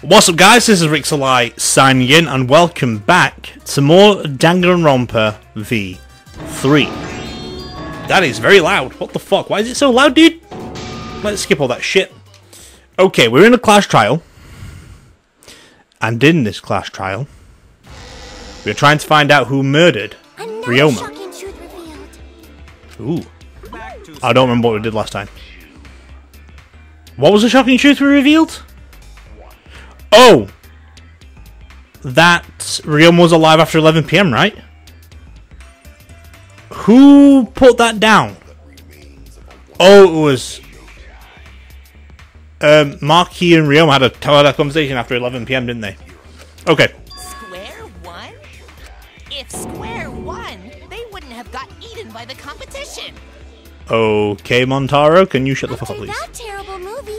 What's up guys, this is Rixxalight signing in and welcome back to more Danganronpa V3. That is very loud. What the fuck? Why is it so loud, dude? Let's skip all that shit. Okay, we're in a class trial. And in this class trial, we're trying to find out who murdered Ryoma. shocking truth revealed. Ooh. I don't remember what we did last time. What was the shocking truth we revealed? Oh! That Ryoma was alive after 11pm, right? Who put that down? Oh, it was... Um, Maki and Ryoma had a, had conversation after 11pm, didn't they? Okay. Square one? If Square one, they wouldn't have got eaten by the competition. Okay, Monotaro, can you shut the fuck up, please? that terrible movie,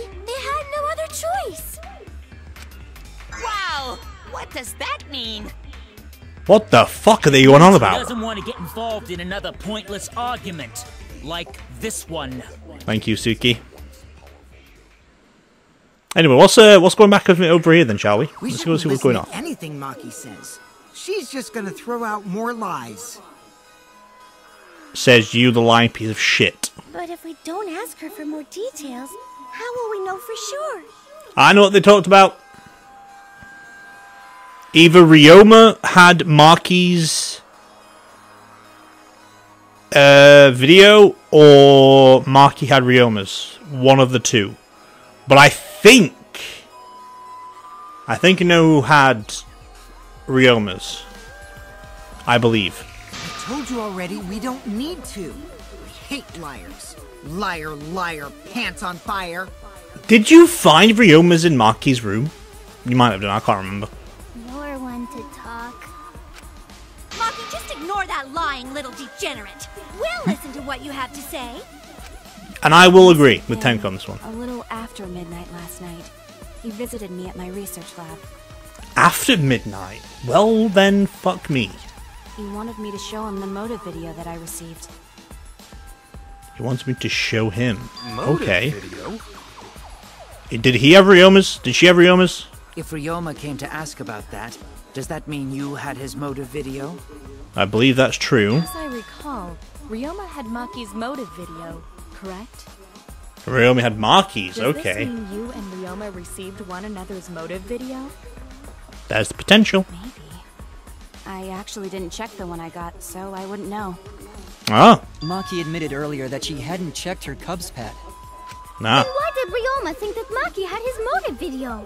What does that mean? What the fuck are they going on He about? doesn't want to get involved in another pointless argument, like this one. Thank you, Suki. Anyway, what's uh, what's going back over here then, shall we? We Let's go shouldn't see what's going on. anything Maki says. She's just gonna throw out more lies. Says you, the lying piece of shit. But if we don't ask her for more details, how will we know for sure? I know what they talked about. Either Ryoma had Maki's uh, video, or Maki had Ryoma's. One of the two. But I think, I think I know who had Ryoma's. I believe. I told you already, we don't need to. I hate liars. Liar, liar, pants on fire. Did you find Ryoma's in Maki's room? You might have done. I can't remember. You're one to talk. Maki, just ignore that lying little degenerate. We'll listen to what you have to say. And I will agree with Tenko on this one. A little after midnight last night, he visited me at my research lab. After midnight? Well, then, fuck me. He wanted me to show him the motive video that I received. He wants me to show him. okay. Did he have Ryoma's? Did she have Ryoma's? If Ryoma came to ask about that, does that mean you had his motive video? I believe that's true. As I recall, Ryoma had Maki's motive video, correct? Ryoma had Maki's, Does Okay. this mean you and Ryoma received one another's motive video? There's the potential. Maybe. I actually didn't check the one I got, so I wouldn't know. Ah. Maki admitted earlier that she hadn't checked her Cubs pad. Nah. Why did Ryoma think that Maki had his motive video?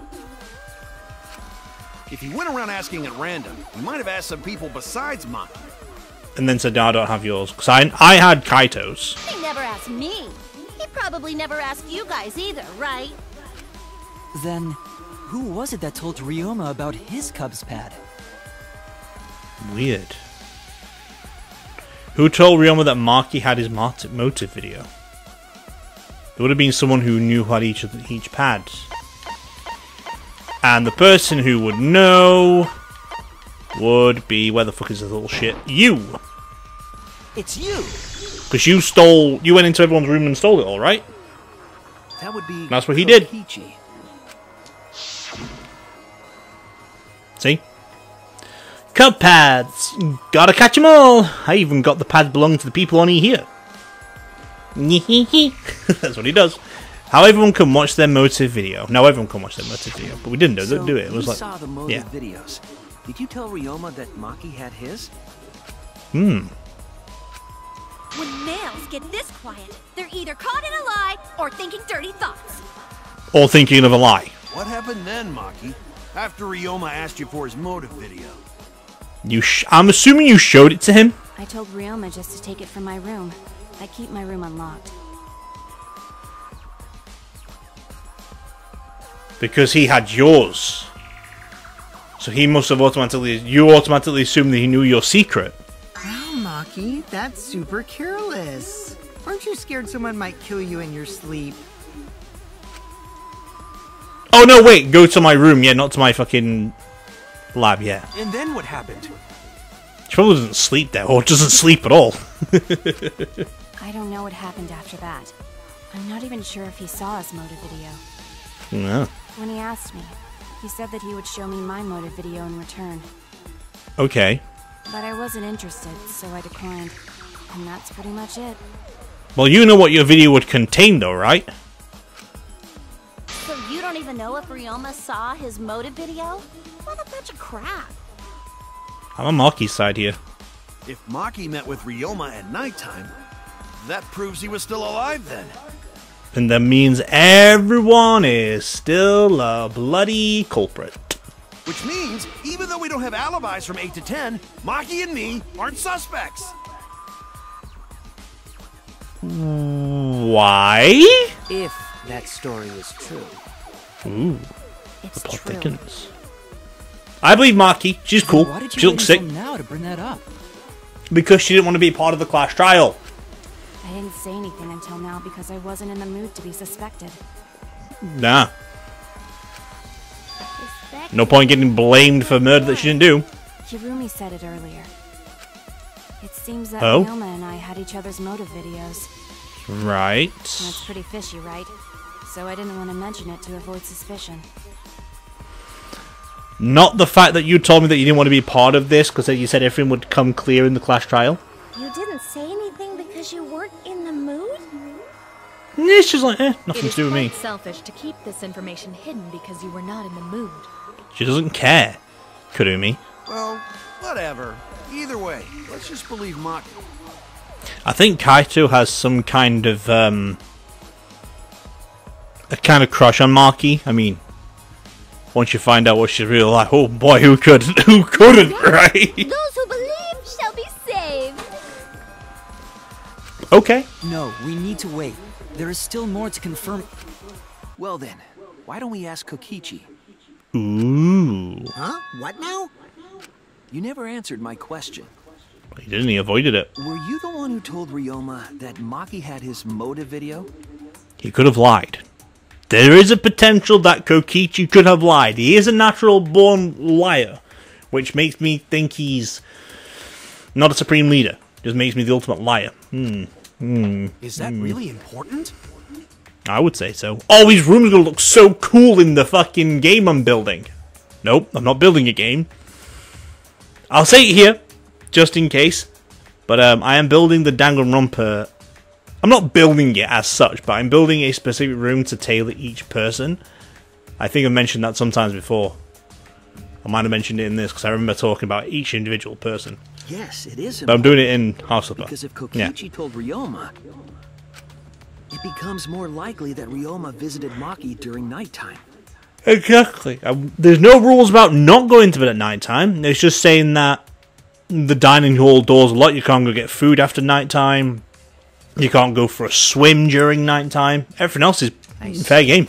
If he went around asking at random, he might have asked some people besides Maki. And then said, no, I don't have yours. Because I, I had Kaito's. He never asked me. He probably never asked you guys either, right? Then, who was it that told Ryoma about his Cubs pad? Weird. Who told Ryoma that Maki had his mot- motive video? It would have been someone who knew who had each of the, each pad. And the person who would know would be where the fuck is this little shit? You, It's you! because you stole. You went into everyone's room and stole it all, right? That would be. That's what he did. Kokichi. See? Cup pads! Gotta catch 'em all! I even got the pads belonging to the people on here. That's what he does. How everyone can watch their motive video. Now everyone can watch their motive video, but we didn't do, So do it. It was like, saw the motive yeah. videos. Did you tell Ryoma that Maki had his? Hmm. When males get this quiet, they're either caught in a lie or thinking dirty thoughts. Or thinking of a lie. What happened then, Maki? After Ryoma asked you for his motive video. You, sh- I'm assuming you showed it to him. I told Ryoma just to take it from my room. I keep my room unlocked. Because he had yours. So he must have automatically. You automatically assumed that he knew your secret. Wow, Maki, that's super careless. Aren't you scared someone might kill you in your sleep? Oh no! Wait, go to my room. Yeah, not to my fucking lab. Yeah, And then what happened? she probably doesn't sleep there, or doesn't sleep at all. I don't know what happened after that. I'm not even sure if he saw his motive video. no. When he asked me, He said that he would show me my motive video in return. Okay. But I wasn't interested, so I declined. And that's pretty much it. Well, you know what your video would contain, though, right? So you don't even know if Ryoma saw his motive video? What a bunch of crap. I'm on Maki's side here. If Maki met with Ryoma at nighttime, that proves he was still alive then. And that means everyone is still a bloody culprit. Which means, even though we don't have alibis from 8 to 10, Maki and me aren't suspects. Why? If that story is true. Ooh, It's the plot true. thickens. I believe Maki. She's cool. Why did you She looks sick now to bring that up? because she didn't want to be part of the class trial. I didn't say anything until now because I wasn't in the mood to be suspected. Nah. Respect No point getting blamed for murder that she didn't do. Hirumi said it earlier. It seems that Oh? And I had each other's motive videos. Right. That's pretty fishy, right? So I didn't want to mention it to avoid suspicion. Not the fact that you told me that you didn't want to be part of this because you said everything would come clear in the class trial. You didn't say It's just like, eh, nothing to do with quite me. selfish to keep this information hidden because you were not in the mood. She doesn't care, Kurumi. Well, whatever. Either way, let's just believe Maki. I think Kaito has some kind of um a kind of crush on Maki. I mean, once you find out what she's really like, oh boy, who could who couldn't, right? Those who believe shall be saved. Okay. No, we need to wait. There is still more to confirm. Well then, why don't we ask Kokichi? Ooh. Huh? What now? You never answered my question. He didn't. He avoided it. Were you the one who told Ryoma that Maki had his motive video? He could have lied. There is a potential that Kokichi could have lied. He is a natural born liar, which makes me think he's not a supreme leader. Just makes me the ultimate liar. Hmm. Hmm. Is that really important? I would say so. Oh, these room's gonna look so cool in the fucking game I'm building. Nope, I'm not building a game. I'll say it here, just in case. But um, I am building the Danganronpa. I'm not building it as such, but I'm building a specific room to tailor each person. I think I've mentioned that sometimes before. I might have mentioned it in this because I remember talking about each individual person. Yes, it is But I'm doing it in House of Because if Yeah. Kokichi told Ryoma, it becomes more likely that Ryoma visited Maki during nighttime. Exactly. Um, there's no rules about not going to bed at night time. It's just saying that the dining hall doors are locked. You can't go get food after night time. You can't go for a swim during night time. Everything else is fair game.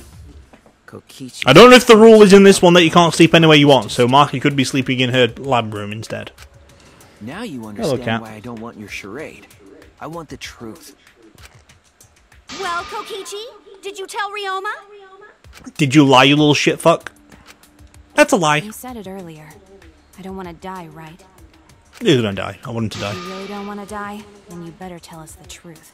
Kokichi. I don't know if the rule is in this one that you can't sleep anywhere you want, so Maki could be sleeping in her lab room instead. Now you understand Cat. why I don't want your charade. I want the truth. Well, Kokichi, did you tell Ryoma? Did you lie, you little shit fuck? That's a lie. You said it earlier. I don't want to die, right? He's gonna die. I want him to If die. you really don't want to die, then you better tell us the truth.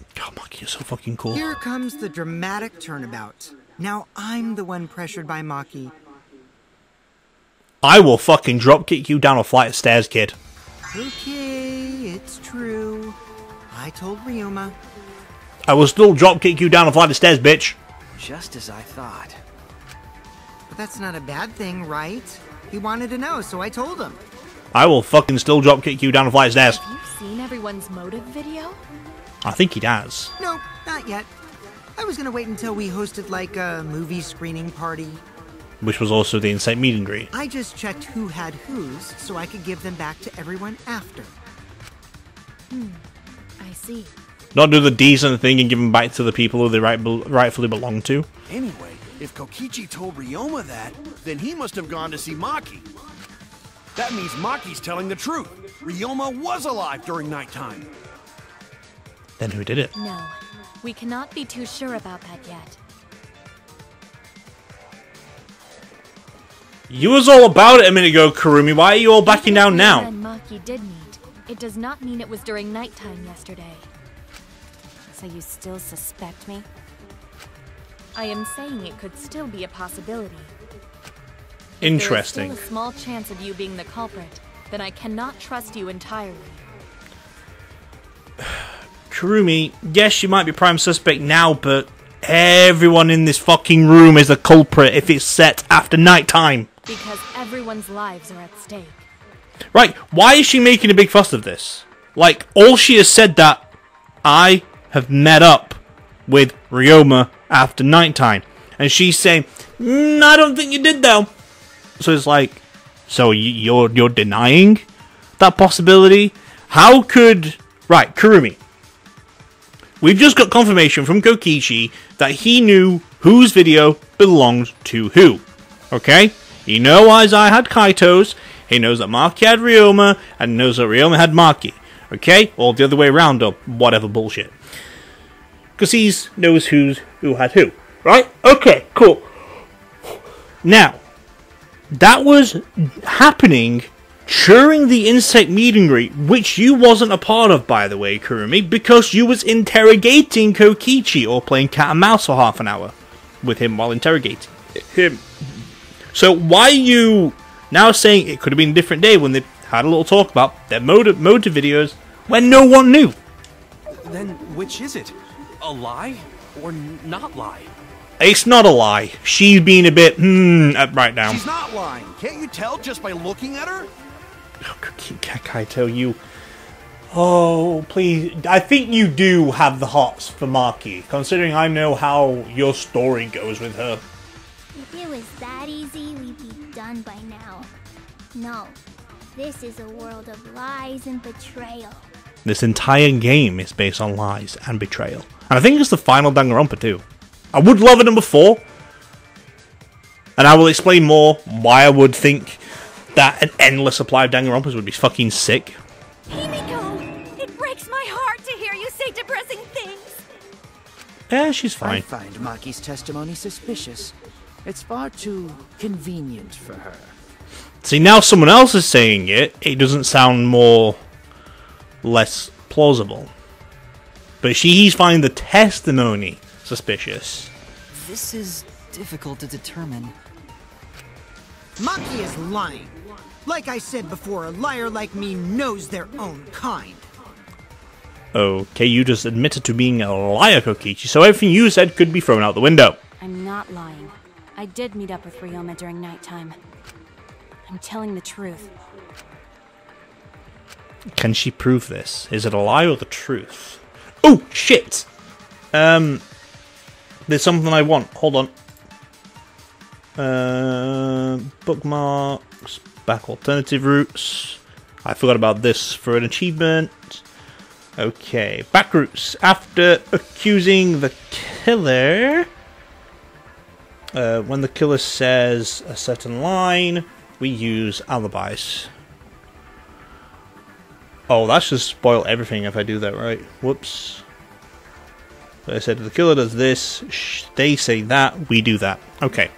Oh, God, Maki, you're so fucking cool. Here comes the dramatic turnabout. Now I'm the one pressured by Maki. I will fucking drop kick you down a flight of stairs, kid. Okay, it's true. I told Ryoma. I will still drop kick you down a flight of stairs, bitch. Just as I thought. But that's not a bad thing, right? He wanted to know, so I told him. I will fucking still drop kick you down a flight of stairs. Have you seen everyone's motive video? I think he does. No, not yet. I was gonna wait until we hosted like a movie screening party. Which was also the insect meet and greet. I just checked who had whose so I could give them back to everyone after. Hmm. I see. Not do the decent thing and give them back to the people who they right, rightfully belong to. Anyway, if Kokichi told Ryoma that, then he must have gone to see Maki. That means Maki's telling the truth. Ryoma was alive during nighttime. Then who did it? No, we cannot be too sure about that yet. You was all about it a minute ago, Karumi. Why are you all backing down now? Maki did meet. It does not mean it was during nighttime yesterday. So you still suspect me? I am saying it could still be a possibility. Interesting. There is still a small chance of you being the culprit. Then I cannot trust you entirely. Kurumi, yes, you might be prime suspect now, but everyone in this fucking room is a culprit if it's set after night time. Because everyone's lives are at stake. Right, why is she making a big fuss of this? Like, all she has said that I have met up with Ryoma after nighttime. And she's saying, mm, I don't think you did though. So it's like, so you're you're denying that possibility? How could right, Kurumi? We've just got confirmation from Kokichi that he knew whose video belonged to who. Okay? He knows I had Kaito's, he knows that Maki had Ryoma, and knows that Ryoma had Maki. Okay? Or the other way around, or whatever bullshit. Because he knows who's who had who. Right? Okay, cool. Now, that was happening during the insect meet and greet, which you wasn't a part of, by the way, Kurumi, because you was interrogating Kokichi or playing cat and mouse for half an hour with him while interrogating him. So why are you now saying it could have been a different day when they had a little talk about their motive, motive videos when no one knew? Then which is it? A lie or not lie? It's not a lie. She's being a bit hmm right now. She's not lying. Can't you tell just by looking at her? Can I tell you? Oh, please. I think you do have the hots for Maki, considering I know how your story goes with her. If it was that easy, we'd be done by now. No, this is a world of lies and betrayal. This entire game is based on lies and betrayal. And I think it's the final Danganronpa too. I would love it number four. And I will explain more why I would think that an endless supply of Danganronpas would be fucking sick. Himiko! It breaks my heart to hear you say depressing things! Yeah, she's fine. I find Maki's testimony suspicious. It's far too convenient for her. See, now someone else is saying it, it doesn't sound more less plausible. But she, he's finding the testimony suspicious. This is difficult to determine. Maki is lying. Like I said before, a liar like me knows their own kind. Okay, you just admitted to being a liar, Kokichi, so everything you said could be thrown out the window. I'm not lying. I did meet up with Ryoma during nighttime. I'm telling the truth. Can she prove this? Is it a lie or the truth? Oh, shit! Um, there's something I want. Hold on. Uh, bookmarks, back alternative routes. I forgot about this for an achievement. Okay, back routes. After accusing the killer, uh, when the killer says a certain line, we use alibis. Oh, that's just spoil everything if I do that right. Whoops. I said the killer does this, they say that, we do that. Okay,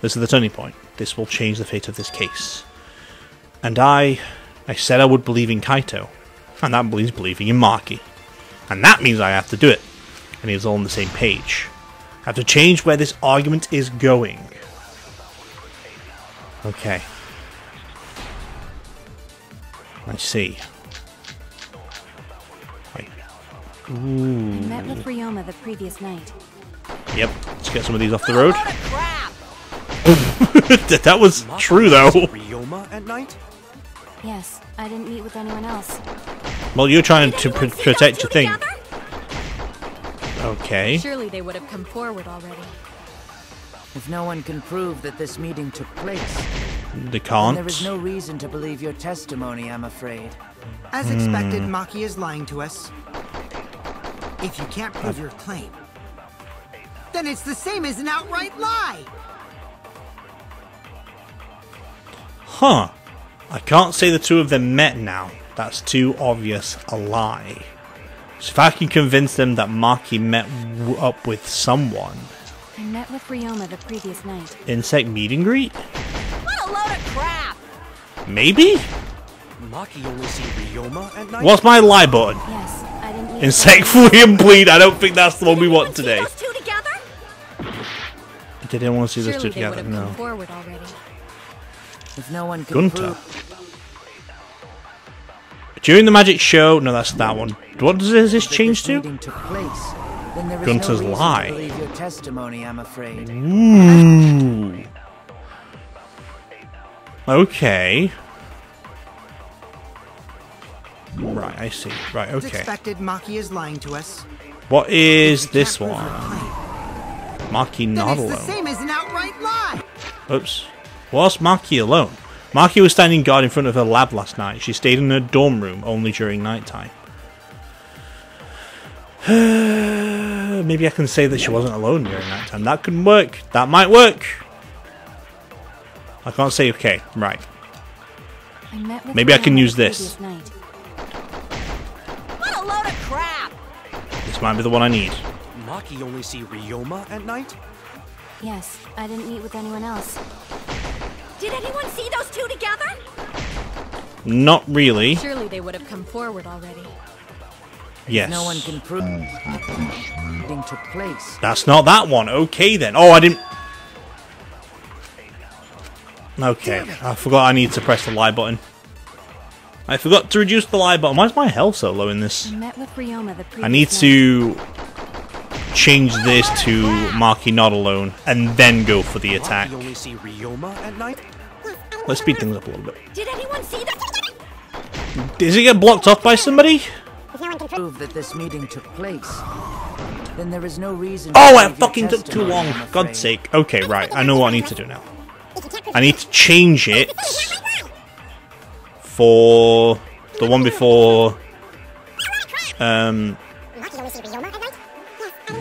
this is the turning point. This will change the fate of this case. And I, I said I would believe in Kaito, and that means believing in Maki. And that means I have to do it. And he's all on the same page. I have to change where this argument is going. Okay. I see. Wait. I met with Ryoma the previous night. Yep, let's get some of these off the road. Crap! that that was true though. Ryoma at night? Yes, I didn't meet with anyone else. Well, you're trying to pr- protect your thing. together? Okay. Surely they would have come forward already. If no one can prove that this meeting took place, They can't. there is no reason to believe your testimony, I'm afraid. As expected, hmm. Maki is lying to us. If you can't prove your claim, then it's the same as an outright lie. Huh. I can't say the two of them met now. That's too obvious a lie. So if I can convince them that Maki met w- up with someone, I met with Ryoma the previous night. insect meet and greet? What a load of crap! Maybe? Maki only see Ryoma at night? What's my lie button? Yes, I didn't Insect flea and bleed. I don't think that's the one we Anyone want see today. those two together? Did anyone see those Surely two they would together? have come No. forward already. If no one can Gonta. prove During the magic show, no, that's that one. What does this, this change to? meeting took place, then there is Gonta's no lie. your testimony, I'm afraid. Ooh. Okay. Right, I see. Right, okay. expected Maki is lying to us. What is this one? Maki not alone. same as an outright lie. Oops. Was Maki alone? Maki was standing guard in front of her lab last night. She stayed in her dorm room only during nighttime. Maybe I can say that she wasn't alone during nighttime. That could work. That might work. I can't say okay. Right. I Maybe I can use this. What a load of crap! This might be the one I need. Maki only see Ryoma at night? Yes, I didn't meet with anyone else. Did anyone see those two together? Not really. Surely they would have come forward already. Yes. No one can prove meeting took place. That's not that one. Okay then. Oh, I didn't. Okay, I forgot I need to press the lie button. I forgot to reduce the lie button. Why is my health so low in this? I met with Ryoma the I need night. to change this to Maki not alone and then go for the attack. Maki only see Ryoma at night? Let's speed things up a little bit. Did anyone see the... Does it get blocked off by somebody? Prove that this meeting took place. Then there is no reason. Oh, to it believe fucking took too long. God's sake. Okay, right. I know what I need to do now. I need to change it for the one before. Um,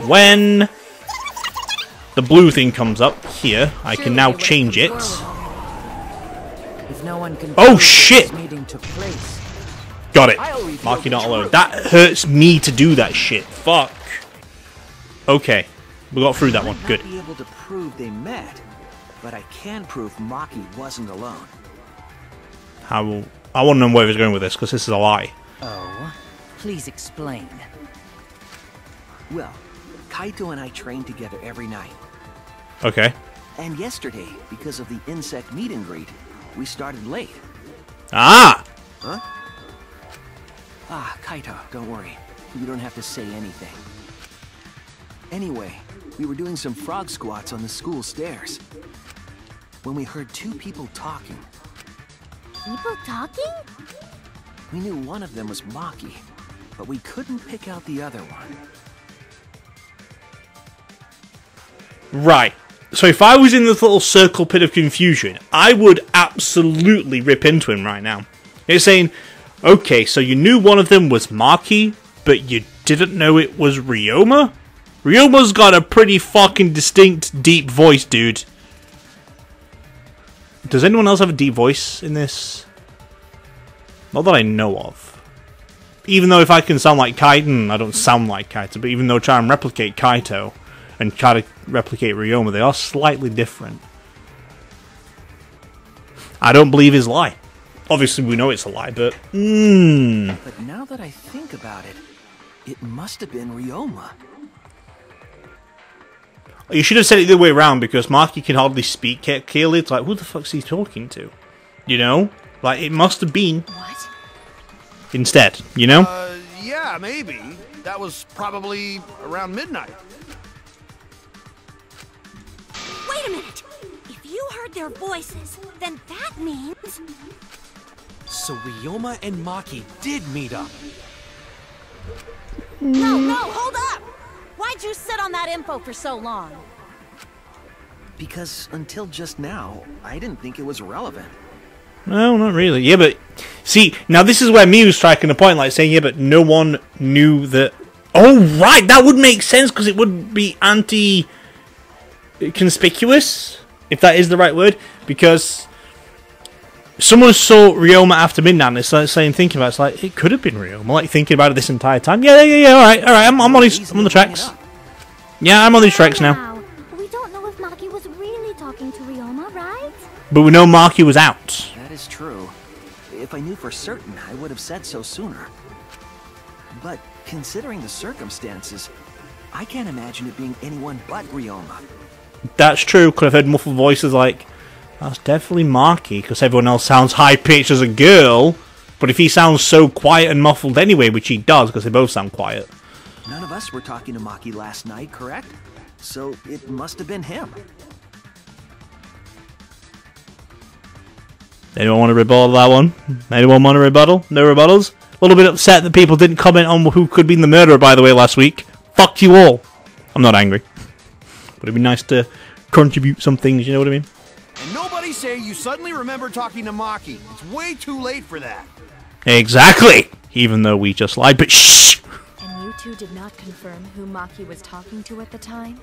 when the blue thing comes up here, I can now change it. If no one can Oh, shit! This meeting took place. Got it. Maki not alone. That hurts me to do that shit. Fuck. Okay. We got through that one. Good. be able to prove they met, but I can prove Maki wasn't alone. How? I want to know where he's going with this because this is a lie. Oh, please explain. Well, Kaito and I train together every night. Okay. And yesterday, because of the insect meet and greet, we started late. Ah. Huh? Ah, Kaito, don't worry. You don't have to say anything. Anyway, we were doing some frog squats on the school stairs. When we heard two people talking, People talking? we knew one of them was Maki, but we couldn't pick out the other one. Right. So if I was in this little circle pit of confusion, I would absolutely rip into him right now. It's saying, okay, so you knew one of them was Maki, but you didn't know it was Ryoma? Ryoma's got a pretty fucking distinct, deep voice, dude. Does anyone else have a deep voice in this? Not that I know of. Even though if I can sound like Kaito, I don't sound like Kaito, but even though try and replicate Kaito and try to replicate Ryoma, they are slightly different. I don't believe his lie. Obviously, we know it's a lie, but. Mmm. But now that I think about it, it must have been Ryoma. You should have said it the other way around because Maki can hardly speak ca- clearly. It's like, who the fuck's he talking to? You know? Like, it must have been. What? Instead, you know? Uh, yeah, maybe. That was probably around midnight. Wait a minute. If you heard their voices, then that means... So Ryoma and Maki did meet up. No, no, hold up! Why'd you sit on that info for so long? Because until just now, I didn't think it was relevant. No, not really. Yeah, but see, now this is where me was striking a point, like saying, yeah, but no one knew that. Oh, right, that would make sense because it would be anti-conspicuous, if that is the right word, because someone saw Ryoma after midnight. And it's like saying, thinking about, it, it's like it could have been Ryoma. Like thinking about it this entire time. Yeah, yeah, yeah. All right, all right. I'm, I'm on these. I'm on the tracks. Yeah, I'm on these tracks now. We don't know if Maki was really talking to Ryoma, right? But we know Maki was out. That is true. If I knew for certain, I would have said so sooner. But considering the circumstances, I can't imagine it being anyone but Ryoma. That's true. Could have heard muffled voices like, That's definitely Maki, because everyone else sounds high pitched as a girl. But if he sounds so quiet and muffled anyway, which he does, because they both sound quiet. None of us were talking to Maki last night, correct? So it must have been him. Anyone want to rebuttal that one? Anyone want to rebuttal? No rebuttals? A little bit upset that people didn't comment on who could be the murderer, by the way, last week. Fuck you all. I'm not angry. But it'd be nice to contribute some things, you know what I mean? And nobody say you suddenly remember talking to Maki. It's way too late for that. Exactly! Even though we just lied, but shh! And you two did not confirm who Maki was talking to at the time?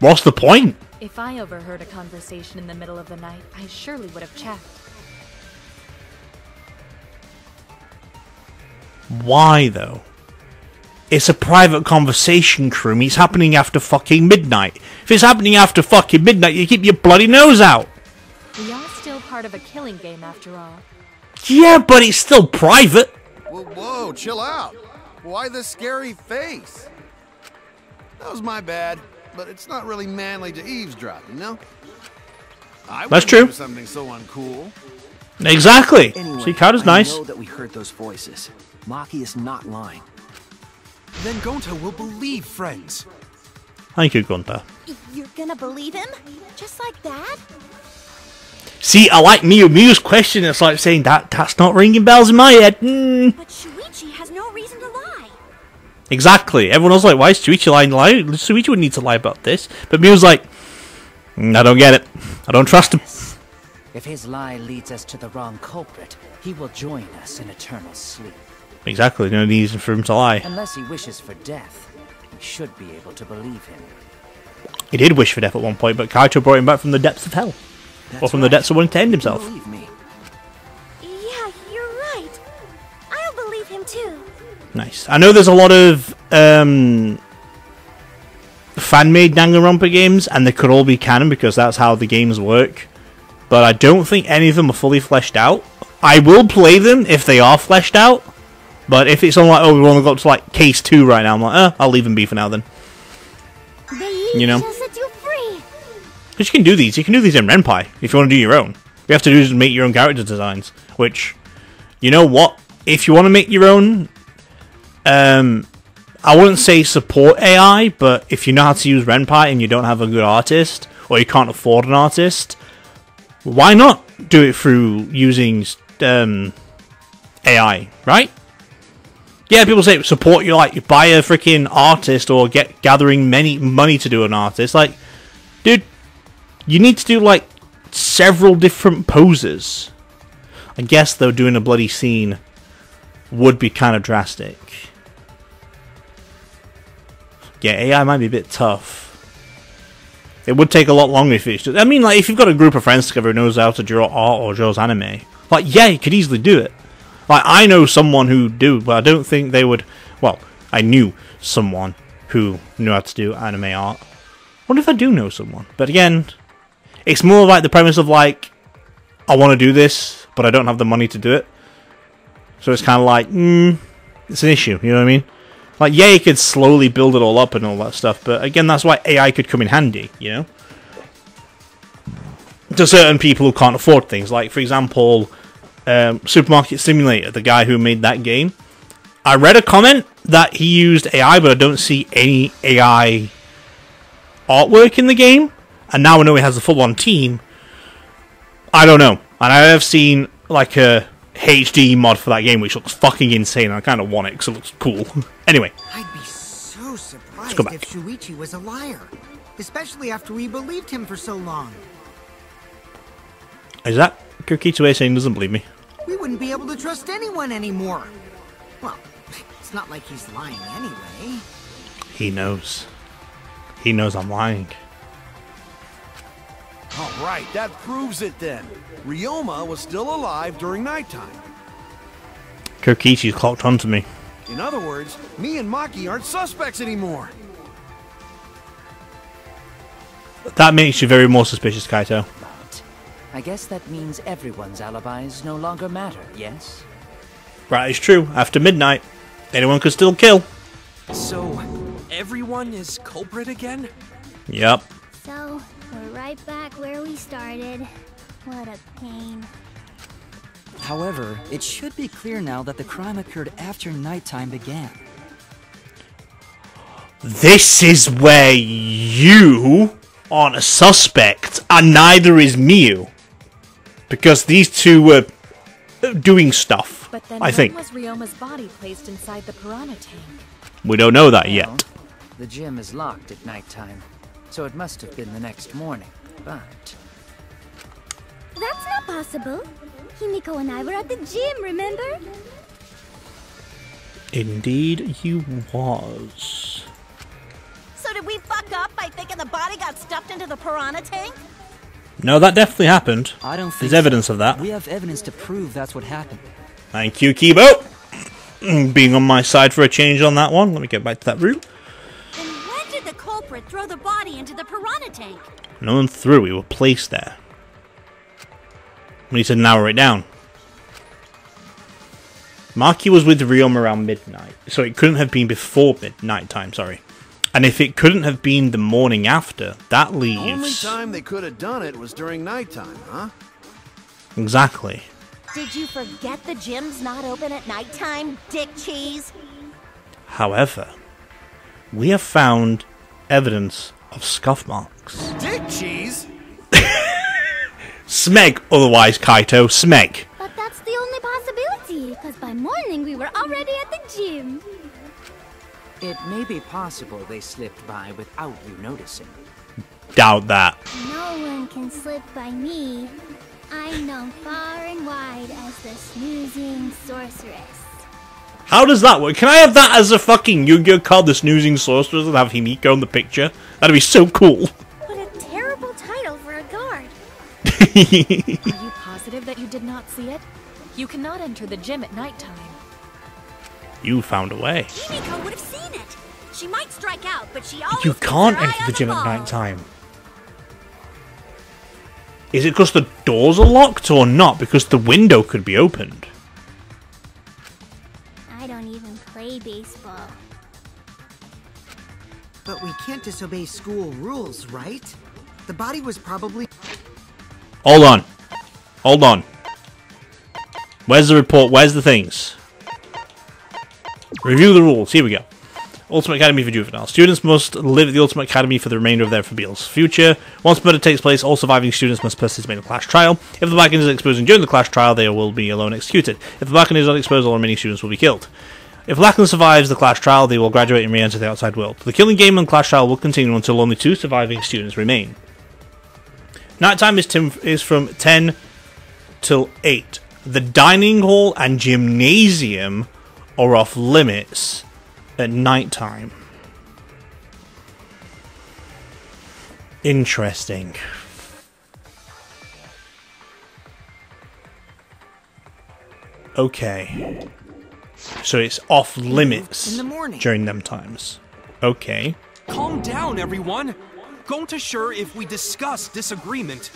What's the point? If I overheard a conversation in the middle of the night, I surely would have checked. Why, though? It's a private conversation, Krum. It's happening after fucking midnight. If it's happening after fucking midnight, you keep your bloody nose out. We are still part of a killing game after all. Yeah, but it's still private. Whoa, whoa, chill out. Why the scary face? That was my bad, but it's not really manly to eavesdrop, you know? I That's wouldn't true. do something so uncool. Exactly. Anyway, See, Cowder's I nice. know that we heard those voices. Maki is not lying. Then Gonta will believe friends. Thank you, Gonta. You're gonna believe him? Just like that? See, I like Miu Miu's question. It's like saying that that's not ringing bells in my head. Mm. But Shuichi has no reason to lie. Exactly. Everyone else like, why is Shuichi lying? Lie? Shuichi would need to lie about this. But Miu's like, "Mm, I don't get it. I don't trust him. If his lie leads us to the wrong culprit, he will join us in eternal sleep. Exactly. No reason for him to lie. Unless he wishes for death, we should be able to believe him. He did wish for death at one point, but Kaito brought him back from the depths of hell. or That's from the depths of wanting to end himself. Believe me. Yeah, you're right. I'll believe him too. Nice. I know there's a lot of um, fan-made Danganronpa games, and they could all be canon because that's how the games work. But I don't think any of them are fully fleshed out. I will play them if they are fleshed out. But if it's on like, oh, we've only got to like case two right now, I'm like, eh, I'll leave them be for now then. You know? Shall set you free. Because you can do these. You can do these in Ren'Py if you want to do your own. You have to do is make your own character designs. Which, you know what? If you want to make your own, um, I wouldn't say support AI, but if you know how to use Ren'Py and you don't have a good artist, or you can't afford an artist, why not do it through using um, AI, right? Yeah, people say support you like buy a freaking artist or get gathering many money to do an artist. Like, dude, you need to do like several different poses. I guess though doing a bloody scene would be kind of drastic. Yeah, AI might be a bit tough. It would take a lot longer if it's just. I mean, like if you've got a group of friends together who knows how to draw art or draws anime, like yeah, you could easily do it. Like I know someone who do, but I don't think they would. Well, I knew someone who knew how to do anime art. What if I do know someone? But again, it's more like the premise of like, I want to do this, but I don't have the money to do it. So it's kind of like, mm, it's an issue. You know what I mean? Like, yeah, you could slowly build it all up and all that stuff, but again, that's why AI could come in handy. You know, to certain people who can't afford things, like for example, um, Supermarket Simulator, the guy who made that game. I read a comment that he used AI, but I don't see any AI artwork in the game. And now I know he has a full on team. I don't know. And I have seen like a HD mod for that game, which looks fucking insane. I kind of want it because it looks cool. anyway, I'd be so surprised go back. if Shuichi was a liar. Especially after we believed him for so long. is that Kokichi saying doesn't believe me? We wouldn't be able to trust anyone anymore. Well, it's not like he's lying anyway. He knows. He knows I'm lying. All right, that proves it then. Ryoma was still alive during nighttime. Kokichi's clocked onto me. In other words, me and Maki aren't suspects anymore. That makes you very more suspicious, Kaito. But I guess that means everyone's alibis no longer matter, yes? Right, it's true. After midnight, anyone could still kill. So, everyone is culprit again? Yep. So, we're right back where we started. What a pain. However, it should be clear now that the crime occurred after nighttime began. This is where you aren't a suspect, and neither is Miu. Because these two were uh, doing stuff, But then I think. was Ryoma's body placed inside the piranha tank? We don't know that yet. The gym is locked at nighttime, so it must have been the next morning. But That's not possible. Himiko and I were at the gym, remember? Indeed, you was. So did we fuck up by thinking the body got stuffed into the piranha tank? No, that definitely happened. I don't think There's so. evidence of that. We have evidence to prove that's what happened. Thank you, Kibo. Being on my side for a change on that one. Let me get back to that room. Then when did the culprit throw the body into the piranha tank? No one threw. We were placed there. We need to narrow it down. Maki was with Ryoma around midnight, so it couldn't have been before midnight time. Sorry, and if it couldn't have been the morning after, that leaves. The only leaves time they could have done it was during nighttime, huh? exactly. Did you forget the gym's not open at nighttime, dick cheese? However, we have found evidence of scuff marks. Dick cheese? Smeg, otherwise Kaito, Smeg. But that's the only possibility, because by morning we were already at the gym. It may be possible they slipped by without you noticing. Doubt that. No one can slip by me. I'm known far and wide as the snoozing sorceress. How does that work? Can I have that as a fucking Yu-Gi-Oh card, the snoozing sorceress, and have Himiko in the picture? That'd be so cool. What a terrible title for a guard. Are you positive that you did not see it? You cannot enter the gym at nighttime. You found a way. Himiko would have seen it. She might strike out, but she always You can't enter the gym at night time. Is it because the doors are locked or not? Because the window could be opened. I don't even play baseball. But we can't disobey school rules, right? The body was probably. Hold on. Hold on. Where's the report? Where's the things? Review the rules. Here we go. Ultimate Academy for Juveniles. Students must live at the Ultimate Academy for the remainder of their Fabile's future. Once murder takes place, all surviving students must participate in a class trial. If the Blacken is exposed during the class trial, they will be alone executed. If the Blacken is not exposed, all remaining students will be killed. If Blacken survives the Class trial, they will graduate and re-enter the outside world. The killing game and Class trial will continue until only two surviving students remain. Nighttime is, tim- is from 10 till 8. The dining hall and gymnasium are off limits at night time. Interesting. Okay. So it's off limits in the morning. during them times. Okay. Calm down, everyone. Going to sure if we discuss disagreement.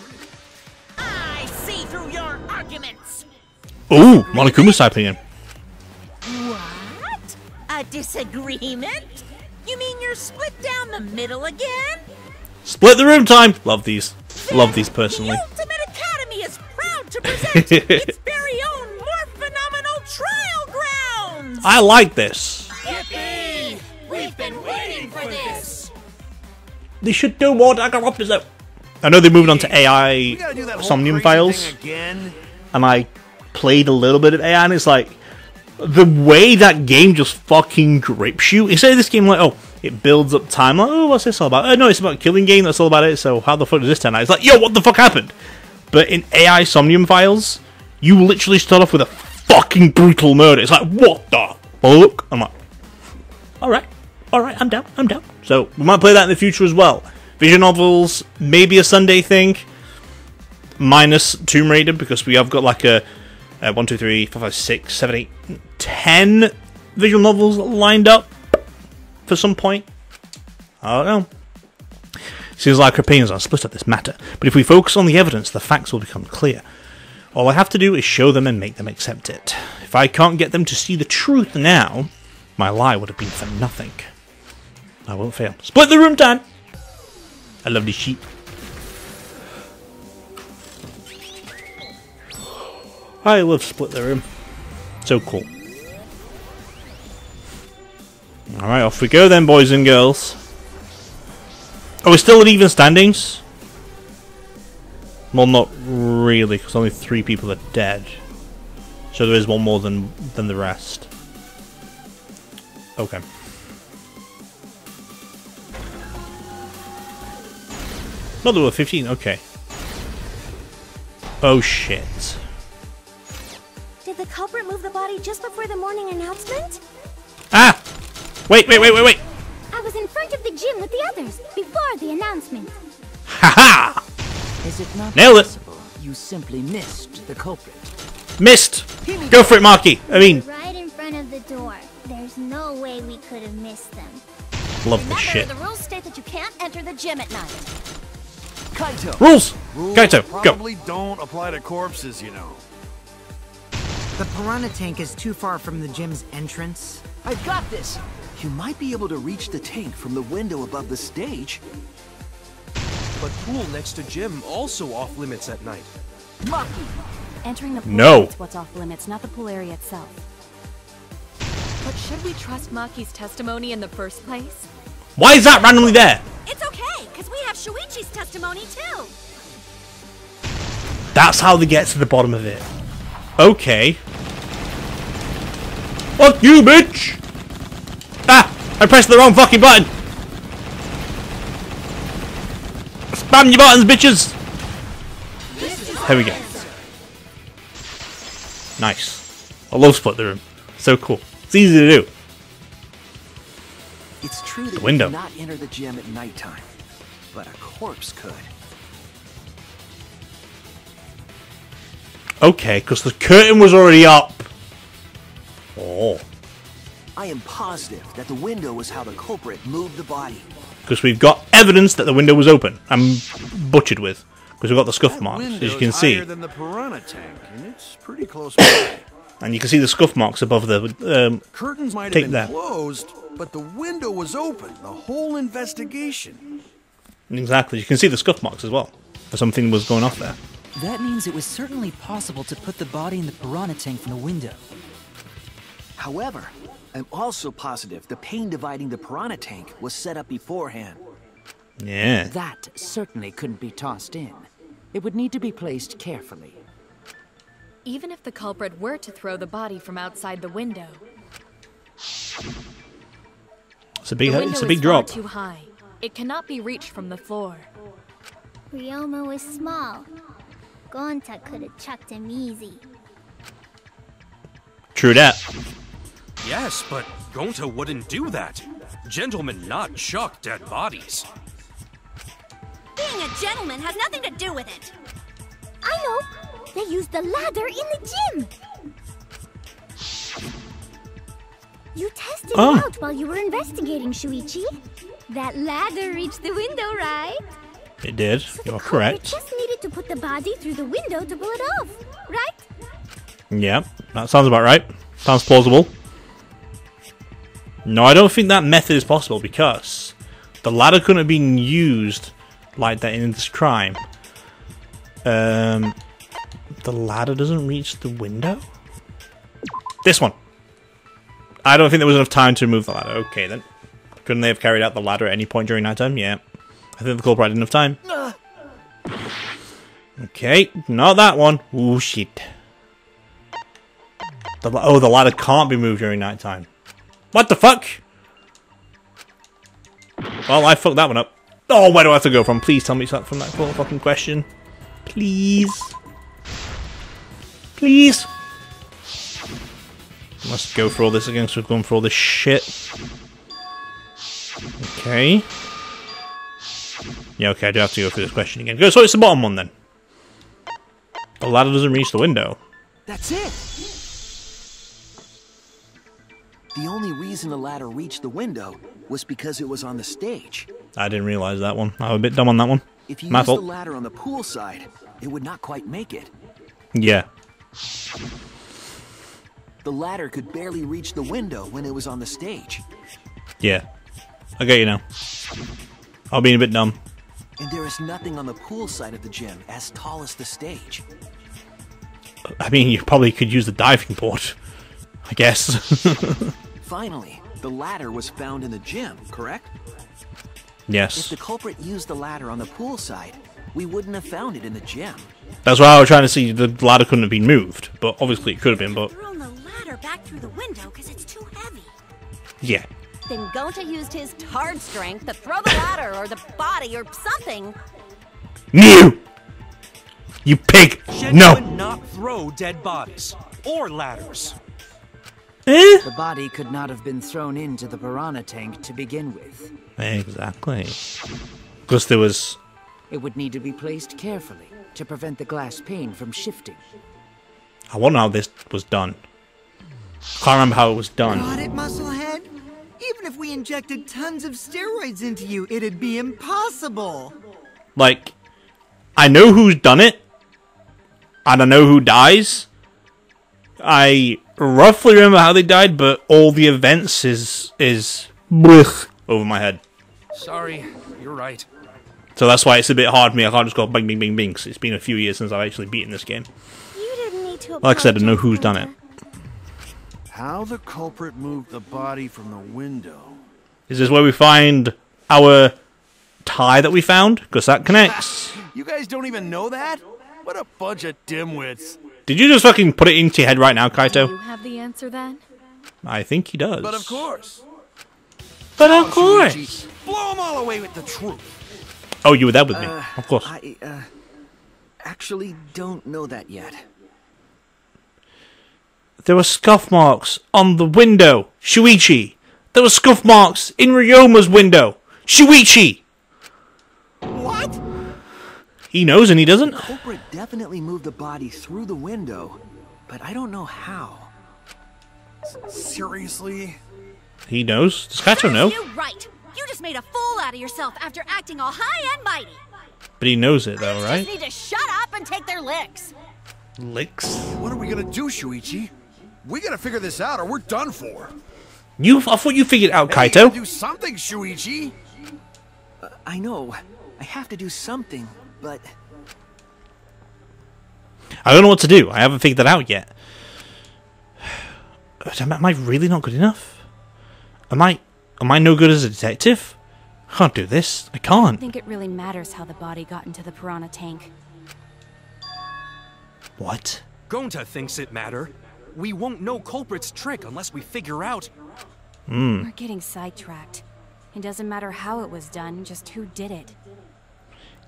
I see through your arguments. Ooh, Monokuma's typing in. What? A disagreement? You mean you're split down the middle again? Split the room time! Love these. Love these personally. Ultimate Academy is proud to present its very own more phenomenal trial grounds! I like this. Yippee! We've been waiting for this! They should do more Danganronpas though. I know they moved on to AI gotta do that whole Somnium files, again. and I played a little bit of AI, and it's like the way that game just fucking grips you. Instead of this game, like oh, it builds up time. Like oh, what's this all about? Oh no, it's about killing game. That's all about it. So how the fuck does this turn out? It's like yo, what the fuck happened? But in AI Somnium files, you literally start off with a fucking brutal murder. It's like what the fuck? I'm like, all right, all right, I'm down, I'm down. So we might play that in the future as well. Vision novels, maybe a Sunday thing, minus Tomb Raider because we have got like a, a one, two, three, four, five, six, seven, eight, ten visual novels lined up for some point. I don't know. Seems like our opinions are split on this matter, but if we focus on the evidence, the facts will become clear. All I have to do is show them and make them accept it. If I can't get them to see the truth now, my lie would have been for nothing. I won't fail. Split the room time! I love the sheep. I love Split the Room. So cool. Alright, off we go then, boys and girls. Are we still at even standings? Well, not really, because only three people are dead. So there is one more than than the rest. Okay. No, there were 15. Okay. Oh shit. Did the culprit move the body just before the morning announcement? Ah! Wait, wait, wait, wait, wait! I was in front of the gym with the others before the announcement. Haha! Is it not Nailed it. possible you simply missed the culprit? Missed! Go for it, Marky! I mean, Right in front of the door. There's no way we could have missed them. love this shit. the rules state that you can't enter the gym at night. Kaito! Rules! Rules Kaito, go! probably don't apply to corpses, you know. The piranha tank is too far from the gym's entrance. I've got this! You might be able to reach the tank from the window above the stage. But pool next to gym also off limits at night. Maki! Entering the pool No. is what's off limits, not the pool area itself. But should we trust Maki's testimony in the first place? Why is that randomly there? It's okay, because we have Shuichi's testimony too. That's how they get to the bottom of it. Okay. Fuck you, bitch! Ah! I pressed the wrong fucking button! Spam your buttons, bitches! There we go. Nice. I love split the room. So cool. It's easy to do. It's true that window. you cannot enter the gym at nighttime, but a corpse could. Okay, because the curtain was already up. Oh. I am positive that the window was how the culprit moved the body. Because we've got evidence that the window was open. I'm butchered with. Because we've got the scuff marks, as you can see. than the piranha tank, and it's pretty close by. And you can see the scuff marks above the um, Curtains might have Take been that. closed, but the window was open. The whole investigation. Exactly. You can see the scuff marks as well. Something was going off there. That means it was certainly possible to put the body in the piranha tank from the window. However, I'm also positive the pane dividing the piranha tank was set up beforehand. Yeah. That certainly couldn't be tossed in. It would need to be placed carefully. Even if the culprit were to throw the body from outside the window, It's a big, the window it's a big is drop. too high. It cannot be reached from the floor. Ryoma was small. Gonta could have chucked him easy. True that. Yes, but Gonta wouldn't do that. Gentlemen not chuck dead bodies. Being a gentleman has nothing to do with it. I know. They used the ladder in the gym. You tested Oh. it out while you were investigating, Shuichi. That ladder reached the window, right? It did. So You're correct. just needed to put the body through the window to pull it off, right? Yeah, that sounds about right. Sounds plausible. No, I don't think that method is possible because the ladder couldn't have been used like that in this crime. Um, the ladder doesn't reach the window. This one. I don't think there was enough time to move the ladder. Okay then. Couldn't they have carried out the ladder at any point during night time? Yeah. I think the culprit had enough time. Okay, not that one. Ooh, shit. The, oh, the ladder can't be moved during night time. What the fuck? Well, I fucked that one up. Oh, where do I have to go from? Please tell me something from that fucking question. Please. Please. Must go for all this again, so we've gone for all this shit. Okay. Yeah, okay, I do have to go through this question again. Go, so it's the bottom one then. The ladder doesn't reach the window. That's it! The only reason the ladder reached the window was because it was on the stage. I didn't realize that one. I was a bit dumb on that one. If you My used fault. the ladder on the pool side, it would not quite make it. Yeah. The ladder could barely reach the window when it was on the stage. Yeah. I get you now. I'll be a bit dumb. And there is nothing on the pool side of the gym as tall as the stage. I mean, you probably could use the diving board. I guess. Finally, the ladder was found in the gym, correct? Yes. If the culprit used the ladder on the pool side, we wouldn't have found it in the gym. That's why I was trying to see the ladder couldn't have been moved, but obviously it could have been, but Thrown the ladder back through the window because it's too heavy. yeah. Then Gonta used his tard strength to throw the ladder or the body or something. You! You pig! No! Gentlemen not throw dead bodies. Or ladders. Eh? The body could not have been thrown into the piranha tank to begin with. Exactly. Because there was. It would need to be placed carefully to prevent the glass pane from shifting. I wonder how this was done. Can't remember how it was done. Got it, Musclehead? Even if we injected tons of steroids into you, it'd be impossible. Like, I know who's done it, I don't know who dies. I roughly remember how they died, but all the events is is blech over my head. Sorry, you're right. So that's why it's a bit hard for me. I can't just go bing, bing, bing, bing. 'cause it's been a few years since I've actually beaten this game. You didn't need to Like I said, I know who's done it. Gonta. How the culprit moved the body from the window? Is this where we find our tie that we found? Because that connects. You guys don't even know that? What a bunch of dimwits. Did you just fucking put it into your head right now, Do you Kaito? have the answer then? I think he does. But of course. But of course. Blow them all away with the truth. Oh, you were there with me. Uh, Of course. I, uh, actually don't know that yet. There were scuff marks on the window. Shuichi. There were scuff marks in Ryoma's window. Shuichi. What? He knows and he doesn't. Culprit definitely moved the body through the window, but I don't know how. Seriously? He knows. Does Kaito know? You right. You just made a fool out of yourself after acting all high and mighty. But he knows it though, right? Just right? need to shut up and take their licks. Licks. What are we gonna do, Shuichi? We gotta figure this out or we're done for. You, I thought you figured out, Hey, you Kaito. do something, Shuichi. Uh, I know. I have to do something, but I don't know what to do. I haven't figured that out yet. Am am I really not good enough? Am I? Am I no good as a detective? I can't do this. I I can't. think it really matters how the body got into the piranha tank. What? Gonta thinks it matter. We won't know culprit's trick unless we figure out. Hmm. We're getting sidetracked. It doesn't matter how it was done, just who did it.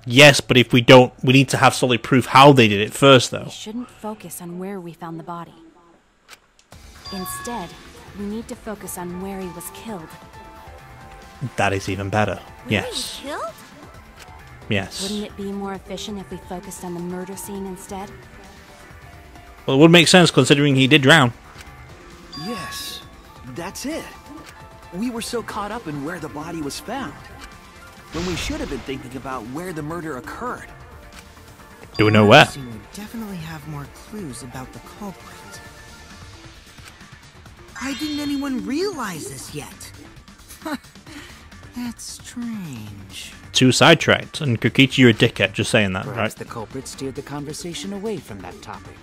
Yes, but if we don't, we need to have solid proof how they did it first, though. We shouldn't focus on where we found the body. Instead, we need to focus on where he was killed. That is even better. Yes. Killed? Yes. Wouldn't it be more efficient if we focused on the murder scene instead? Well, it would make sense considering he did drown. yes, that's it. We were so caught up in where the body was found, when we should have been thinking about where the murder occurred. Do we know where? Scene would definitely have more clues about the culprit. Why didn't anyone realize this yet? That's strange. Too sidetracked. And Kokichi, you're a dickhead. Just saying that, right? Perhaps the culprit steered the conversation away from that topic.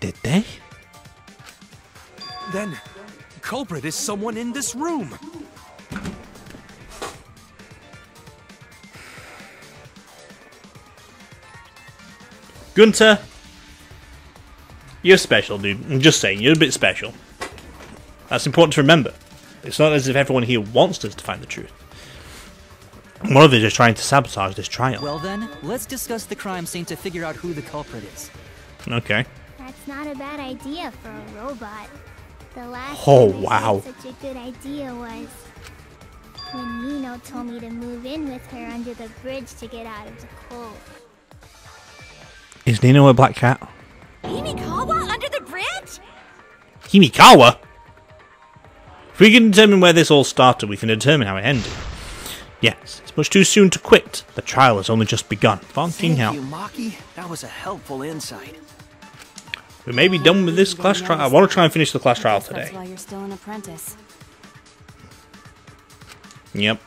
Did they? Then, culprit is someone in this room. Gonta, you're special, dude. I'm just saying, you're a bit special. That's important to remember. It's not as if everyone here wants us to find the truth. One of them is just trying to sabotage this trial. Well then, let's discuss the crime scene to figure out who the culprit is. Okay. That's not a bad idea for a robot. The last Oh, time I wow. such a good idea was when Nino told me to move in with her under the bridge to get out of the cold. Is Nino a black cat? Himikawa under the bridge? Himikawa? If we can determine where this all started, we can determine how it ended. Yes, it's much too soon to quit. The trial has only just begun. Fucking Thank hell. you, Maki. That was a helpful insight. We may be done with this class trial. I want to try and finish the class trial That's today. why you're still an apprentice. Yep.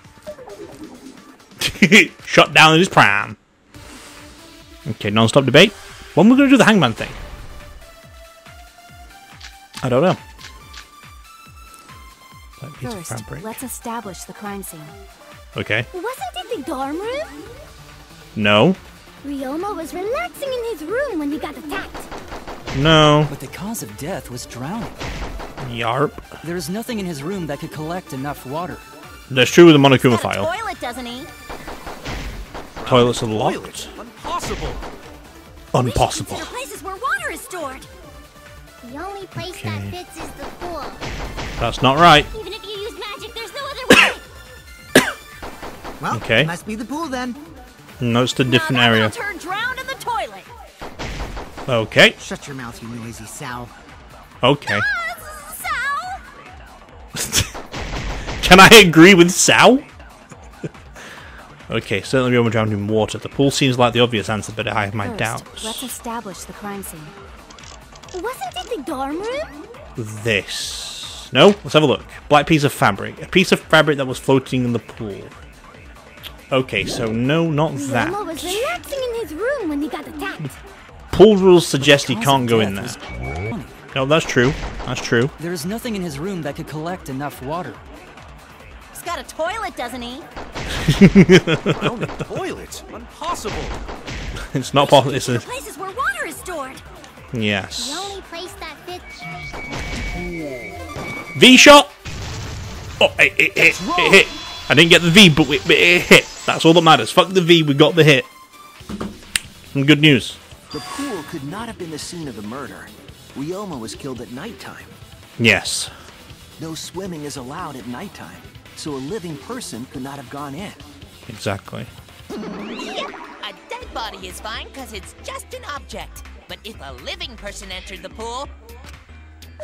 Shut down in his prime. Okay, non-stop debate. When we're going to do the hangman thing? I don't know. Black piece of First, fabric. let's establish the crime scene. Okay. Wasn't it the dorm room? No. Ryoma was relaxing in his room when he got attacked. No. But the cause of death was drowning. Yarp. There is nothing in his room that could collect enough water. That's true with the Monokuma file. Toilet, doesn't he? Toilets are locked. Impossible. Impossible. Consider places where water is stored. The only place Okay. that fits is the pool. That's not right. Even if you use magic, there's no other way. Well, Okay. must be the pool then. No, it's a different area. Turn drowned in the toilet. Okay. Shut your mouth, you noisy sow. Okay. Can I agree with Sal? okay, certainly Ryoma drowned in water. The pool seems like the obvious answer, but I have my First, doubts. let's establish the crime scene. Wasn't it the dorm room? This. No? Let's have a look. Black piece of fabric. A piece of fabric that was floating in the pool. Okay, so no, not Ryoma that. was relaxing in his room when he got attacked. Pool rules suggest he can't go in there. death was drowning. No, that's true. That's true. There is nothing in his room that could collect enough water. He's got a toilet, doesn't he? Drowned in toilets. Impossible. It's not possible. It's a. Places where water is stored. The Yes. only place that fits. V shot! Oh, it, it, hit. It hit. I didn't get the V, but it, but it hit. That's all that matters. Fuck the V, we got the hit. Some good news. The pool could not have been the scene of the murder. Ryoma was killed at nighttime. Yes. No swimming is allowed at nighttime, so a living person could not have gone in. Exactly. Yep, a dead body is fine because it's just an object. But if a living person entered the pool,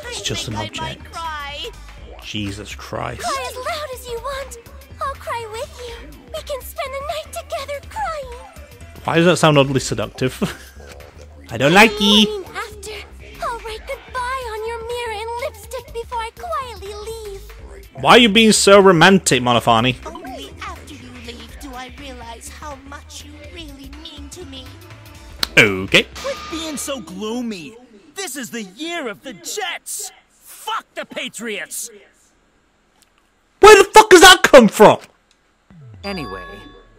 It's I just think an I object. might cry. Jesus Christ. Cry as loud as you want. I'll cry with you. We can spend the night together crying. Why does that sound oddly seductive? I don't like ye. After, I'll write goodbye on your mirror in lipstick before I quietly leave. Why are you being so romantic, Monophanie? Only after you leave do I realize how much you really mean to me. Okay. Quit being so gloomy. This is the year of the Jets. Fuck the Patriots. Where the fuck does that come from? Anyway,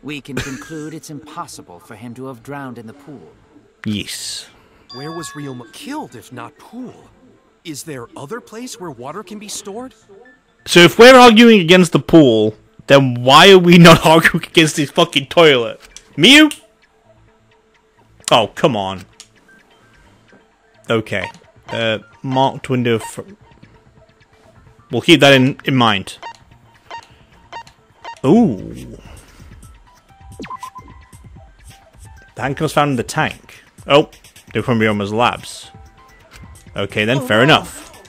we can conclude it's impossible for him to have drowned in the pool. Yes. Where was Ryoma killed if not pool? Is there other place where water can be stored? So if we're arguing against the pool, then why are we not arguing against this fucking toilet? Mew? Oh, come on. Okay. Uh, marked window for... We'll keep that in, in mind. Ooh. The handcuffs found in the tank. Oh, they're from Ryoma's labs. Okay then, fair enough.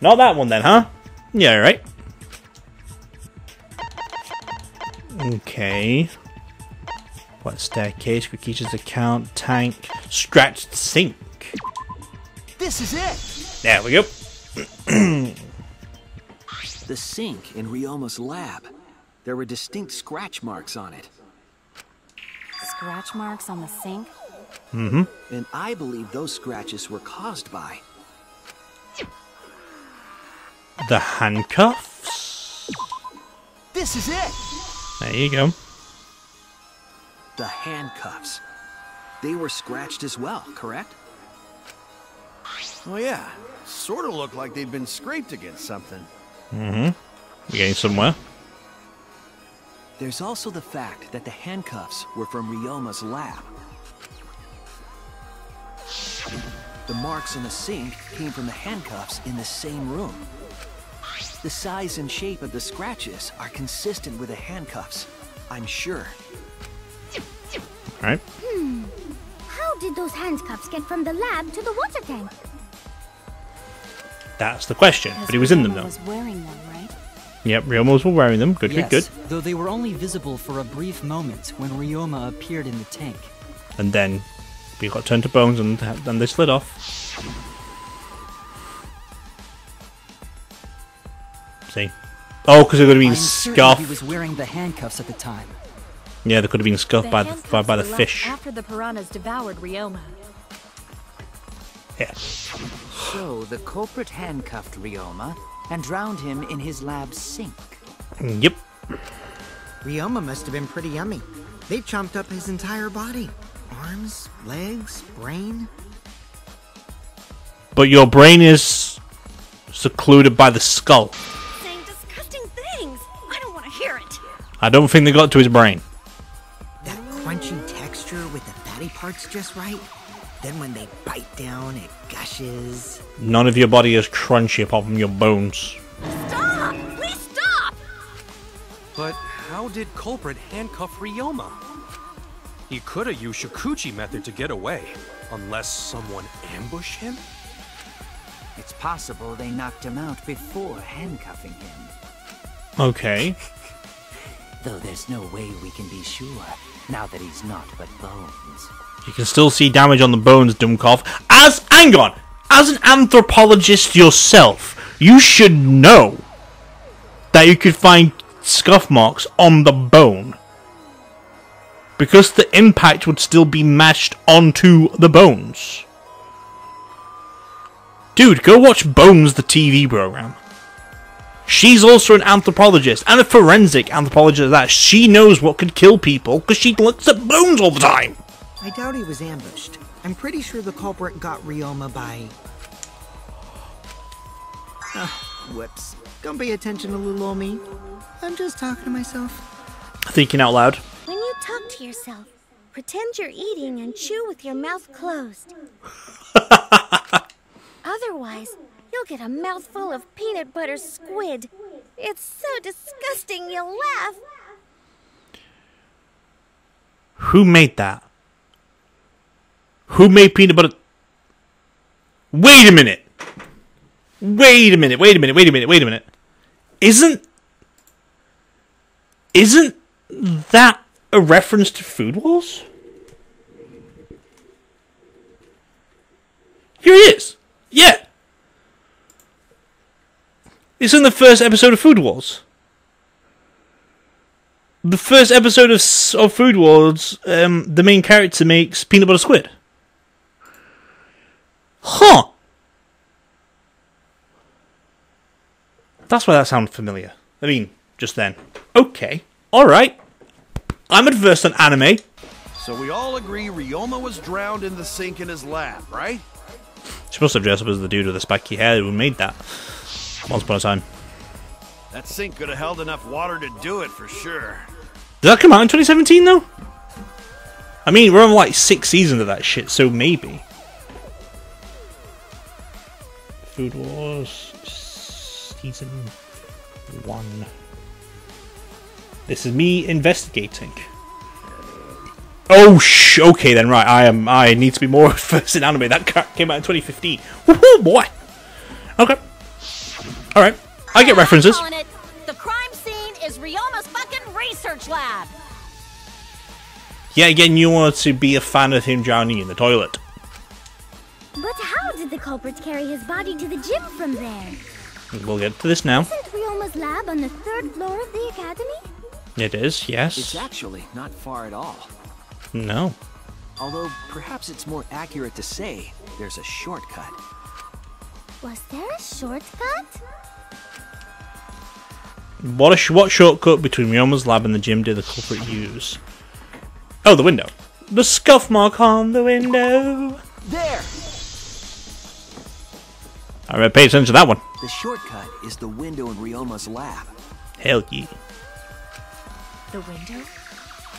Not that one then, huh? Yeah, right. Okay. What staircase? Kokichi's account, tank, scratched sink. This is it! There we go. The sink in Ryoma's lab. There were distinct scratch marks on it. Scratch marks on the sink? Mm-hmm. And I believe those scratches were caused by. The handcuffs. This is it! There you go. The handcuffs. They were scratched as well, correct? Oh yeah, sort of looked like they'd been scraped against something. Mm-hmm. We're getting somewhere. There's also the fact that the handcuffs were from Ryoma's lab. The marks on the sink came from the handcuffs in the same room. The size and shape of the scratches are consistent with the handcuffs, I'm sure. Alright. Hmm. How did those handcuffs get from the lab to the water tank? That's the question. But he was in them though. was wearing them, right? Yep, Ryomos were wearing them. Good, yes, good, good. though they were only visible for a brief moment when Ryoma appeared in the tank. And then we got turned to bones and then they slid off. See? Oh, because they're going to be scuffed. he was wearing the handcuffs at the time. Yeah, they could have been scuffed by the by, by the fish. After the piranhas devoured Ryoma. Yeah. So the culprit handcuffed Ryoma and drowned him in his lab sink. Yep. Ryoma must have been pretty yummy. They chomped up his entire body. Arms, legs, brain. But your brain is secluded by the skull. Saying disgusting things. I don't want to hear it. I don't think they got to his brain. That crunchy texture with the fatty parts just right. Then when they bite down, it gushes. None of your body is crunchy apart from your bones. Stop! Please stop! But how did culprit handcuff Ryoma? He could have used Shikuchi method to get away, unless someone ambushed him? It's possible they knocked him out before handcuffing him. Okay. Though there's no way we can be sure, now that he's not but bones. You can still see damage on the bones, Dumkov. As hang on, as an anthropologist yourself, you should know that you could find scuff marks on the bone. Because the impact would still be mashed onto the bones. Dude, go watch Bones, the TV program. She's also an anthropologist and a forensic anthropologist that. She knows what could kill people because she looks at bones all the time. I doubt he was ambushed. I'm pretty sure the culprit got Ryoma by. Ah, whoops. Don't pay attention to little old me. I'm just talking to myself. Thinking out loud. You talk to yourself, pretend you're eating and chew with your mouth closed. Otherwise, you'll get a mouthful of peanut butter squid. It's so disgusting you'll laugh. Who made that? Who made peanut butter? Wait a minute. Wait a minute. Wait a minute. Wait a minute. Wait a minute. Isn't isn't that a reference to Food Wars? Here it is. Yeah. It's in the first episode of Food Wars. The first episode of, of Food Wars, um, the main character makes peanut butter squid. Huh. That's why that sounded familiar. I mean, just then. Okay. Alright. I'm adverse on anime. So we all agree Ryoma was drowned in the sink in his lab, right? She must have dressed up as the dude with the spiky hair who made that. Once upon a time. That sink could have held enough water to do it for sure. Did that come out in 2017 though? I mean, we're on like six seasons of that shit, so maybe. Food Wars season one. This is me investigating. Oh, sh- okay then, right. I am. I need to be more versed in anime. That came out in 2015. Woohoo, boy. Okay. All right. I get references. The crime scene is Ryoma's fucking research lab. Yeah, again, you want to be a fan of him drowning in the toilet. But how did the culprit carry his body to the gym from there? We'll get to this now. Isn't Ryoma's lab on the third floor of the academy? It is, yes. It's actually not far at all. No. Although perhaps it's more accurate to say there's a shortcut. Was there a shortcut? What a sh- what shortcut between Ryoma's lab and the gym did the culprit use? Oh, the window. The scuff mark on the window. There! I read pay attention to that one. The shortcut is the window in Ryoma's lab. Hell yeah. The window?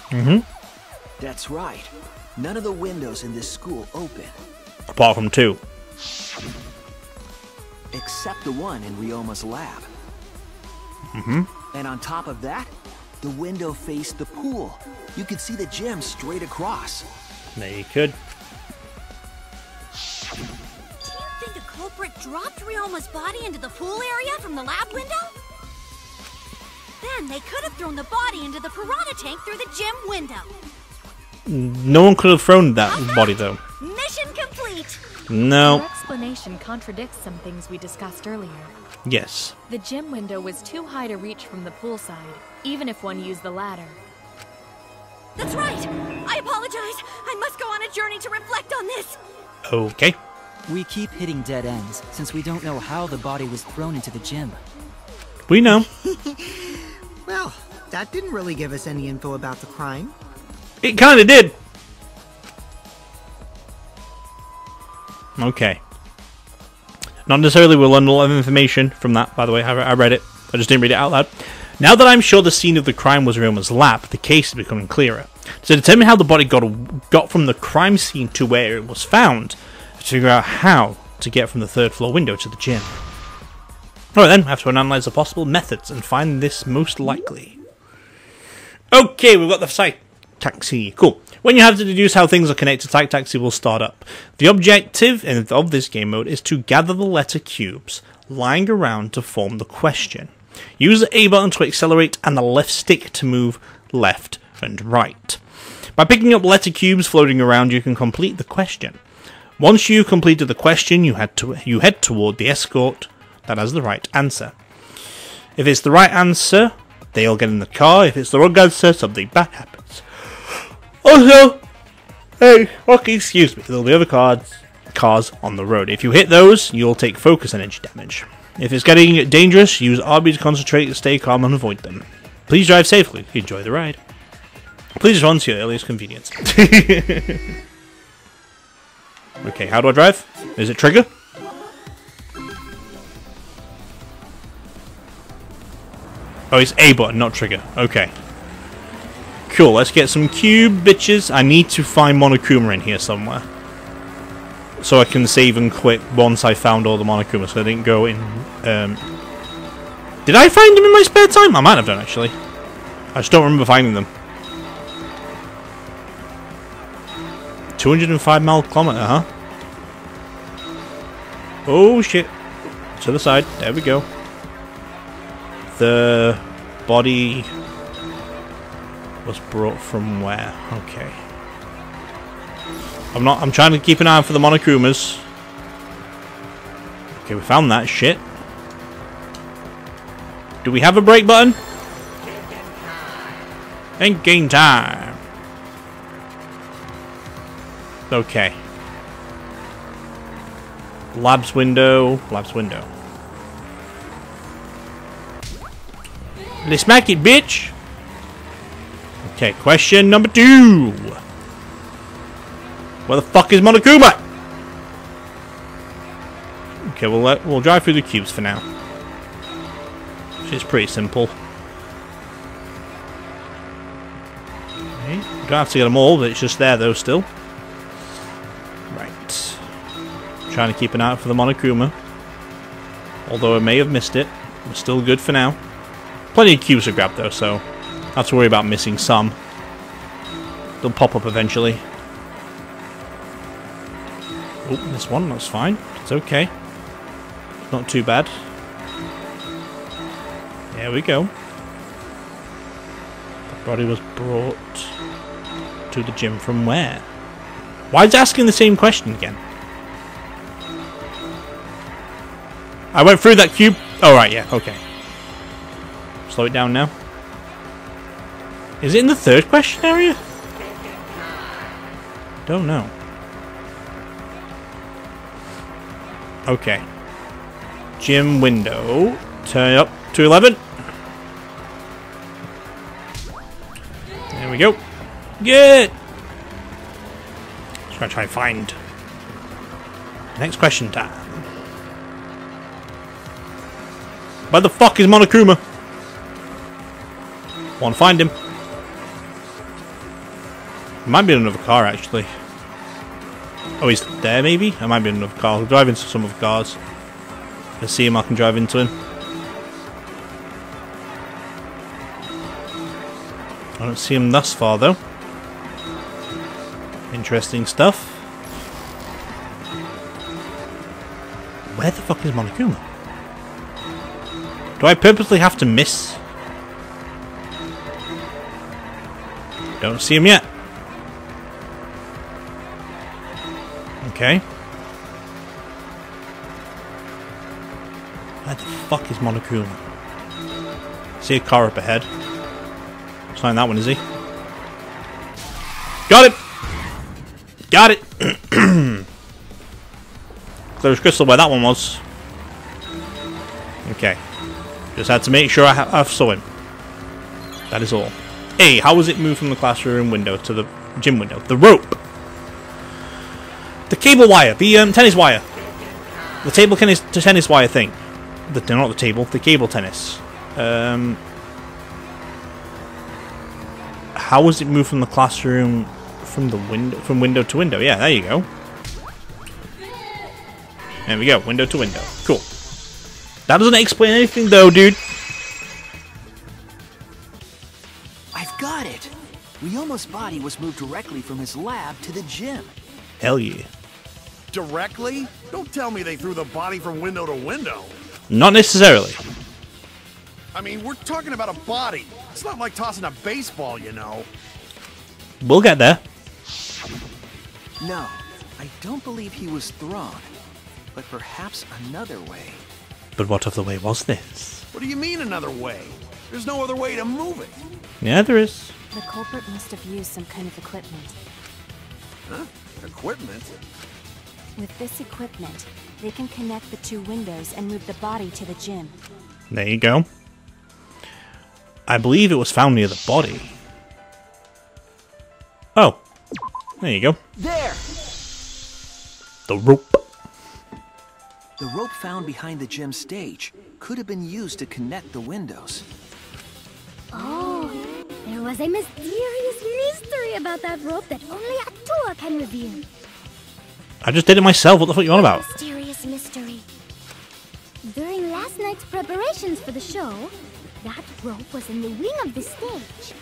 Mm-hmm. That's right. None of the windows in this school open, Apart from two. except the one in Ryoma's lab. Mm-hmm. And on top of that, the window faced the pool. You could see the gym straight across. There you could. Do you think the culprit dropped Ryoma's body into the pool area from the lab window? Then they could have thrown the body into the piranha tank through the gym window. No one could have thrown that body though. Mission complete! No. Your explanation contradicts some things we discussed earlier. Yes. The gym window was too high to reach from the poolside, even if one used the ladder. That's right. I apologize. I must go on a journey to reflect on this. Okay. We keep hitting dead ends, since we don't know how the body was thrown into the gym. We know. Well, that didn't really give us any info about the crime. It kind of did. Okay. Not necessarily we'll learn a lot of information from that, by the way. I, read it. I just didn't read it out loud. Now that I'm sure the scene of the crime was Ryoma's lap, the case is becoming clearer. To determine how the body got got from the crime scene to where it was found, to figure out how to get from the third floor window to the gym. Alright then, I have to analyze the possible methods and find this most likely. Okay, we've got the Psyche Taxi. Cool. When you have to deduce how things are connected, Psyche Taxi will start up. The objective of this game mode is to gather the letter cubes lying around to form the question. Use the A button to accelerate and the left stick to move left and right. By picking up letter cubes floating around, you can complete the question. Once you've completed the question, you head, to, you head toward the escort that has the right answer. If it's the right answer, they all get in the car. If it's the wrong answer, something bad happens. Also, hey, okay, excuse me, there'll be other cars, cars on the road. If you hit those, you'll take focus energy damage. If it's getting dangerous, use RB to concentrate, stay calm, and avoid them. Please drive safely. Enjoy the ride. Please run to your earliest convenience. okay, how do I drive? Is it trigger? Oh, it's A button, not trigger. Okay. Cool, let's get some cube bitches. I need to find Monokuma in here somewhere. So I can save and quit once I found all the Monokuma, so I didn't go in... Um, did I find them in my spare time? I might have done, actually. I just don't remember finding them. 205 mile kilometer, huh? Oh, shit. To the side. There we go. The body was brought from where? Okay. I'm not I'm trying to keep an eye out for the Monokumas. Okay, we found that shit. Do we have a brake button? And game time. Okay. Labs window, labs window. Let's smack it, bitch! Okay, question number two. Where the fuck is Monokuma? Okay, we'll let, we'll drive through the cubes for now. Which is pretty simple. Okay, don't have to get them all, but it's just there though still. Right. Trying to keep an eye out for the Monokuma. Although I may have missed it. We're still good for now. Plenty of cubes to grab though, so not to worry about missing some. They'll pop up eventually. Oh, this one looks fine. It's okay. Not too bad. There we go. The body was brought to the gym from where? Why is asking the same question again? I went through that cube. Oh, right, yeah, okay. Slow it down now. Is it in the third question area? Don't know. Okay. Gym window. Turn up to 11. There we go. Good. Just gonna try and find. Next question time. Where the fuck is Monokuma? Want to find him. Might be in another car actually. Oh, he's there maybe? I might be in another car. I'll drive into some of the cars. Let's see him, I can drive into him. I don't see him thus far though. Interesting stuff. Where the fuck is Monokuma? Do I purposely have to miss? Don't see him yet. Okay. Where the fuck is Monokuma? See a car up ahead. It's not that one, is he? Got it! Got it! Clear as crystal where that one was. Okay. Just had to make sure I, I saw him. That is all. Hey, how was it moved from the classroom window to the gym window? The rope! The cable wire, the um, tennis wire. The table tennis, the tennis wire thing. The, not the table, the cable tennis. Um, how was it moved from the classroom from the window from window to window? Yeah, there you go. There we go, window to window. Cool. That doesn't explain anything though, dude. Got it. Ryoma's body was moved directly from his lab to the gym. Hell yeah. Directly? Don't tell me they threw the body from window to window. Not necessarily. I mean, we're talking about a body. It's not like tossing a baseball, you know. We'll get there. No, I don't believe he was thrown. But perhaps another way. But what other way was this? What do you mean another way? There's no other way to move it. Yeah, there is. The culprit must have used some kind of equipment. Huh? Equipment? With this equipment, they can connect the two windows and move the body to the gym. There you go. I believe it was found near the body. Oh. There you go. There! The rope. The rope found behind the gym stage could have been used to connect the windows. Oh, there was a mysterious mystery about that rope that only Atua can reveal. I just did it myself. What the fuck are you on about? Mysterious mystery. During last night's preparations for the show, that rope was in the wing of the stage.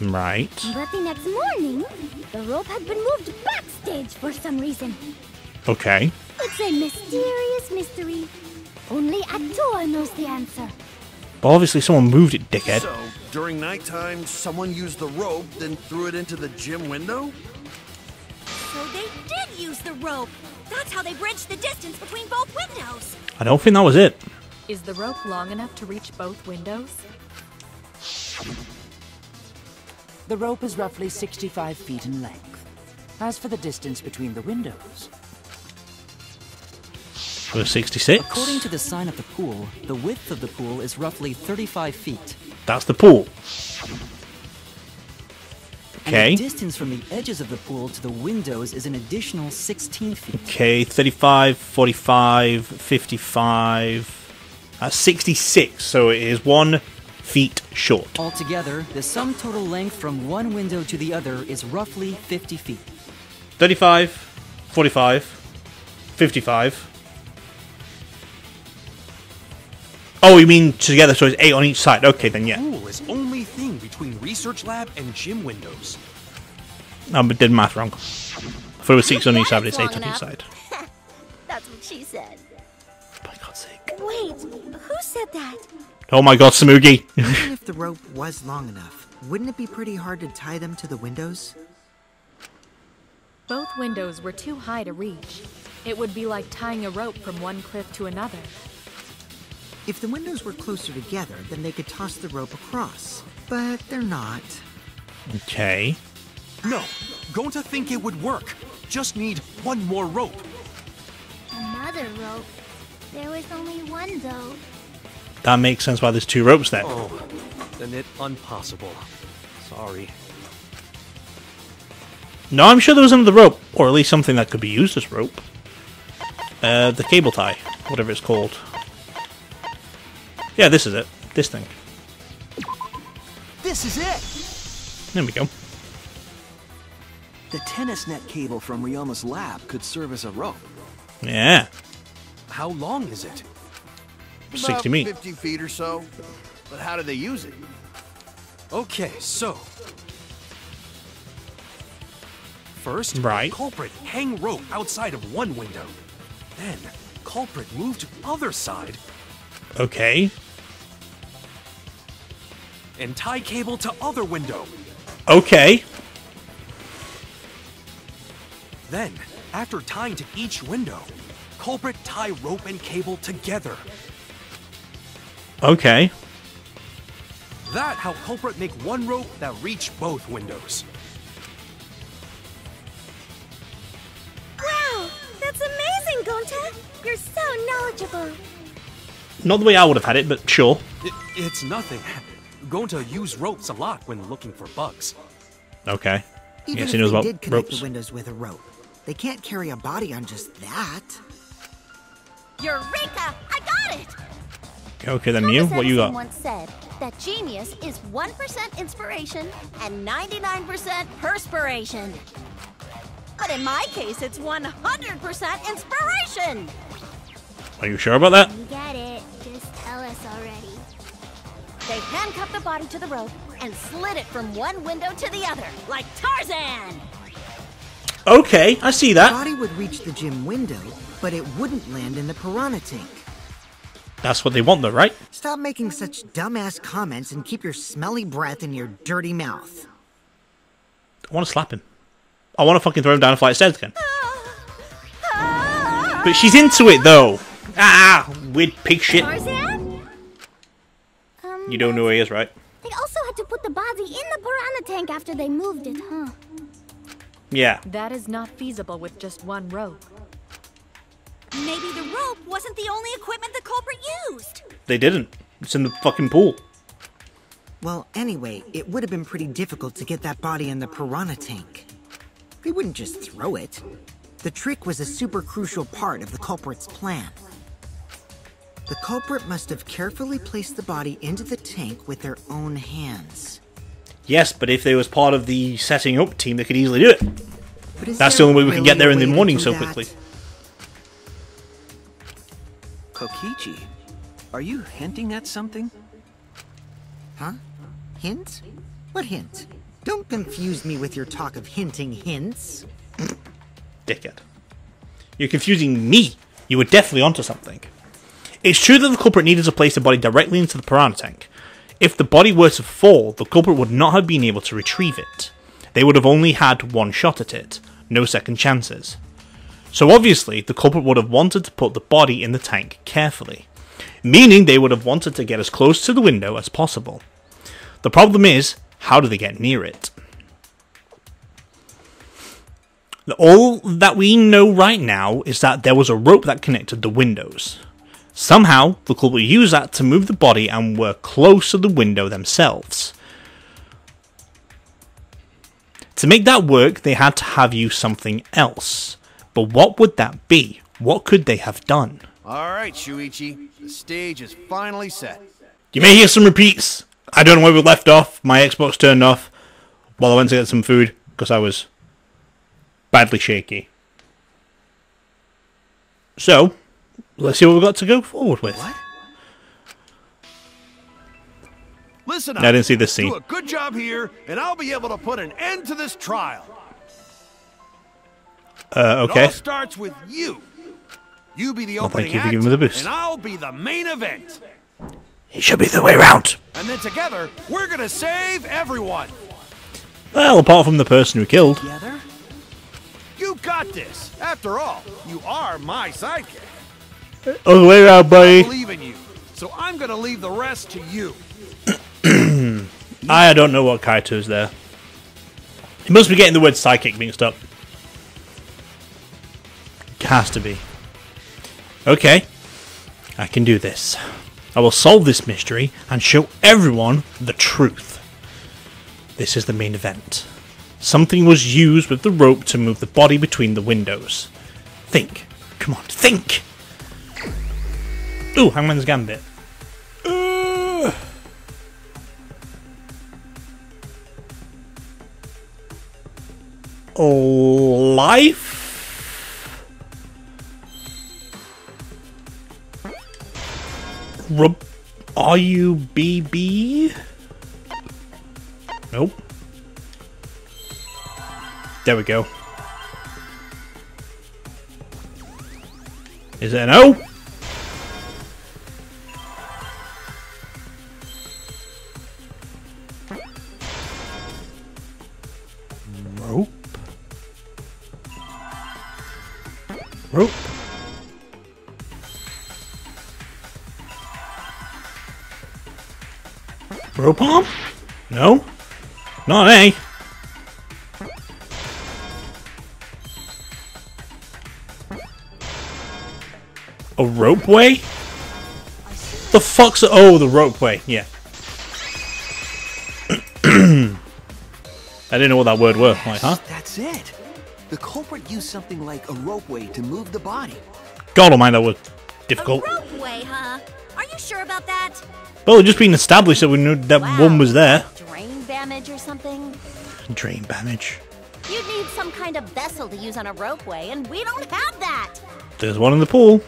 Right. But the next morning, the rope had been moved backstage for some reason. Okay. It's a mysterious mystery. Only Atua knows the answer. But obviously someone moved it, dickhead. So, during nighttime, someone used the rope, then threw it into the gym window? So they did use the rope. That's how they bridged the distance between both windows. I don't think that was it. Is the rope long enough to reach both windows? The rope is roughly 65 feet in length. As for the distance between the windows, Was 66? According to the sign of the pool, the width of the pool is roughly 35 feet. That's the pool. Okay. And the distance from the edges of the pool to the windows is an additional 16 feet. Okay, 35, 45, 55. That's 66, so it is one feet short. Altogether, the sum total length from one window to the other is roughly 50 feet. 35, 45, 55. Oh, you mean together, so it's 8 on each side. Okay, then yeah. Pool is only thing between research lab and gym windows. I did math wrong. I thought it was 6 on each side, but it's 8 long on each side. That's what she said. By God's sake. Wait, who said that? Oh my god, Tsumugi! Even if the rope was long enough, wouldn't it be pretty hard to tie them to the windows? Both windows were too high to reach. It would be like tying a rope from one cliff to another. If the windows were closer together, then they could toss the rope across. But they're not. okay. No, going to think it would work. Just need one more rope. Another rope. There was only one though. That makes sense why there's two ropes there. Oh, then it impossible. Sorry. No, I'm sure there was another rope, or at least something that could be used as rope. Uh, the cable tie, whatever it's called. Yeah, this is it. This thing. This is it! There we go. The tennis net cable from Ryoma's lab could serve as a rope. Yeah. How long is it? 60 About 50 feet or so. But how do they use it? Okay, so. First, Right. culprit hang rope outside of one window. Then, culprit move to other side Okay. And tie cable to other window. Okay. Then, after tying to each window, culprit tie rope and cable together. Okay. That how culprit make one rope that reach both windows. Wow, that's amazing, Gonta. You're so knowledgeable. Not the way I would have had it, but sure. It, it's nothing. Going to use ropes a lot when looking for bugs. Okay. Even Yes, if he knows they about did connect ropes. the windows with a rope, they can't carry a body on just that. Eureka! I got it! Okay, then Miu, Thomas what you Edison got? once said that genius is 1% inspiration and 99% perspiration. But in my case, it's 100% inspiration! Are you sure about that? You get it. Just tell already. They handcuffed the body to the rope and slid it from one window to the other, like Tarzan! Okay, I see that. The body would reach the gym window, but it wouldn't land in the piranha tank. That's what they want, though, right? Stop making such dumbass comments and keep your smelly breath in your dirty mouth. I want to slap him. I want to fucking throw him down a flight of stairs again. But she's into it, though. Ah, weird pig shit. Tarzan? You don't know where he is, right? They also had to put the body in the piranha tank after they moved it, huh? Yeah. That is not feasible with just one rope. Maybe the rope wasn't the only equipment the culprit used. They didn't. It's in the fucking pool. Well, anyway, it would have been pretty difficult to get that body in the piranha tank. They wouldn't just throw it. The trick was a super crucial part of the culprit's plan. The culprit must have carefully placed the body into the tank with their own hands. Yes, but if they was part of the setting up team, they could easily do it. That's the only way we can get there in the morning so that? quickly. Kokichi, are you hinting at something? Huh? Hint? What hint? Don't confuse me with your talk of hinting hints. Dickhead. You're confusing me. You were definitely onto something. It's true that the culprit needed to place the body directly into the piranha tank. If the body were to fall, the culprit would not have been able to retrieve it. They would have only had one shot at it, no second chances. So obviously, the culprit would have wanted to put the body in the tank carefully, meaning they would have wanted to get as close to the window as possible. The problem is, how do they get near it? All that we know right now is that there was a rope that connected the windows. Somehow, the culprit used that to move the body and were close to the window themselves. To make that work, they had to have used something else. But what would that be? What could they have done? All right, Shuichi, the stage is finally set. You may hear some repeats. I don't know where we left off. My Xbox turned off while I went to get some food because I was badly shaky. So, let's see what we've got to go forward with. What? Listen I didn't see this scene. Do a good job here, and I'll be able to put an end to this trial. Uh, okay. It all starts with you. You be the Well, opening thank you for act, giving me the boost. and I'll be the main event. It should be the way round. And then together, we're gonna save everyone. Well, apart from the person who killed. Together? You got this. After all, you are my sidekick. Way around, I buddy. believe in you, so I'm gonna leave the rest to you. I don't know what Kaito's there. He must be getting the word psychic mixed up. Has to be. Okay. I can do this. I will solve this mystery and show everyone the truth. This is the main event. Something was used with the rope to move the body between the windows. Think. Come on, think! Ooh, Hangman's Gambit. Ugh. Oh, life. Rub are you BB? Nope. There we go. Is it an O? Rope. Rope arm? No. Not A. A ropeway? The fuck's oh the ropeway? Yeah. I didn't know what that word was. Like, huh? That's it. The culprit used something like a ropeway to move the body. God almighty, that was difficult. Ropeway, huh? Are you sure about that? Well, it just been established that we knew that one was there. Drain damage or something? Drain damage. You'd need some kind of vessel to use on a ropeway, and we don't have that. There's one in the pool.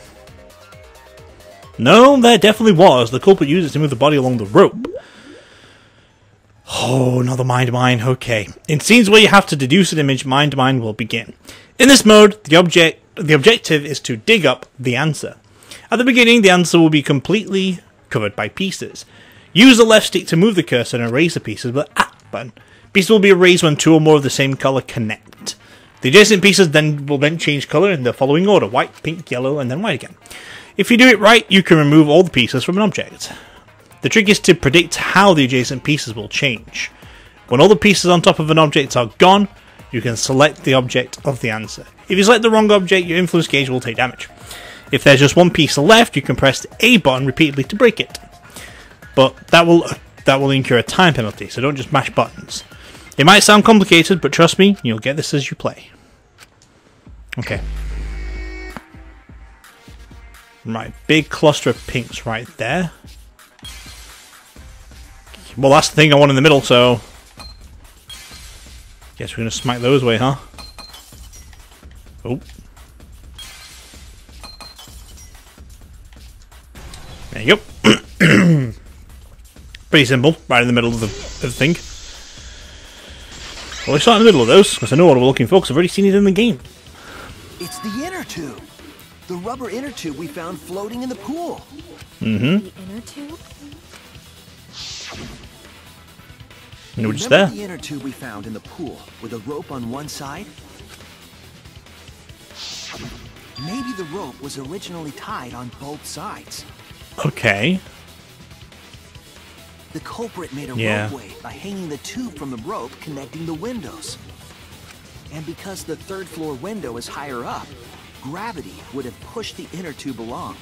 No, there definitely was. The culprit used it to move the body along the rope. Oh, another mind mine. Okay. In scenes where you have to deduce an image, mind mine will begin. In this mode, the object the objective is to dig up the answer. At the beginning, the answer will be completely covered by pieces. Use the left stick to move the cursor and erase the pieces with the up button. Pieces will be erased when two or more of the same color connect. The adjacent pieces then will then change color in the following order: white, pink, yellow, and then white again. If you do it right, you can remove all the pieces from an object. The trick is to predict how the adjacent pieces will change. When all the pieces on top of an object are gone, you can select the object of the answer. If you select the wrong object, your influence gauge will take damage. If there's just one piece left, you can press the A button repeatedly to break it. But that will that will incur a time penalty, so don't just mash buttons. It might sound complicated, but trust me, you'll get this as you play. Okay. Right, big cluster of pinks right there. Well, that's the thing I want in the middle, so... Guess we're gonna smack those away, huh? Oh. There you go. Pretty simple, right in the middle of the, of the thing. Well, let's start in the middle of those, because I know what we're looking for, because I've already seen it in the game. It's the inner tube. The rubber inner tube we found floating in the pool. Mm-hmm. The inner tube? It's Remember there. the inner tube we found in the pool with a rope on one side? Maybe the rope was originally tied on both sides. Okay. The culprit made a Yeah. ropeway by hanging the tube from the rope connecting the windows. And because the third floor window is higher up, gravity would have pushed the inner tube along.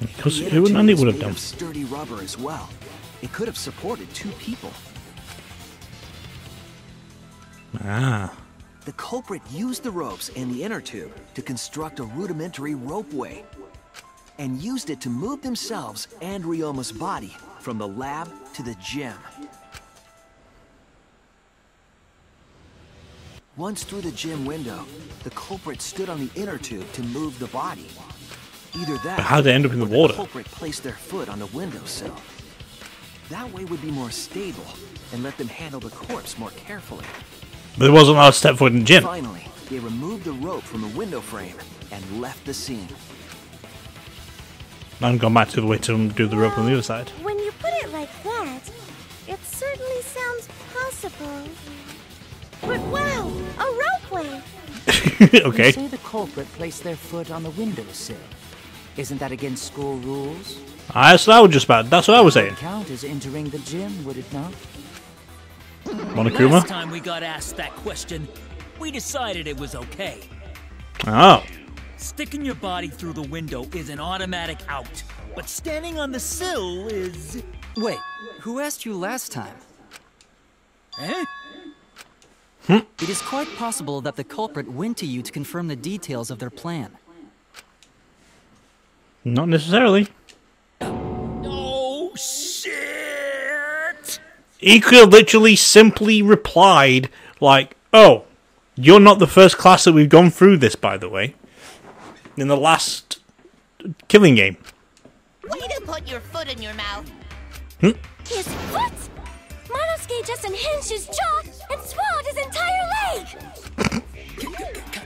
Because it would, tube Andy would have done. sturdy rubber as well. It could have supported two people. Ah. The culprit used the ropes and the inner tube to construct a rudimentary ropeway and used it to move themselves and Ryoma's body from the lab to the gym. Once through the gym window, the culprit stood on the inner tube to move the body. Either that But how'd they end up in the or water? The culprit placed their foot on the windowsill. That way would be more stable and let them handle the corpse more carefully. But it wasn't allowed to step foot in the gym. Finally, they removed the rope from the window frame and left the scene. And gone back to the way to do the rope on the other side. When you put it like that, it certainly sounds possible. But wow, a ropeway! okay. You say the culprit placed their foot on the windowsill. Isn't that against school rules? Ah, that's what I was just about. That's what I was saying. Count as entering the gym, would it not? Monokuma? Last time we got asked that question, we decided it was okay. Oh. Sticking your body through the window is an automatic out, but standing on the sill is. Wait, who asked you last time? Eh? It is quite possible that the culprit went to you to confirm the details of their plan. Not necessarily. Oh shit! He could have literally simply replied, like, oh, you're not the first class that we've gone through this, by the way. In the last killing game. Way to put your foot in your mouth. Hmm? His foot! Monosuke just unhinged his jaw and swallowed his entire leg!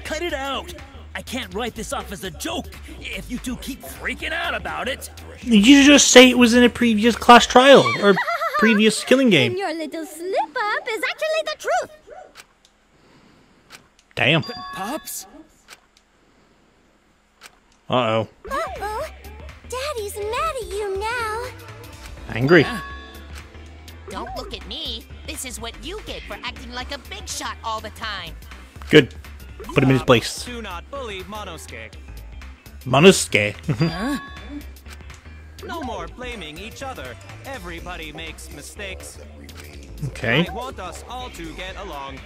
Cut it out! I can't write this off as a joke if you two keep freaking out about it. Did you just say it was in a previous class trial? Or previous killing And game? your little slip up is actually the truth! Damn. Pops? Uh oh. Uh-oh. Daddy's mad at you now. Angry. Don't look at me. This is what you get for acting like a big shot all the time. Good. Put him in his um, place. Do not bully Monosuke. Monosuke. Mm-hmm. No more blaming each other. Everybody makes mistakes. Okay. I want us all to get along.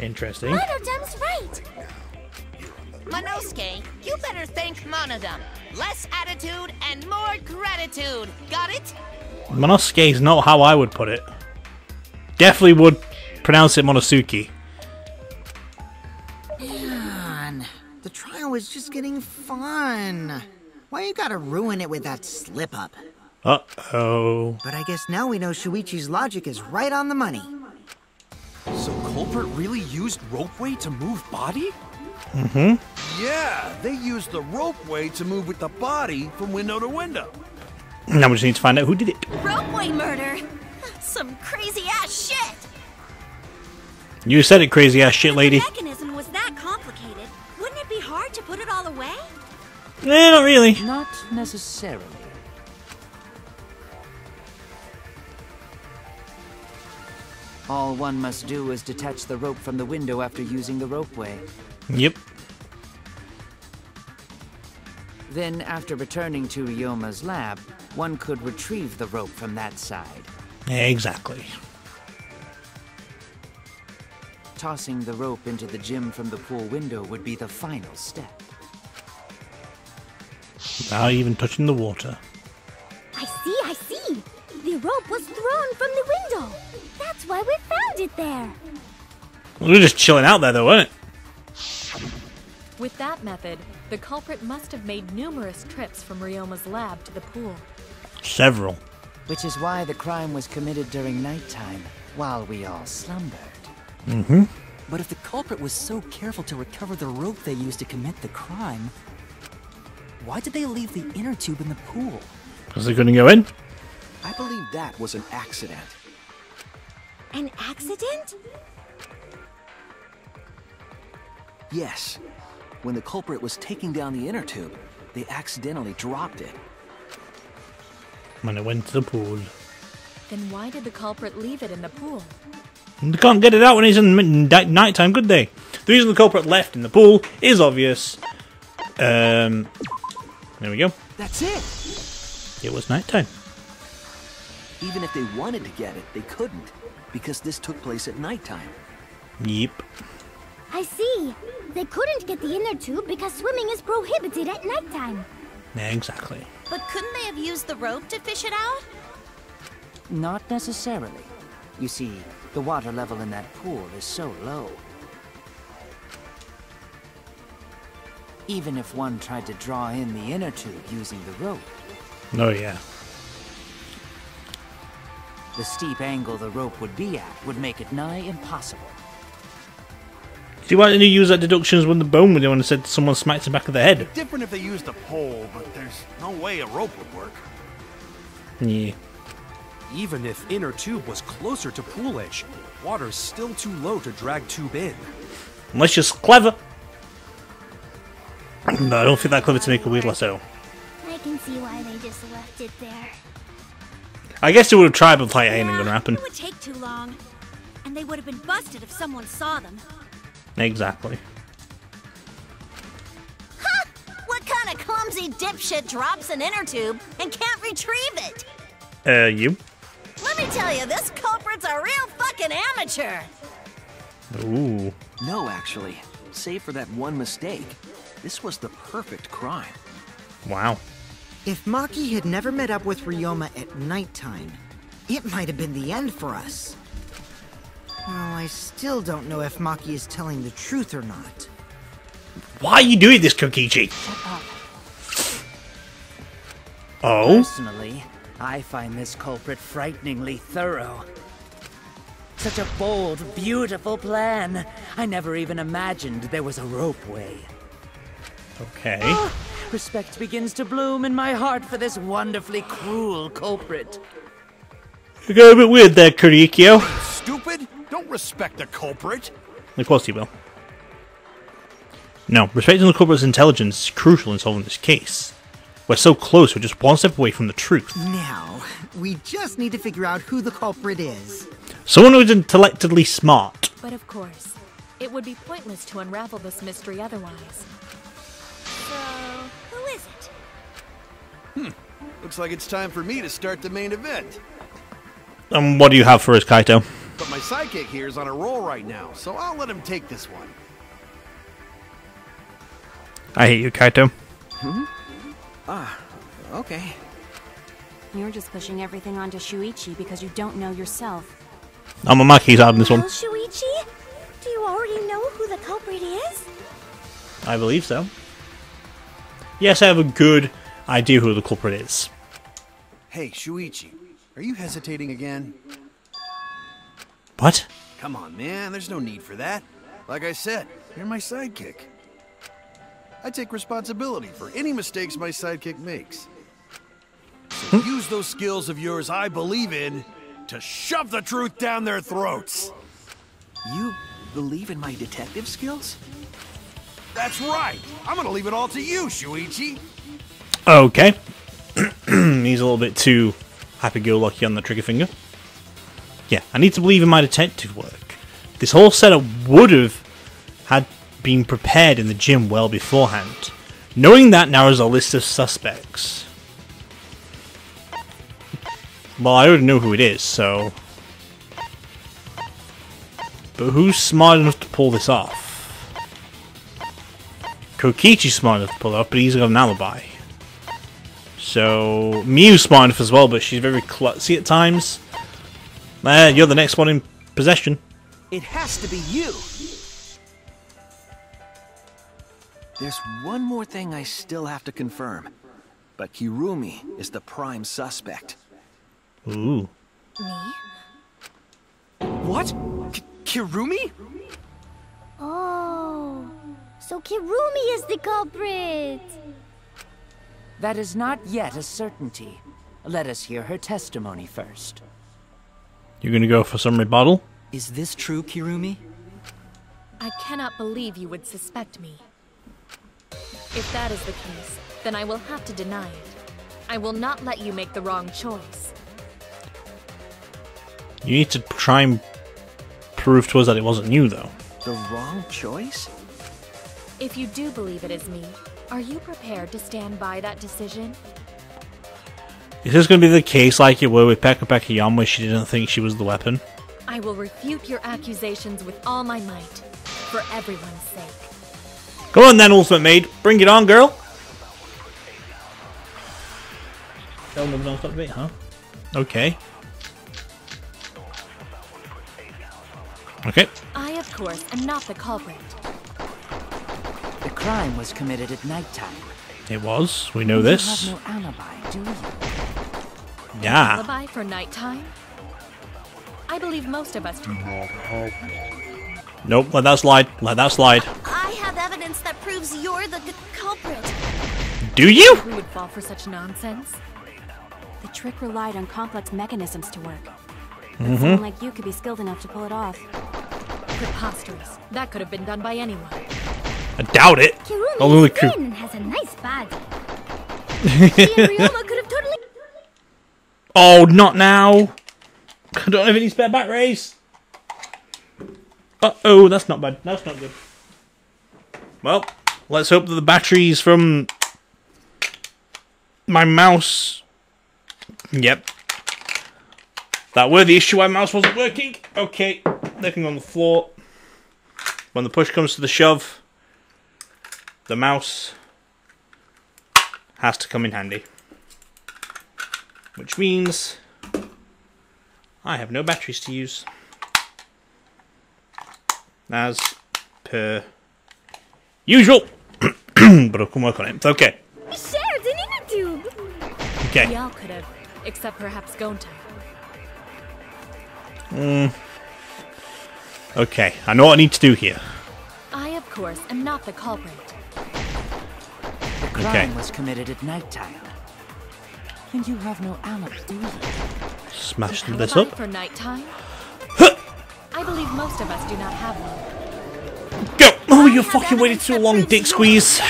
Interesting. Monodam's right. Monosuke, you better thank Monodam. Less attitude and more gratitude. Got it? Monosuke is not how I would put it. Definitely would pronounce it Monosuke. Was just getting fun. Why you gotta ruin it with that slip up? Uh oh. But I guess now we know Shuichi's logic is right on the money. So culprit really used ropeway to move body? Mm-hmm. Yeah, they used the ropeway to move with the body from window to window. Now we just need to find out who did it. Ropeway murder. Some crazy ass shit. You said it, crazy ass shit lady. Eh, not really. Not necessarily. All one must do is detach the rope from the window after using the ropeway. Yep. Then, after returning to Ryoma's lab, one could retrieve the rope from that side. Exactly. Tossing the rope into the gym from the pool window would be the final step. Without even touching the water. I see, I see. The rope was thrown from the window. That's why we found it there. We were just chilling out there, though, weren't it? With that method, the culprit must have made numerous trips from Ryoma's lab to the pool. Several. Which is why the crime was committed during nighttime, while we all slumbered. Mm-hmm. But if the culprit was so careful to recover the rope they used to commit the crime, why did they leave the inner tube in the pool? Because they couldn't go in. I believe that was an accident. An accident? Yes. When the culprit was taking down the inner tube, they accidentally dropped it. When it went to the pool. Then why did the culprit leave it in the pool? They can't get it out when it's in mid- night nighttime, could they? The reason the culprit left in the pool is obvious. Um, there we go. That's it! It was nighttime. Even if they wanted to get it, they couldn't, because this took place at nighttime. Yep. I see. They couldn't get the inner tube because swimming is prohibited at nighttime. Exactly. But couldn't they have used the rope to fish it out? Not necessarily. You see, the water level in that pool is so low. Even if one tried to draw in the inner tube using the rope, Oh, yeah. the steep angle the rope would be at would make it nigh impossible. See why didn't you use that deductions when the bone when they when they said someone smacked the back of the head? Different if they used a pole, but there's no way a rope would work. Yeah. Even if inner tube was closer to pool edge, water's still too low to drag tube in. Unless you're clever. No, I don't think that clever to make a weird lasso. I can see why they just left it there. I guess they would have tried, but like, ain't gonna happen. It would take too long. And they would have been busted if someone saw them. Exactly. What kind of clumsy dipshit drops an inner tube and can't retrieve it? Uh, you? Let me tell you, this culprit's a real fucking amateur. Ooh. No, actually. Save for that one mistake. This was the perfect crime. Wow. If Maki had never met up with Ryoma at nighttime, it might have been the end for us. Well, I still don't know if Maki is telling the truth or not. Why are you doing this, Kokichi? Oh? Personally, I find this culprit frighteningly thorough. Such a bold, beautiful plan. I never even imagined there was a ropeway. Okay. Ah, respect begins to bloom in my heart for this wonderfully cruel culprit. You got a bit weird there, Korekiyo. Stupid? Don't respect the culprit. Of course you will. No, respecting the culprit's intelligence is crucial in solving this case. We're so close, we're just one step away from the truth. Now, we just need to figure out who the culprit is. Someone who's intellectually smart. But of course, it would be pointless to unravel this mystery otherwise. So, who is it? Hmm. Looks like it's time for me to start the main event. And what do you have for us, Kaito? But my sidekick here is on a roll right now, so I'll let him take this one. I hate you, Kaito. Hmm? Ah, okay. You're just pushing everything onto Shuichi because you don't know yourself. Amaki's out in this one. Shuichi, do you already know who the culprit is? I believe so. Yes, I have a good idea who the culprit is. Hey, Shuichi, are you hesitating again? What? Come on, man, there's no need for that. Like I said, you're my sidekick. I take responsibility for any mistakes my sidekick makes. So hmm? use those skills of yours I believe in to shove the truth down their throats. You believe in my detective skills? That's right. I'm gonna leave it all to you, Shuichi. Okay. He's a little bit too happy-go-lucky on the trigger finger. Yeah, I need to believe in my detective work. This whole setup would have had been prepared in the gym well beforehand. Knowing that now is a list of suspects. Well, I already know who it is, so... But who's smart enough to pull this off? Kokichi's smart enough to pull it off, but he's got an alibi. So, Miu's smart enough as well, but she's very klutzy at times. Uh, you're the next one in possession. It has to be you! There's one more thing I still have to confirm. But Kirumi is the prime suspect. Ooh. Me? What? K Kirumi? Oh, so Kirumi is the culprit. That is not yet a certainty. Let us hear her testimony first. You're gonna go for some rebuttal? Is this true, Kirumi? I cannot believe you would suspect me. If that is the case, then I will have to deny it. I will not let you make the wrong choice. You need to try and prove to us that it wasn't you, though. The wrong choice? If you do believe it is me, are you prepared to stand by that decision? Is this going to be the case like it were with Pekka Pekka where she didn't think she was the weapon? I will refute your accusations with all my might, for everyone's sake. Go on then, Ultimate Maid. Bring it on, girl. Tell them not stop bit, huh? Okay. Okay. I, of course, am not the culprit. The crime was committed at nighttime. It was. We know You this. have no alibi, do you? Yeah. Alibi for nighttime? I believe most of us do. Nope. Let that slide. Let that slide. I have evidence that proves you're the culprit. Do you? Who would fall for such nonsense? The trick relied on complex mechanisms to work. Mhm. Someone like you could be skilled enough to pull it off. Preposterous. That could have been done by anyone. I doubt it. Kirumi Only is Ku- has a nice body. she could have totally. Oh, not now. I don't have any spare batteries. Uh oh, that's not bad. That's not good. Well, let's hope that the batteries from my mouse. Yep. That were the issue why my mouse wasn't working. Okay, they can go on the floor. When the push comes to the shove, the mouse has to come in handy. Which means I have no batteries to use. As per usual. but I can work on it. Okay. Shared an inner tube. Okay. We all could have, except perhaps Gonta. Mm. Okay, I know what I need to do here. I, of course, am not the culprit. The crime Okay. was committed at nighttime. And you have no alibi, do you? Smash this up. for nighttime? I believe most of us do not have one. Go! Oh, you fucking waited too long, dick squeeze.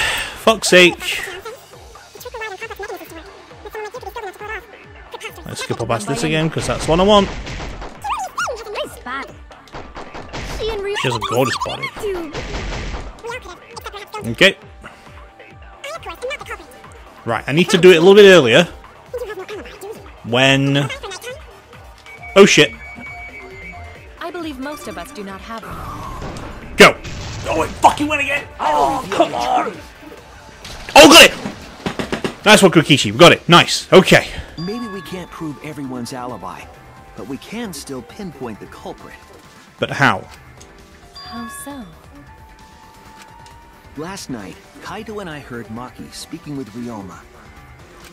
Fuck's sake. Let's skip past this again, because that's what I want. She and Ryoma She has a gorgeous body. Right, I need to do it a little bit earlier. When... Oh shit. I believe most of us do not have one. Go! Oh, it fucking went again! Oh, come on! Oh, got it! Nice one, Kokichi. We got it. Nice. Okay. Maybe we can't prove everyone's alibi, but we can still pinpoint the culprit. But how? How so? Last night, Kaito and I heard Maki speaking with Ryoma,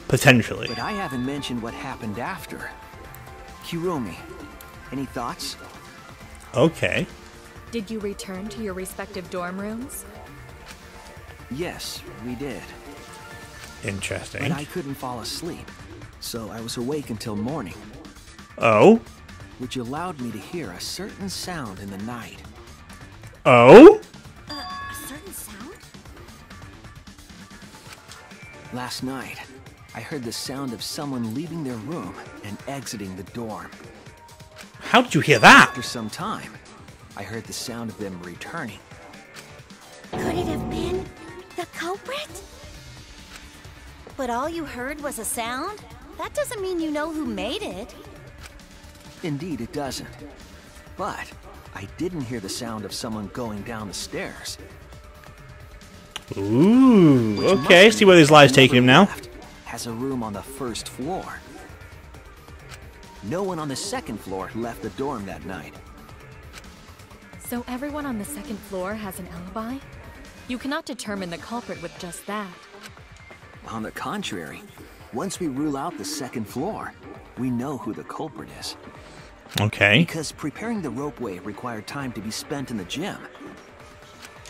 Potentially. but I haven't mentioned what happened after. Kirumi, any thoughts? Okay. Did you return to your respective dorm rooms? Yes, we did. Interesting. But I couldn't fall asleep, so I was awake until morning, Oh? which allowed me to hear a certain sound in the night. Oh? Last night, I heard the sound of someone leaving their room and exiting the dorm. How did you hear that? After some time, I heard the sound of them returning. Could it have been the culprit? But all you heard was a sound? That doesn't mean you know who made it. Indeed, it doesn't. But I didn't hear the sound of someone going down the stairs. Ooh. which Okay, see where mean this lie's whoever taking him now. Has a room on the first floor. No one on the second floor left the dorm that night. So everyone on the second floor has an alibi? You cannot determine the culprit with just that. On the contrary, once we rule out the second floor, we know who the culprit is. Okay. Because preparing the ropeway required time to be spent in the gym.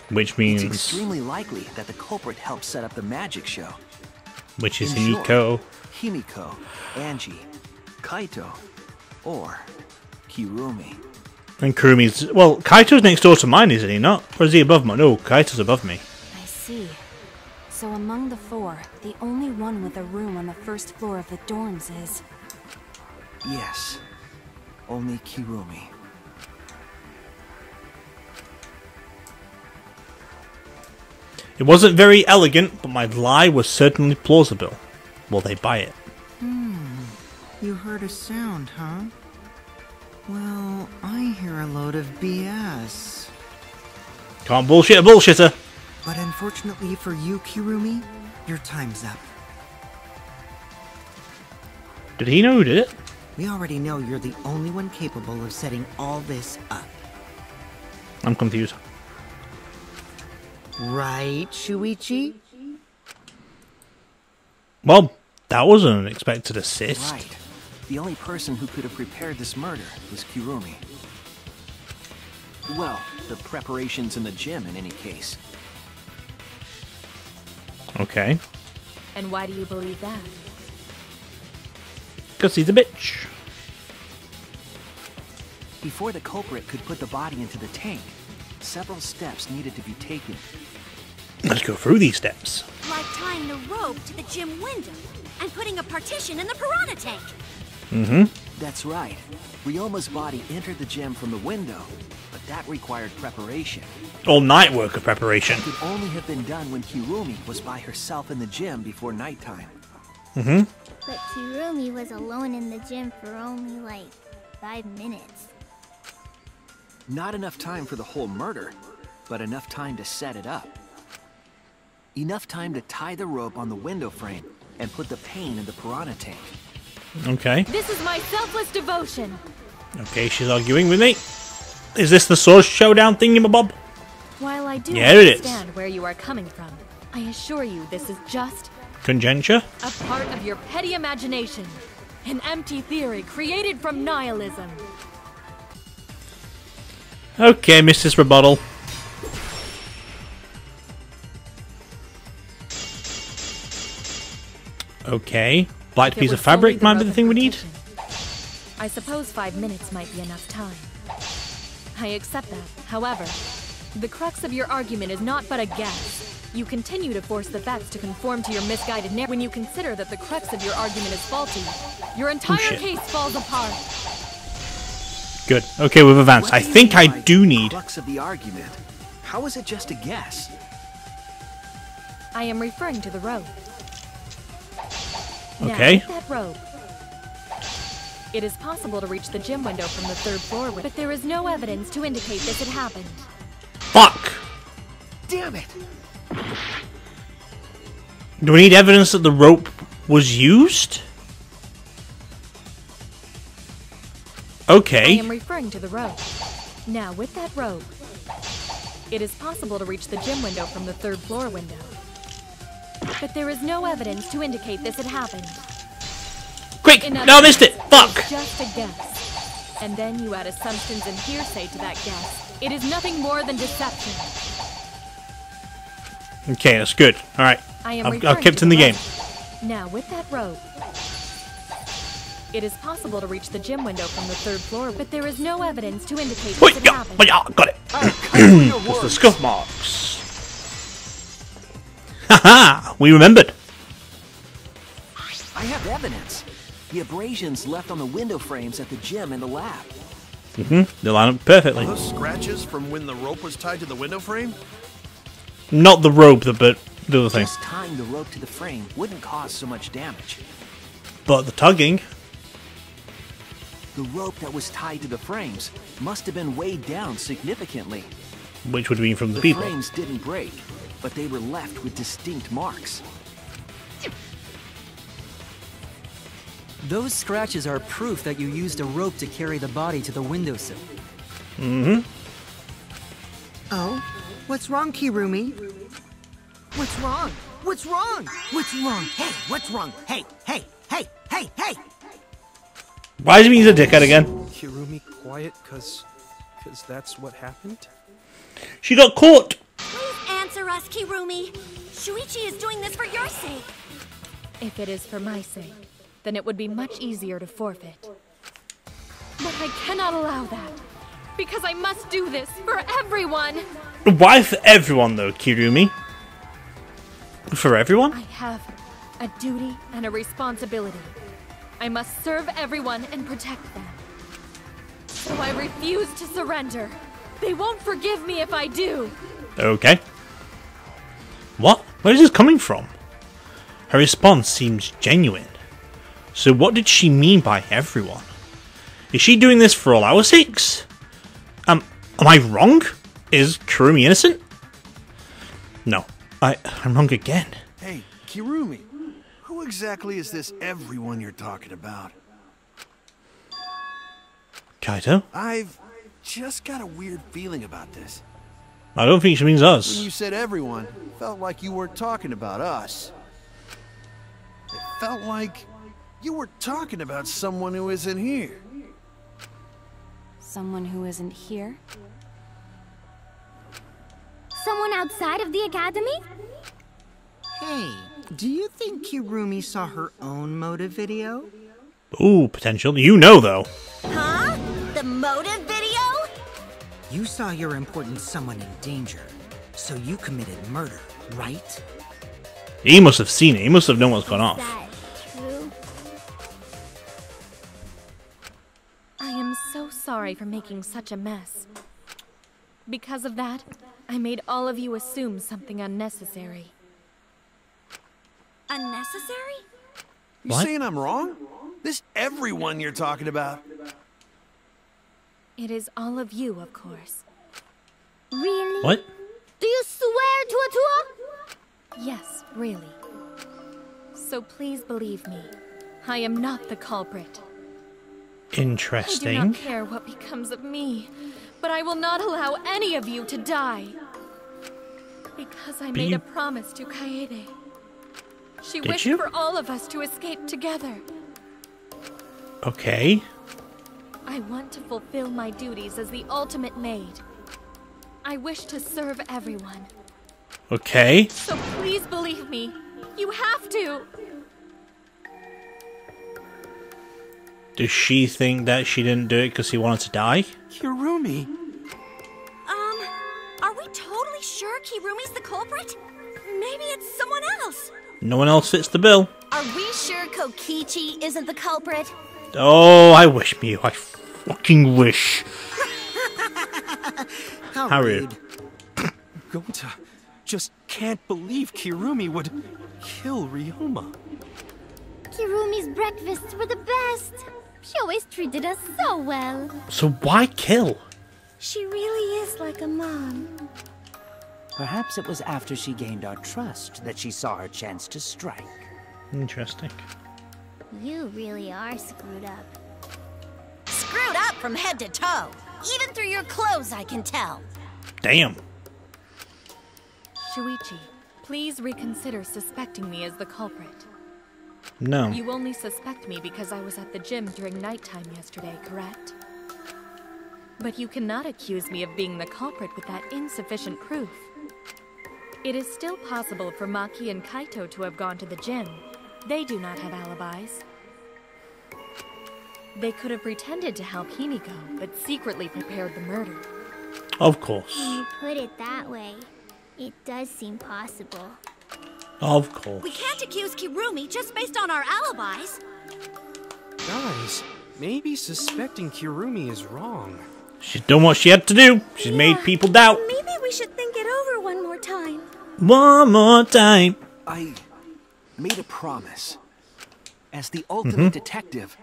Which means It's extremely likely that the culprit helped set up the magic show. Which is In short, Himiko. Himiko, Angie, Kaito, or Kirumi. And Kirumi's Well, Kaito's next door to mine, isn't he not? Or is he above me? No, Kaito's above me. I see. So among the four, the only one with a room on the first floor of the dorms is... Yes, only Kirumi. It wasn't very elegant, but my lie was certainly plausible. Will they buy it? Hmm. You heard a sound, huh? Well, I hear a load of BS. Can't bullshit a bullshitter. But unfortunately for you, Kirumi, your time's up. Did he know who did it? We already know you're the only one capable of setting all this up. I'm confused. Right, Shuichi? Well, that was an unexpected assist. Right. The only person who could have prepared this murder was Kirumi. Well, the preparations in the gym in any case. Okay. And why do you believe that? Because he's a bitch. Before the culprit could put the body into the tank, several steps needed to be taken. Let's go through these steps. Like tying the rope to the gym window and putting a partition in the piranha tank. Mm-hmm. That's right. Ryoma's body entered the gym from the window, but that required preparation. All night work of preparation. It could only have been done when Kirumi was by herself in the gym before nighttime. Mm-hmm. But Kirumi was alone in the gym for only like five minutes. Not enough time for the whole murder, but enough time to set it up. Enough time to tie the rope on the window frame and put the pain in the piranha tank. Okay. This is my selfless devotion. Okay, she's arguing with me. Is this the source showdown thingy, thingamabob? While I do Yeah, it is. understand where you are coming from, I assure you this is just Conjecture? a part of your petty imagination. An empty theory created from nihilism. Okay, Mrs. Rebuttal. Okay. Black piece of fabric might be the thing we need. I suppose five minutes might be enough time. I accept that. However, the crux of your argument is not but a guess. You continue to force the facts to conform to your misguided narrative. When you consider that the crux of your argument is faulty, your entire shit. case falls apart. Good. Okay, we've advanced. I What do you think I do need. Crux of the argument. How is it just a guess? I am referring to the rope. Okay. Now, with that rope. It is possible to reach the gym window from the third floor, but there is no evidence to indicate this had happened. Fuck! Damn it! Do we need evidence that the rope was used? I Okay. am referring to the rope. Now, with that rope, it is possible to reach the gym window from the third floor window. But there is no evidence to indicate this had happened. Quick! No, I missed it! Fuck! Just a guess. And then you add assumptions and hearsay to that guess. It is nothing more than deception. Okay, that's good. Alright. I am I've kept in the the game. Now, with that rope, it is possible to reach the gym window from the third floor, but there is no evidence to indicate Wait, this had yeah, happened. but yeah, got it. It's the scuff marks. Haha! We remembered. I have evidence. The abrasions left on the window frames at the gym and the lab. Mm-hmm. They line up perfectly. Are those scratches from when the rope was tied to the window frame? Not the rope, the- but the other thing. Just tying the rope to the frame wouldn't cause so much damage. But the tugging. The rope that was tied to the frames must have been weighed down significantly. Which would mean from the The people. frames didn't break, but they were left with distinct marks. Those scratches are proof that you used a rope to carry the body to the windowsill. Mm-hmm. Oh? What's wrong, Kirumi? What's wrong? What's wrong? What's wrong? Hey, what's wrong? Hey, hey, hey, hey, hey! Why is he being a dickhead again? Kirumi quiet, cause, cause that's what happened? She got caught! Please answer us, Kirumi. Shuichi is doing this for your sake. If it is for my sake, then it would be much easier to forfeit. But I cannot allow that. Because I must do this for everyone. Why for everyone though, Kirumi? For everyone? I have a duty and a responsibility. I must serve everyone and protect them. So I refuse to surrender. They won't forgive me if I do. Okay. What? Where is this coming from? Her response seems genuine. So what did she mean by everyone? Is she doing this for all our sakes? Um, am I wrong? Is Kirumi innocent? No, I, I'm wrong again. Hey, Kirumi, who exactly is this everyone you're talking about? Kaito? I've just got a weird feeling about this. I don't think she means When us. you said everyone, felt like you weren't talking about us. It felt like you were talking about someone who isn't here. Someone who isn't here? Someone outside of the academy? Hey, do you think Kirumi saw her own motive video? Ooh, potential. You know though. Huh? The motive video? You saw your important someone in danger, so you committed murder, right? He must have seen it. He must have known what's going gone off. True. I am so sorry for making such a mess. Because of that, I made all of you assume something unnecessary. Unnecessary? You What? saying I'm wrong? This everyone you're talking about. It is all of you, of course. Really? What? Do you swear to a tour? Yes, really. So please believe me. I am not the culprit. Interesting. I do not care what becomes of me, but I will not allow any of you to die. Because I But made you- a promise to Kaede. She Did wished you? for all of us to escape together. Okay. I want to fulfill my duties as the ultimate maid. I wish to serve everyone. Okay. So please believe me. You have to. Does she think that she didn't do it because he wanted to die? Kirumi! Um, are we totally sure Kirumi's the culprit? Maybe it's someone else. No one else fits the bill. Are we sure Kokichi isn't the culprit? Oh, I wish me. I fucking wish. How, How rude. rude. Kirumi's breakfasts were the best. She always treated us so well. So why kill? She really is like a mom. Perhaps it was after she gained our trust that she saw her chance to strike. Interesting. You really are screwed up. Screwed up from head to toe. Even through your clothes, I can tell. Damn. Shuichi, please reconsider suspecting me as the culprit. No. You only suspect me because I was at the gym during nighttime yesterday, correct? But you cannot accuse me of being the culprit with that insufficient proof. It is still possible for Maki and Kaito to have gone to the gym. They do not have alibis. They could have pretended to help Himiko, but secretly prepared the murder. Of course. When you put it that way, it does seem possible. Of course. We can't accuse Kirumi just based on our alibis. Guys, maybe suspecting Kirumi is wrong. She's done what she had to do. She's made people doubt. Maybe we should think it over one more time. One more time. I made a promise. As the ultimate Mhm. detective,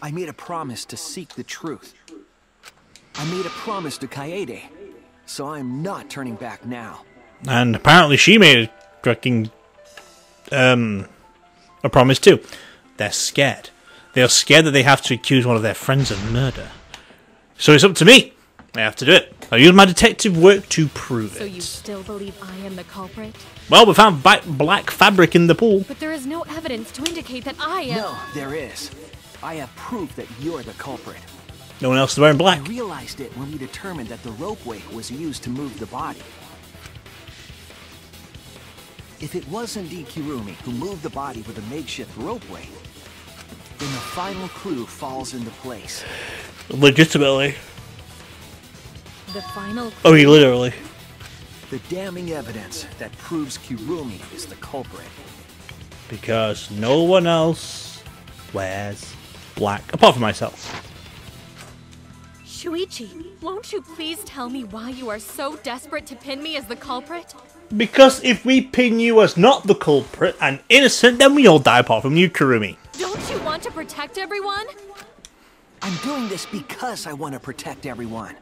I made a promise to seek the truth. I made a promise to Kaede, so I'm not turning back now. And apparently she made a fucking um a promise too. They're scared. They are scared that they have to accuse one of their friends of murder. So it's up to me. I have to do it. I'll use my detective work to prove So it. you still believe I am the culprit? Well, we found bi- black fabric in the pool. But there is no evidence to indicate that I am. No, there is. I have proof that you're the culprit. No one else is wearing black. I realized it when we determined that the ropeway was used to move the body. If it was indeed Kirumi who moved the body with a makeshift ropeway, then the final clue falls into place. Legitimately. The final. Oh, he literally. The damning evidence that proves Kirumi is the culprit. Because no one else wears black, apart from myself. Shuichi, won't you please tell me why you are so desperate to pin me as the culprit? Because if we pin you as not the culprit and innocent, then we all die apart from you, Kurumi. Don't you want to protect everyone? I'm doing this because I want to protect everyone.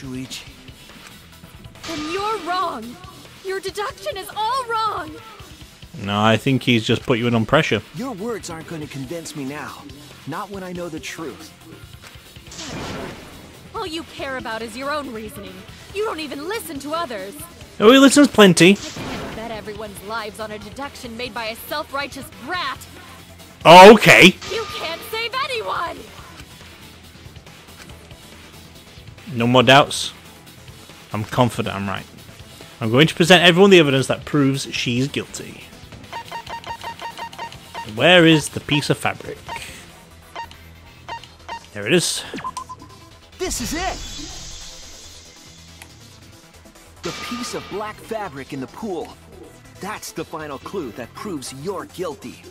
Shuichi. Then you're wrong. Your deduction is all wrong. No, I think he's just put you in on pressure. Your words aren't going to convince me now. Not when I know the truth. All you care about is your own reasoning. You don't even listen to others. Oh, he listens plenty. Can't bet everyone's lives on a deduction made by a self-righteous brat. Oh, okay. You can't save anyone. No more doubts. I'm confident I'm right. I'm going to present everyone the evidence that proves she's guilty. Where is the piece of fabric? There it is. This is it! The piece of black fabric in the pool. That's the final clue that proves you're guilty.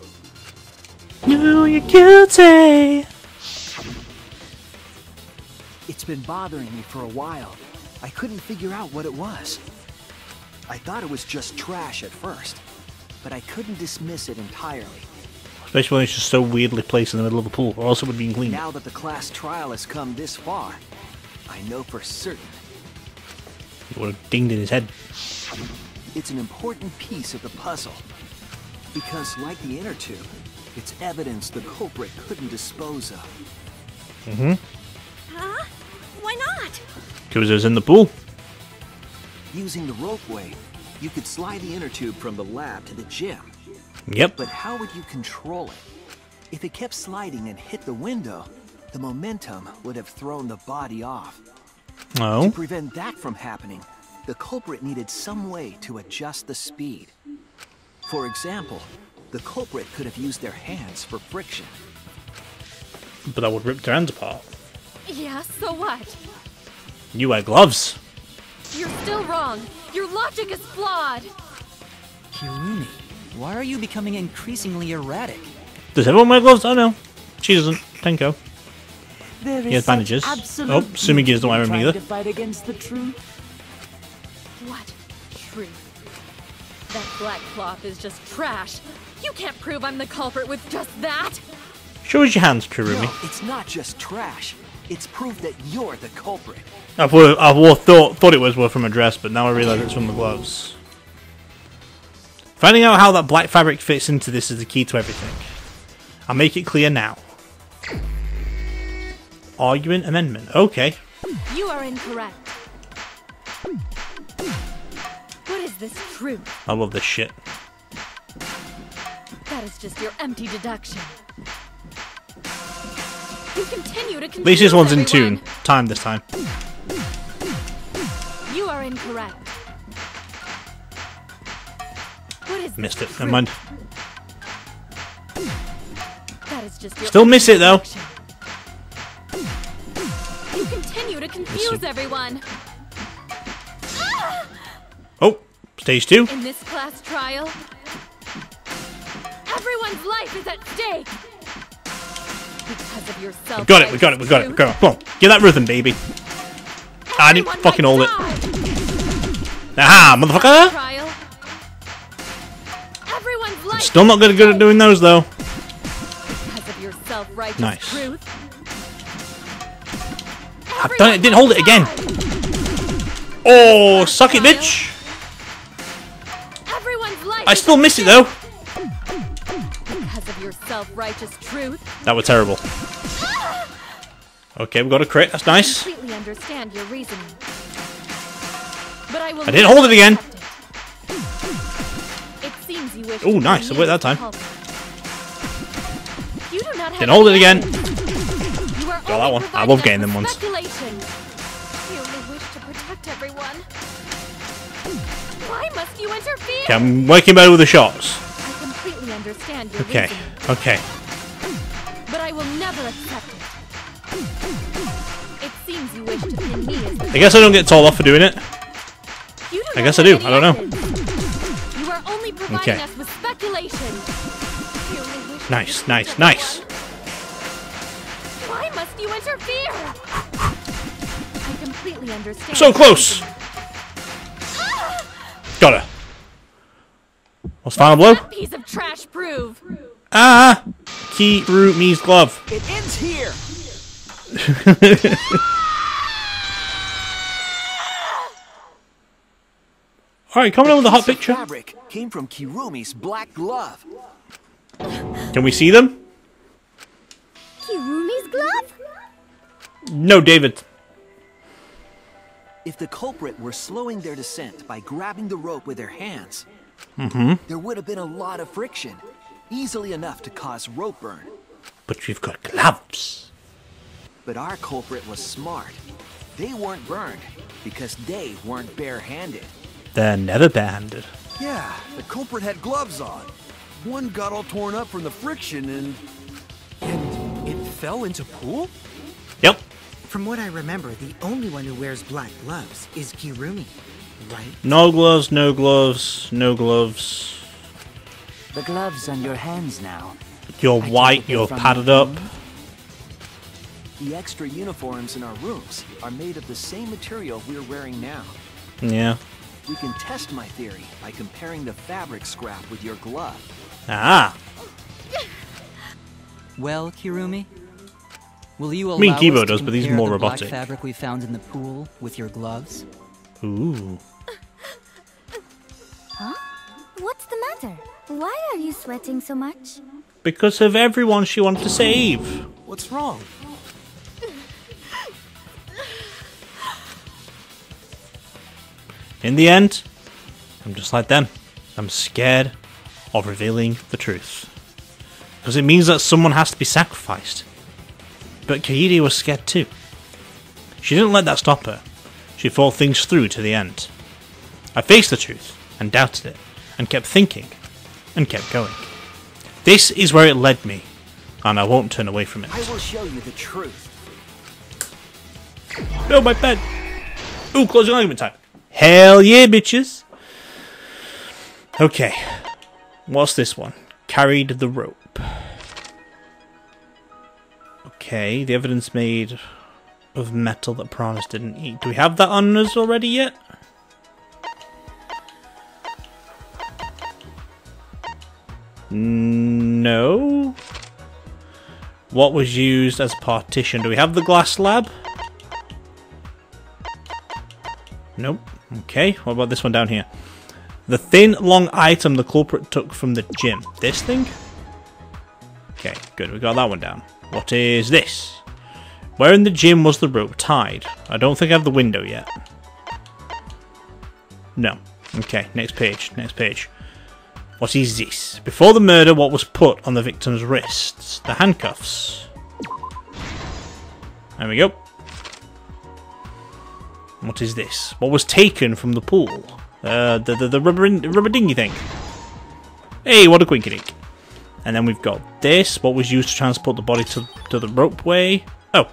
No, you're guilty. It's been bothering me for a while. I couldn't figure out what it was. I thought it was just trash at first, but I couldn't dismiss it entirely. Especially when it's just so weirdly placed in the middle of the pool, or else it would be clean. Now that the class trial has come this far, I know for certain He would have dinged in his head. it's an important piece of the puzzle. Because, like the inner tube, it's evidence the culprit couldn't dispose of. Mm-hmm. Huh? Why not? Because it was in the pool. Using the ropeway, you could slide the inner tube from the lab to the gym. Yep. But how would you control it? If it kept sliding and hit the window, the momentum would have thrown the body off. Oh. To Oh. prevent that from happening, the culprit needed some way to adjust the speed. For example, the culprit could have used their hands for friction. But that would rip their hands apart. Yeah, so what? You wear gloves. You're still wrong. Your logic is flawed. Kirumi, why are you becoming increasingly erratic? Does everyone wear gloves? Oh no. She doesn't. Tenko. There He has bandages. Oh, Tsumugi's beauty don't wear in them either. to fight against the truth. What? Truth. That black cloth is just trash. You can't prove I'm the culprit with just that. Show us your hands, Kirumi. No, it's not just trash. It's proof that you're the culprit. I thought, I wore- thought, thought it was worth from a dress, but now I realise it's from the gloves. Finding out how that black fabric fits into this is the key to everything. I'll make it clear now. Argument Armament. Okay. You are incorrect. What is this truth? I love this shit. That is just your empty deduction. At least this one's in tune. Time this time. You are incorrect. What is Missed it. Never mind. That is just Still miss it though. You continue to confuse everyone. Oh, stage two. In this class trial, everyone's life is at stake. We got it, we got it, we got it. Go come on. Get that rhythm, baby. I didn't fucking hold it. Aha, motherfucker! Life Still not good, good at doing those though. because of your Nice. I've done it, didn't hold it again. Oh, suck it, bitch. I still miss it though. Of your self-righteous truth. That was terrible. Ah! Okay, we got a crit. That's nice. I completely understand your reasoning. But I will I didn't hold it again. It seems you wish Ooh, nice, I went that time. You do not have Didn't hold it again. evidence. You are Got that one. I love getting them ones. You only wish to protect everyone. Why must you interfere? Okay, I'm working better with the shots. Understand your Okay, reasoning, okay. but I will never accept it. It seems you wish to pin me as I guess I don't get told off for doing it. I guess I do. I don't know. You are only providing Okay. us with speculation. You only wish to Nice, nice, nice. Why must you interfere? I completely understand. So close. Got her. What's final blow? That piece of trash prove. Ah! Kirumi's glove. It ends here. Alright, coming in with a hot picture. Fabric came from Kirumi's black glove. Can we see them? Kirumi's glove? No, David. If the culprit were slowing their descent by grabbing the rope with their hands, Mm-hmm. there would have been a lot of friction, easily enough to cause rope burn. But we've got gloves. But our culprit was smart. They weren't burned because they weren't barehanded. They're never banned. Yeah, the culprit had gloves on. One got all torn up from the friction and... And it fell into pool? Yep. From what I remember, the only one who wears black gloves is Kirumi, right? No gloves, no gloves, no gloves. The gloves on your hands now. You're I white, you're padded up. The extra uniforms in our rooms are made of the same material we're wearing now. Yeah. We can test my theory by comparing the fabric scrap with your glove. Ah. Well, Kirumi? Will you allow I mean, Kibo us to does, but he's compare more the black robotic. fabric we found in the pool with your gloves? Ooh. Huh? What's the matter? Why are you sweating so much? Because of everyone she wanted to save. What's wrong? In the end, I'm just like them. I'm scared of revealing the truth. Because it means that someone has to be sacrificed. But Kaede was scared too. She didn't let that stop her. She thought things through to the end. I faced the truth and doubted it, and kept thinking, and kept going. This is where it led me, and I won't turn away from it. I will show you the truth. Oh, my bed! Ooh, closing argument time. Hell yeah, bitches! Okay. What's this one? Carried the rope. Okay, the evidence made of metal that piranhas didn't eat. Do we have that on us already yet? No. What was used as partition? Do we have the glass slab? Nope. Okay, what about this one down here? The thin, long item the culprit took from the gym. This thing? Okay, good, we got that one down. What is this? Where in the gym was the rope tied? I don't think I have the window yet. No. Okay, next page, next page. What is this? Before the murder, what was put on the victim's wrists? The handcuffs. There we go. What is this? What was taken from the pool? Uh, the, the, the rubber, rubber dinghy thing. Hey, what a quinkydink. And then we've got this. What was used to transport the body to, to the ropeway? Oh.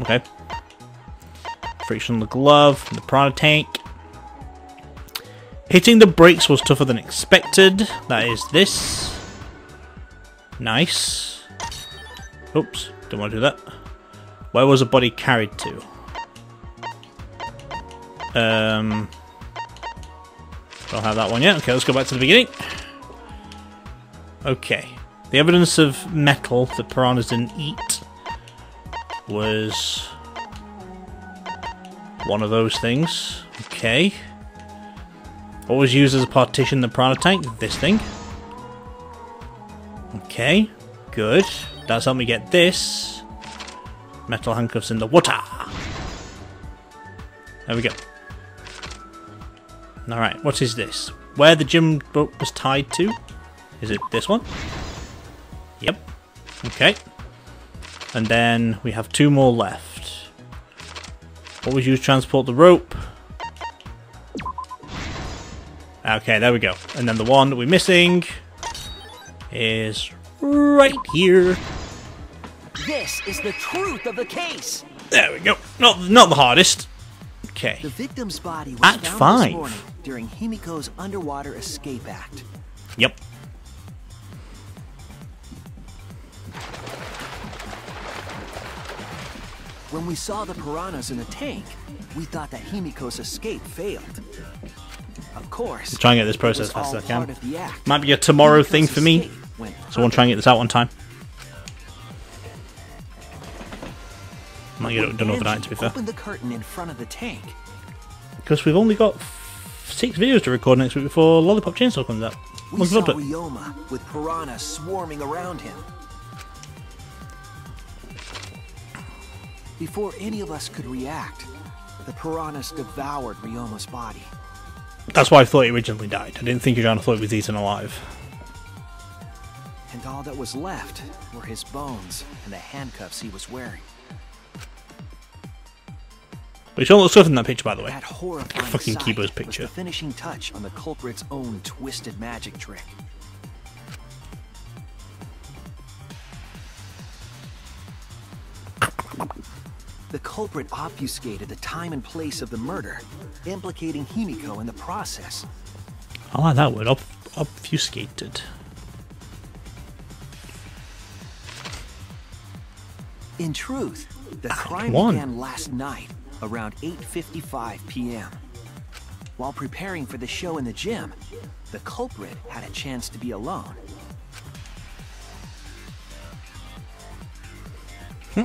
Okay. Friction on the glove, the piranha tank. Hitting the brakes was tougher than expected. That is this. Nice. Oops, don't want to do that. Where was the body carried to? Um, don't have that one yet. Okay, let's go back to the beginning. Okay. The evidence of metal that piranhas didn't eat was one of those things. Okay. What was used as a partition in the tank? This thing. Okay. Good. That's helped me get this. Metal handcuffs in the water. There we go. Alright, what is this? Where the gym rope was tied to? Is it this one? Yep. Okay. And then we have two more left. Used to transport the rope? Okay, there we go. And then the one that we're missing is right here. This is the truth of the case. There we go. Not not the hardest. Okay. The victim's body was Act found five. this morning during Himiko's underwater escape act. Yep. When we saw the piranhas in the tank, we thought that Himiko's escape failed. Of course. Try and get this process as fast as I can. part of the act. Might be a tomorrow Himiko's thing for me. So I want to try and get this out on time. Might get it done overnight, to be fair. Opened the curtain in front of the tank. Because we've only got six videos to record next week before Lollipop Chainsaw comes out. We saw. Ryoma with piranhas swarming around him. Before any of us could react, the piranhas devoured Ryoma's body. That's why I thought he originally died. I didn't think John thought he was eaten alive. And all that was left were his bones and the handcuffs he was wearing. But Sean looks good in that picture, by the way. That horrifying Fucking Kibo's picture. the finishing touch on the culprit's own twisted magic trick. The culprit obfuscated the time and place of the murder, implicating Himiko in the process. I like that word. Ob- obfuscated. In truth, the crime began last night around 8:55 p.m. While preparing for the show in the gym, the culprit had a chance to be alone. Hmm.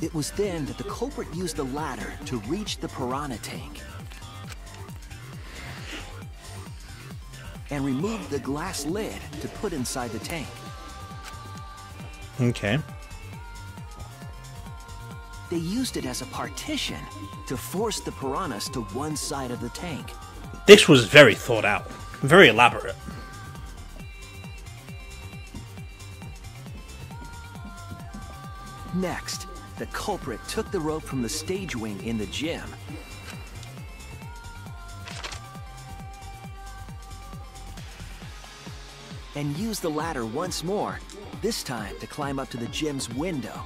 It was then that the culprit used a ladder to reach the piranha tank and removed the glass lid to put inside the tank. Okay. They used it as a partition to force the piranhas to one side of the tank. This was very thought out. Very elaborate. Next, the culprit took the rope from the stage wing in the gym. And used the ladder once more, this time to climb up to the gym's window.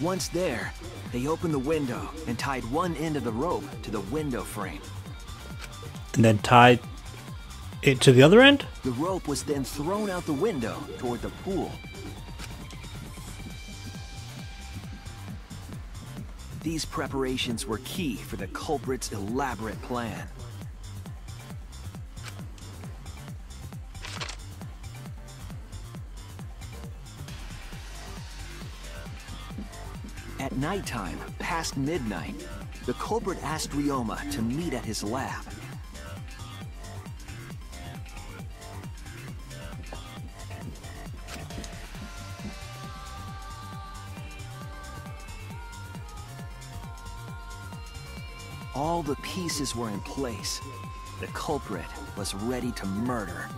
Once there, they opened the window and tied one end of the rope to the window frame. And then tied it to the other end? The rope was then thrown out the window toward the pool. These preparations were key for the culprit's elaborate plan. At nighttime, past midnight, the culprit asked Ryoma to meet at his lab. All the pieces were in place. The culprit was ready to murder.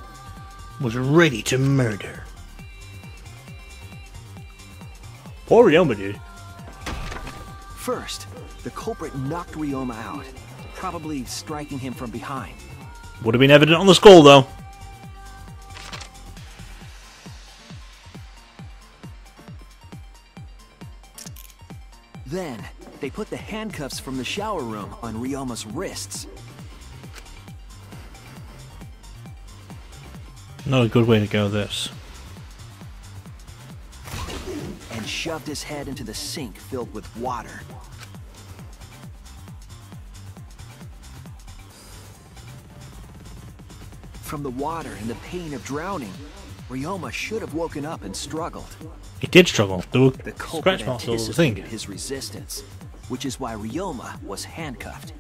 Was ready to murder. Poor Ryoma, dude. First, the culprit knocked Ryoma out, probably striking him from behind. Would have been evident on the skull, though. Then, they put the handcuffs from the shower room on Ryoma's wrists. Not a good way to go, this. and shoved his head into the sink filled with water. From the water and the pain of drowning, Ryoma should have woken up and struggled. He did struggle. Were The culprit scratch marks all the thing. his resistance, which is why Ryoma was handcuffed.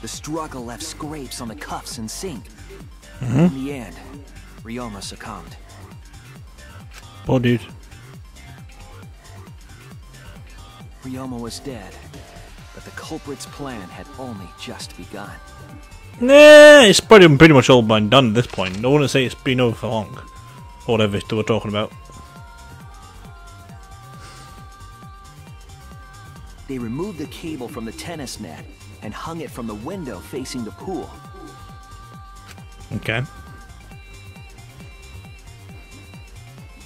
The struggle left scrapes on the cuffs and sink. Mhm. In the end, Ryoma succumbed. Poor dude. Ryoma was dead, but the culprit's plan had only just begun. Nah, it's pretty, pretty much all been done at this point. I wouldn't say it's been over for long. Whatever they were talking about. They removed the cable from the tennis net and hung it from the window facing the pool. Okay.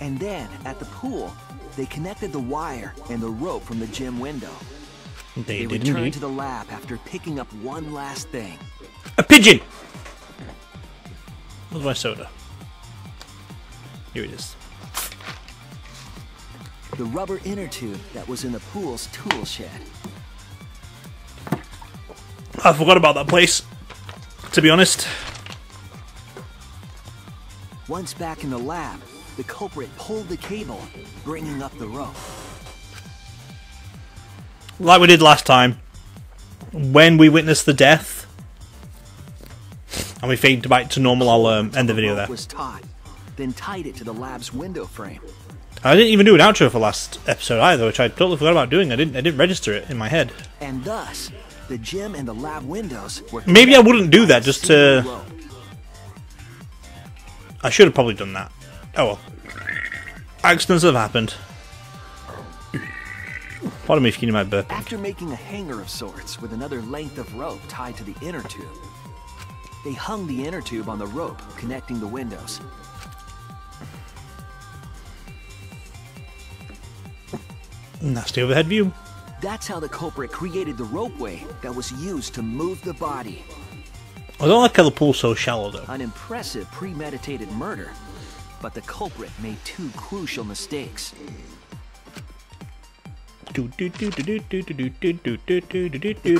And then, at the pool, they connected the wire and the rope from the gym window. They, did returned indeed. to the lab after picking up one last thing. A pigeon! Where's my soda? Here it is. The rubber inner tube that was in the pool's tool shed. I forgot about that place. To be honest. Once back in the lab, the culprit pulled the cable, bringing up the rope. Like we did last time. When we witnessed the death. And we fade back to normal, I'll um, end the video there. Then tied it to the lab's window frame. I didn't even do an outro for last episode either, which I totally forgot about doing. I didn't I didn't register it in my head. And thus, the gym and the lab windows were Maybe I wouldn't do that just to. I should have probably done that. Oh well. Accidents have happened. Pardon me if you my burp. After making a hanger of sorts with another length of rope tied to the inner tube, they hung the inner tube on the rope connecting the windows. Nasty overhead view. That's how the culprit created the ropeway that was used to move the body. I don't like how the pool's so shallow though. An impressive premeditated murder, but the culprit made two crucial mistakes. The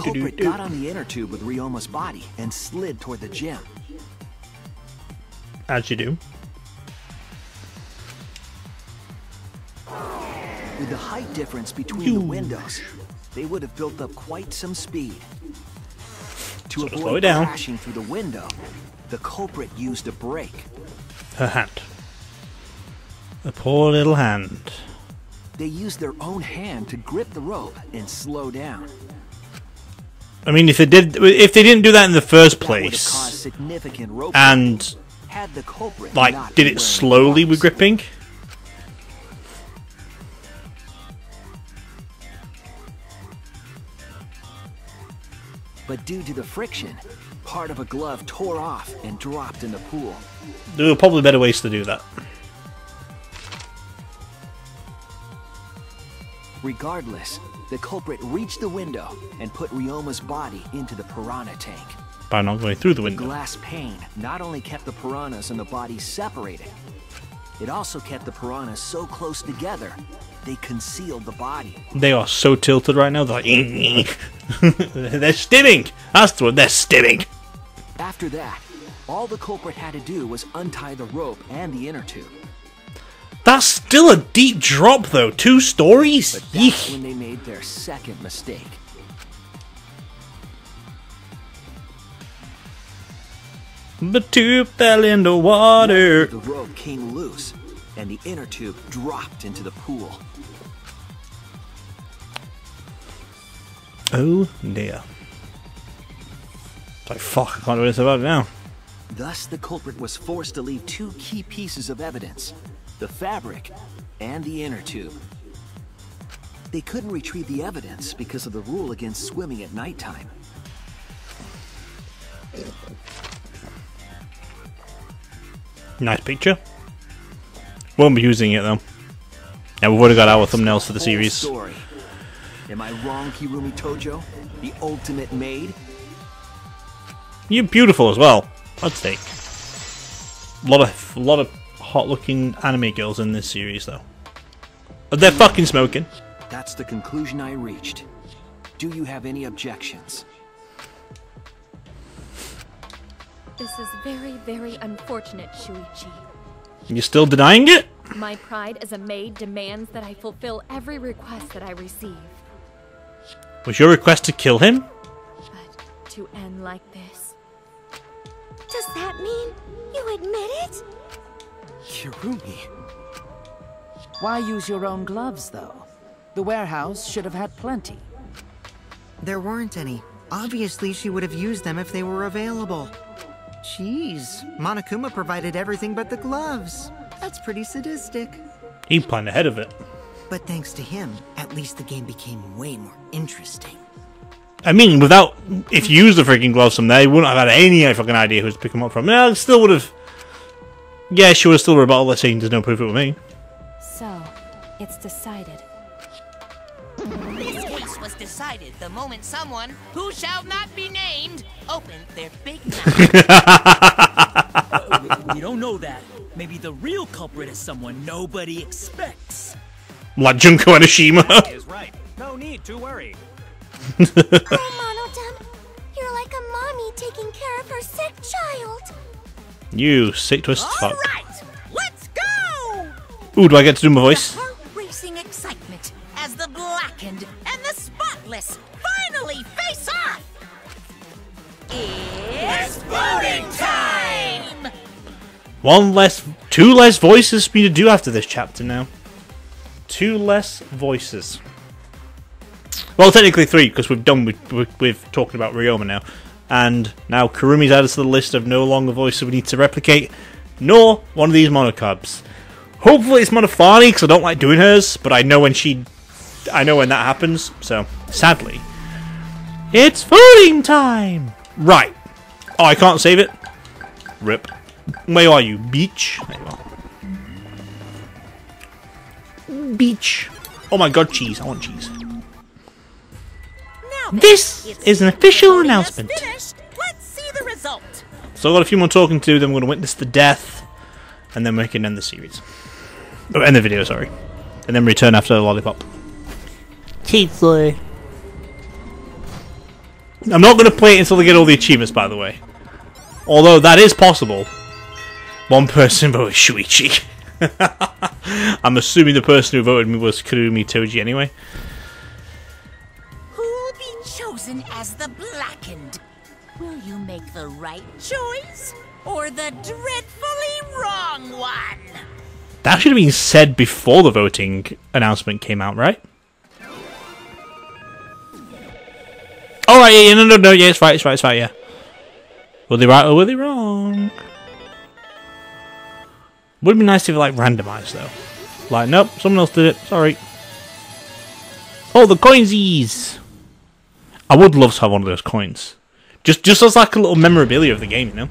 culprit got on the inner tube with Ryoma's body and slid toward the gym. As you do. With the height difference between the windows, they would have built up quite some speed. To So avoid down. crashing through the window, the culprit used a brake. Her hand. The poor little hand. They used their own hand to grip the rope and slow down. I mean, if they did, if they didn't do that in the first That would have place, caused significant rope and had the culprit like did it slowly with gripping, But due to the friction, part of a glove tore off and dropped in the pool. there were probably better ways to do that. Regardless, the culprit reached the window and put Ryoma's body into the piranha tank. By not going through the window. The glass pane not only kept the piranhas and the body separated, It also kept the piranhas so close together, they concealed the body. They are so tilted right now. They're like, they're stimming. That's what. They're stimming. After that, all the culprit had to do was untie the rope and the inner tube. That's still a deep drop, though. Two stories. But that's when they made their second mistake. The tube fell in the water. The rope came loose, and the inner tube dropped into the pool. Oh dear. It's like, fuck, I can't do this about it now. Thus, the culprit was forced to leave two key pieces of evidence the fabric and the inner tube. They couldn't retrieve the evidence because of the rule against swimming at nighttime. Nice picture. Won't be using it though. Yeah, we've already got our thumbnails for the series. Story. Am I wrong, Kirumi Tojo? The ultimate maid? You're beautiful as well. I'd say. A lot of, a lot of hot-looking anime girls in this series though. But they're fucking smoking. That's the conclusion I reached. Do you have any objections? This is very, very unfortunate, Shuichi. You're still denying it? My pride as a maid demands that I fulfill every request that I receive. Was your request to kill him? But to end like this. Does that mean you admit it? Kirumi. Why use your own gloves, though? The warehouse should have had plenty. There weren't any. Obviously, she would have used them if they were available. Jeez, Monokuma provided everything but the gloves. That's pretty sadistic. He planned ahead of it. But thanks to him, at least the game became way more interesting. I mean, without if you used the freaking gloves from there, you wouldn't have had any fucking idea who to pick them up from. Yeah, still would have. Yeah, she would have still rebutted the saying there's no proof it was me. So, it's decided. This case was decided the moment someone, who shall not be named, opened their big mouth. We don't know that. Maybe the real culprit is someone nobody expects. Like Junko Enoshima. is right. No need to worry. oh, Monodam, you're like a mommy taking care of her sick child. you sick twisted fuck. Let's go! Ooh, do I get to do my voice? Heart racing excitement as the blackened finally face off. It's voting time! One less, two less voices for me to do after this chapter now. Two less voices. Well, technically three, because we've done with, with, with talking about Ryoma now. And now Kurumi's added to the list of no longer voices we need to replicate, nor one of these Monokubs. Hopefully it's Monophanie, because I don't like doing hers, but I know when she... I know when that happens, so sadly. It's voting time! Right. Oh, I can't save it? Rip. Where are you, beach? There you are. Beach. Oh my god, cheese. I want cheese. This is an official announcement. Let's see the result. So I've got a few more talking to do, then we're going to witness the death, and then we can end the series. Oh, end the video, sorry. And then return after the lollipop. Cheese boy. I'm not going to play it until they get all the achievements, by the way. Although that is possible. One person voted Shuichi. I'm assuming the person who voted me was Kurumi Toji anyway. Who'll be chosen as the blackened? Will you make the right choice or the dreadfully wrong one? That should have been said before the voting announcement came out, right? All right, yeah, no, no, no, yeah, it's right, it's right, it's right, yeah. Were they right or were they wrong? Would be nice if it like randomized though. Like, nope, someone else did it. Sorry. Oh, the coinsies! I would love to have one of those coins, just just as like a little memorabilia of the game, you know.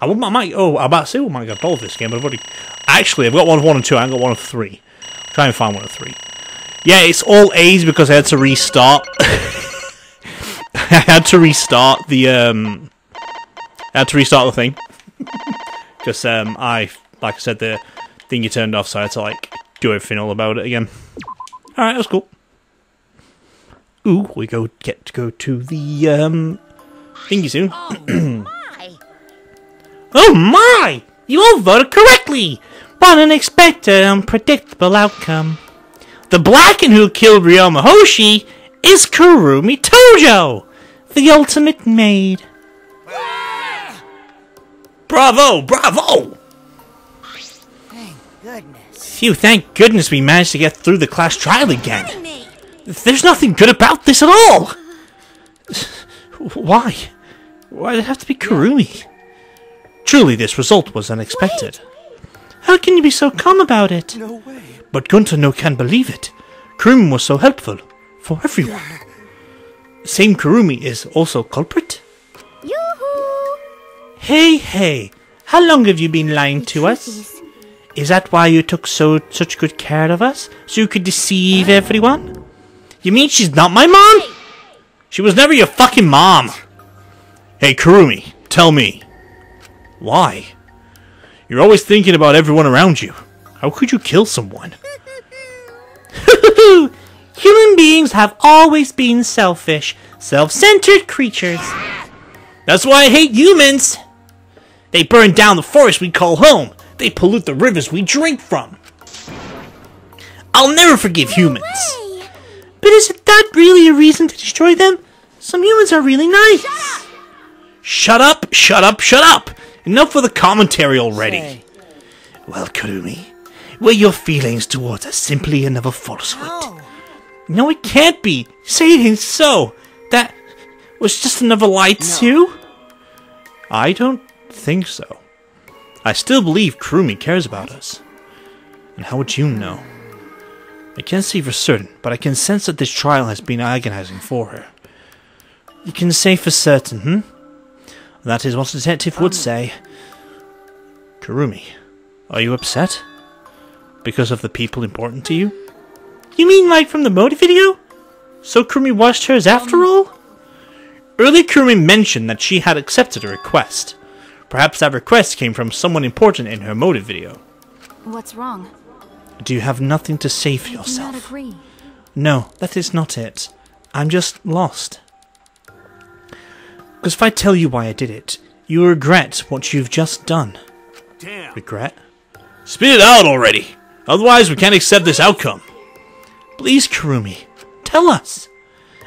I, would, I might. Oh, I'm about to say, oh my god, all of this game, but I've already. Actually, I've got one of one and two. I haven't got one of three. Try and find one of three. Yeah, it's all A's because I had to restart. I had to restart the um. I had to restart the thing because um I like I said the thing you turned off, so I had to like do everything all about it again. Alright, that's cool. Ooh, we go get to go to the um thingy soon. oh my! You all voted correctly! But an unexpected, unpredictable outcome. The Blacken who killed Ryoma Hoshi is Kurumi Tojo, the ultimate maid. Bravo! Bravo! Thank goodness. Phew, thank goodness we managed to get through the class trial again. There's nothing good about this at all! Why? Why did it have to be Kurumi? Truly, this result was unexpected. How can you be so calm about it? No way. But Gonta no can believe it. Kurumi was so helpful for everyone. Same Kurumi is also culprit? Yoo-hoo! Hey, hey, how long have you been lying to us? Is that why you took so such good care of us? So you could deceive everyone? You mean she's not my mom? She was never your fucking mom. Hey, Kurumi, tell me. Why? You're always thinking about everyone around you. How could you kill someone? Human beings have always been selfish, self-centered creatures. That's why I hate humans. They burn down the forest we call home. They pollute the rivers we drink from. I'll never forgive humans. But is it that really a reason to destroy them? Some humans are really nice. Shut up, shut up, shut up! Enough with the commentary already. Well, Kurumi, were your feelings towards us simply another falsehood? No, it can't be. Say so. That was just another lie too? I don't think so. I still believe Kurumi cares about us. And how would you know? I can't say for certain, but I can sense that this trial has been agonizing for her. You can say for certain, hmm? That is what a detective would say. Kurumi, are you upset? Because of the people important to you? You mean like from the motive video? So Kurumi watched hers after um, all? Early Kurumi mentioned that she had accepted a request. Perhaps that request came from someone important in her motive video. What's wrong? Do you have nothing to say for I do yourself? not agree. No, that is not it. I'm just lost. Because if I tell you why I did it, you will regret what you've just done. Damn. Regret? Spit it out already! Otherwise, we can't accept this outcome. Please, Kurumi, tell us.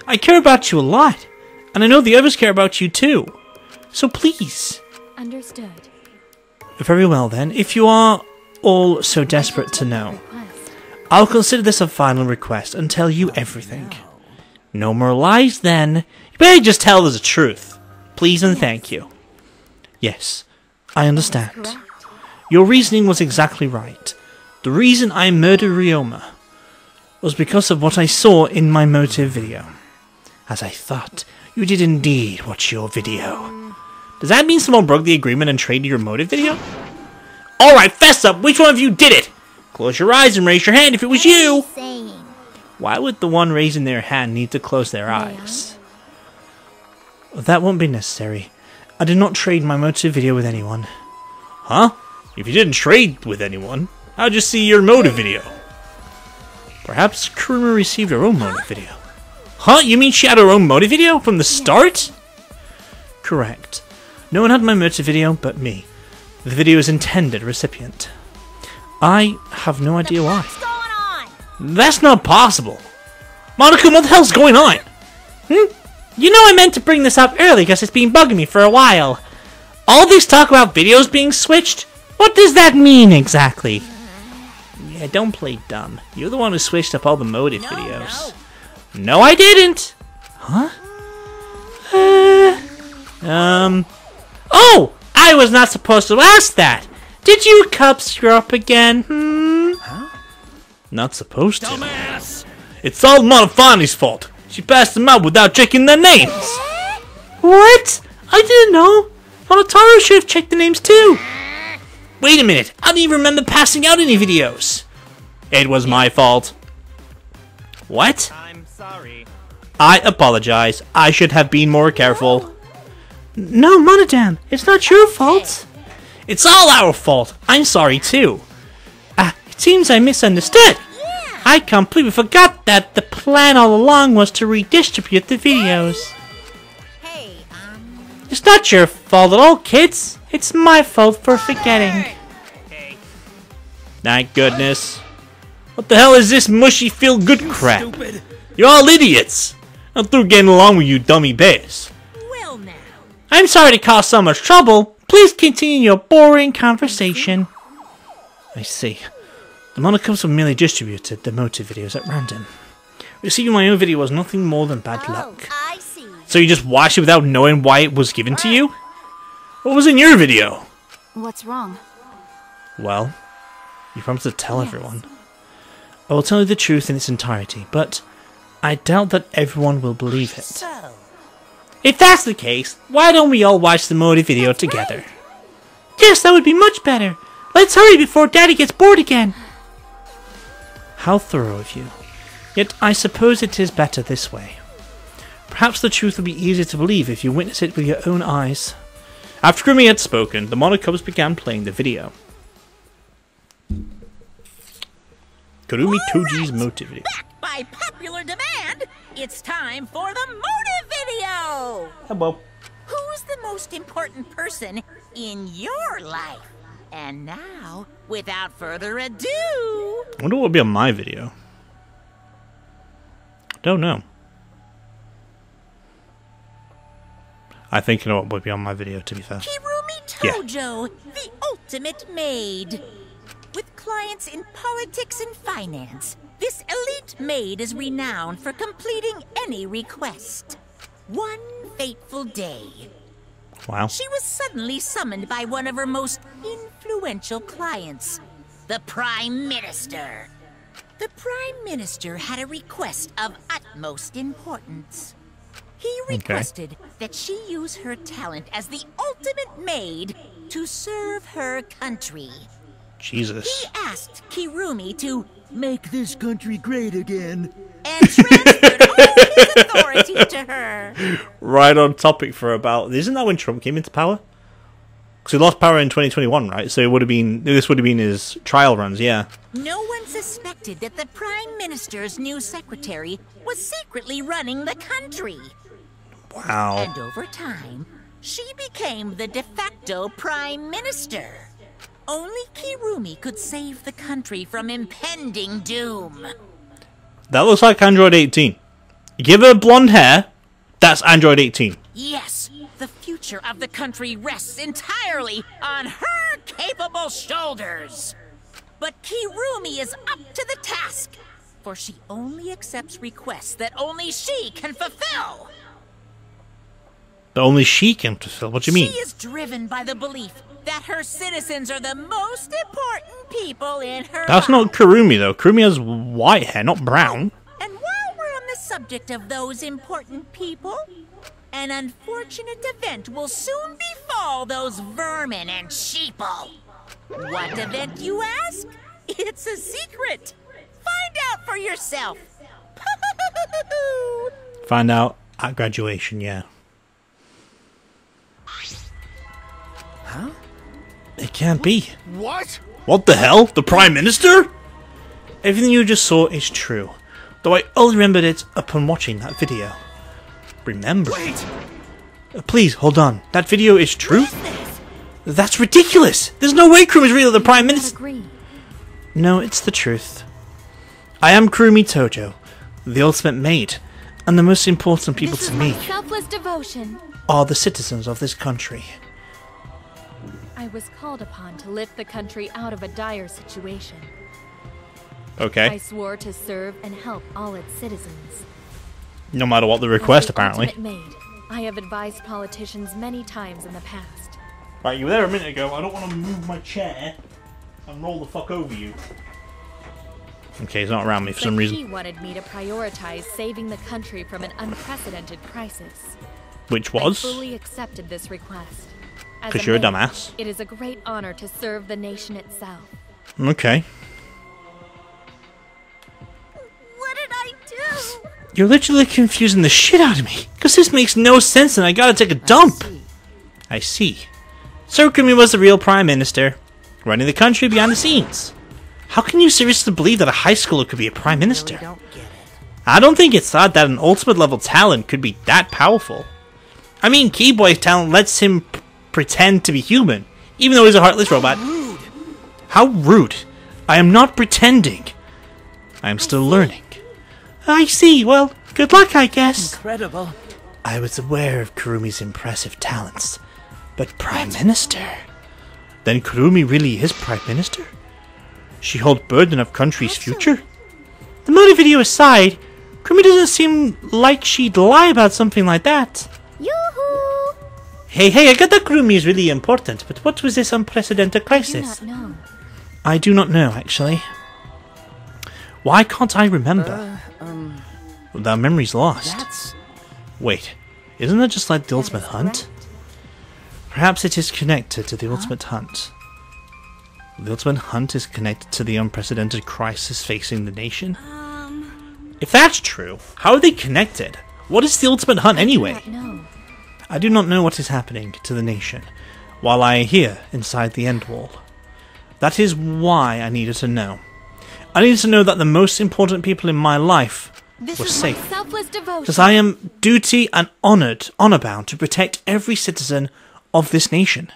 I care about you a lot, and I know the others care about you too. So please. Understood. Very well then, if you are all so desperate to know, I'll consider this a final request and tell you everything. No more lies then. You better just tell us the truth. Please and thank you. Yes, I understand. Your reasoning was exactly right. The reason I murdered Ryoma was because of what I saw in my motive video. As I thought, you did indeed watch your video. Does that mean someone broke the agreement and traded your motive video? Alright, fess up! Which one of you did it? Close your eyes and raise your hand if it was you! Why would the one raising their hand need to close their eyes? That won't be necessary. I did not trade my motive video with anyone. Huh? If you didn't trade with anyone, how'd you see your motive video? Perhaps Kuruma received her own motive video. Huh? You mean she had her own motive video from the start? Correct. No one had my motive video but me. The video's intended recipient. I have no idea why. That's not possible. Monica, what the hell's going on? Hmm? You know I meant to bring this up early because it's been bugging me for a while. All this talk about videos being switched? What does that mean exactly? Yeah, don't play dumb. You're the one who switched up all the motive videos. No. I didn't! Huh? Uh, um... Oh! I was not supposed to ask that! Did you cup screw up again? Hmm? Huh? Not supposed to. Dumbass! It's all Monophanie's fault. She passed them out without checking their names. What? I didn't know. Monotaro should have checked the names too. Wait a minute. I don't even remember passing out any videos. It was my fault. What? I'm sorry. I apologize. I should have been more careful. No, Monodam, it's not your fault. It's all our fault. I'm sorry too. Ah, uh, it seems I misunderstood. I completely forgot that the plan all along was to redistribute the videos. It's not your fault at all, kids. It's my fault for forgetting. Thank goodness. What the hell is this mushy feel-good crap? You're all idiots. I'm through getting along with you dummy bears. Well now. I'm sorry to cause so much trouble. Please continue your boring conversation. I see. The Monokubs were merely distributed, the motive videos at random. Receiving my own video was nothing more than bad oh, luck. I see. So you just watched it without knowing why it was given to you? What was in your video? What's wrong? Well, you promised to tell everyone. I will tell you the truth in its entirety, but I doubt that everyone will believe it. So, If that's the case, why don't we all watch the motive video together? Yes, that would be much better. Let's hurry before Daddy gets bored again. How thorough of you. Yet I suppose it is better this way. Perhaps the truth will be easier to believe if you witness it with your own eyes. After Kirumi had spoken, the Monokubs began playing the video. Kirumi Tojo's motive video. by popular demand, it's time for the motive video! Hello. Who's the most important person in your life? And now, without further ado, I wonder what would be on my video. Don't know. I think you know what would be on my video, to be fair. Kirumi Yeah. Tojo, the ultimate maid. With clients in politics and finance, this elite maid is renowned for completing any request. One fateful day, Wow. she was suddenly summoned by one of her most influential clients, the Prime Minister. The Prime Minister had a request of utmost importance. He requested that she use her talent as the ultimate maid to serve her country. Jesus. He asked Kirumi to make This country great again. and transferred all his authority to her. Right on topic for about. Isn't that when Trump came into power? Because he lost power in 2021, right? So it would have been. This would have been his trial runs, yeah. No one suspected that the Prime Minister's new secretary was secretly running the country. Wow. And over time, she became the de facto Prime Minister. Only Kirumi could save the country from impending doom. That looks like Android 18. Give her blonde hair. That's Android 18. Yes, the future of the country rests entirely on her capable shoulders. But Kirumi is up to the task, for she only accepts requests that only she can fulfill. But only she can fulfill. What do you mean? She is driven by the belief that her citizens are the most important people in her That's not Kirumi though. Kirumi has white hair, not brown. And while we're on the subject of those important people, an unfortunate event will soon befall those vermin and sheeple. What event, you ask? It's a secret. Find out for yourself. Find out at graduation, yeah. Huh? It can't be. What? What the hell? The Prime Minister? Everything you just saw is true. Though I only remembered it upon watching that video. Remember? Wait! Uh, please, hold on. That video is true? That's ridiculous! There's no way Kirumi is really the Prime Minister! Agree. No, it's the truth. I am Kirumi Tojo, the ultimate maid, and the most important people this to is me my selfless devotion. are the citizens of this country. I was called upon to lift the country out of a dire situation. Okay. I swore to serve and help all its citizens. No matter what the request, the apparently. ultimate maid, I have advised politicians many times in the past. Right, you were there a minute ago. I don't want to move my chair and roll the fuck over you. Okay, he's not around me for but some reason. he wanted me to prioritize saving the country from an unprecedented crisis. Which was? I was? fully accepted this request. As 'Cause you're a dumbass. It is a great honor to serve the nation itself. Okay. What did I do? You're literally confusing the shit out of me. Because this makes no sense and I gotta take a dump. I see. So Kirumi was the real Prime Minister, running the country behind the scenes. How can you seriously believe that a high schooler could be a prime minister? I don't get it. I don't think it's thought that an ultimate level talent could be that powerful. I mean, Keebo's talent lets him p- pretend to be human, even though he's a heartless robot. How rude! I am not pretending. I am still learning. I see. Well, good luck, I guess. Incredible. I was aware of Kirumi's impressive talents, but Prime Minister? Then Kirumi really is Prime Minister? She holds burden of country's future? The motive video aside, Kirumi doesn't seem like she'd lie about something like that. Yoo-hoo! Hey, hey, I get that Kirumi is really important, but what was this unprecedented crisis? I do crisis? not know. I do not know, actually. Why can't I remember? um, the memory's lost. that's Wait, isn't that just like the Ultimate Hunt? Perhaps it is connected to the Ultimate Hunt. The Ultimate Hunt is connected to the unprecedented crisis facing the nation? If that's true, how are they connected? What is the Ultimate Hunt anyway? No. I do not know what is happening to the nation while I am here inside the end wall. That is why I needed to know. I needed to know that the most important people in my life This were is safe. my selfless devotion. Because I am duty and honoured, honour bound to protect every citizen of this nation.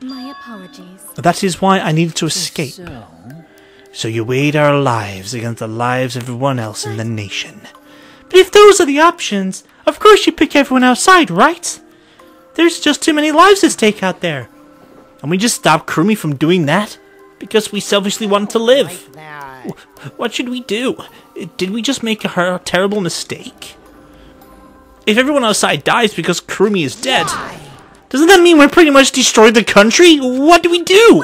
My apologies. That is why I needed to escape. So you weighed our lives against the lives of everyone else in the nation. But if those are the options, of course you pick everyone outside, right? There's just too many lives at stake out there. And we just stopped Kirumi from doing that because we selfishly wanted to live. Wh- What should we do? Eh, did we just make a terrible mistake? If everyone outside dies because Kirumi is dead, doesn't that mean we're pretty much destroyed the country? What do we do?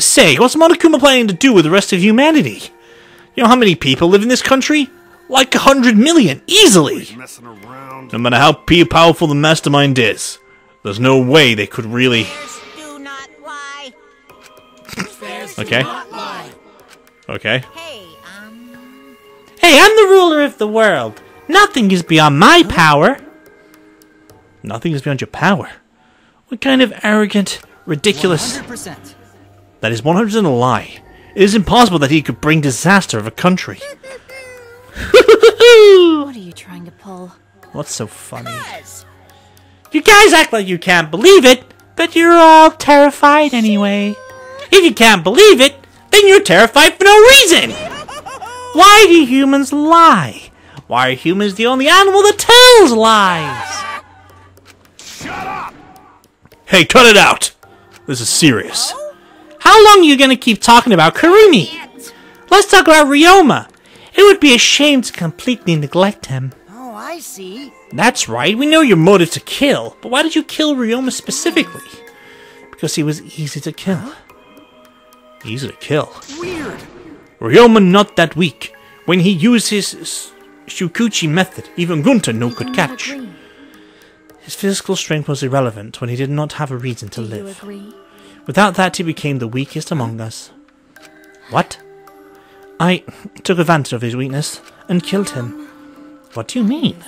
Say, what's Monokuma planning to do with the rest of humanity? You know how many people live in this country? Like a hundred million, easily. No matter how powerful the mastermind is, there's no way they could really. Okay. Okay. Hey, I'm the ruler of the world. Nothing is beyond my power. Nothing is beyond your power. What kind of arrogant, ridiculous. 100%. That is 100% a lie. It is impossible that he could bring disaster of a country. What are you trying to pull? What's so funny? You guys act like you can't believe it, but you're all terrified anyway. If you can't believe it, then you're terrified for no reason. Why do humans lie? Why are humans the only animal that tells lies? Shut up! Hey, cut it out! This is serious. How long are you gonna keep talking about Kirumi? Let's talk about Ryoma. It would be a shame to completely neglect him. Oh, I see. That's right, we know your motive to kill, but why did you kill Ryoma specifically? Because he was easy to kill. Easy to kill. Weird. Ryoma not that weak. When he used his Shukuchi method, even Gonta no could catch. His physical strength was irrelevant when he did not have a reason to Do live. agree? Without that, he became the weakest among us. What? I took advantage of his weakness and killed him. What do you mean?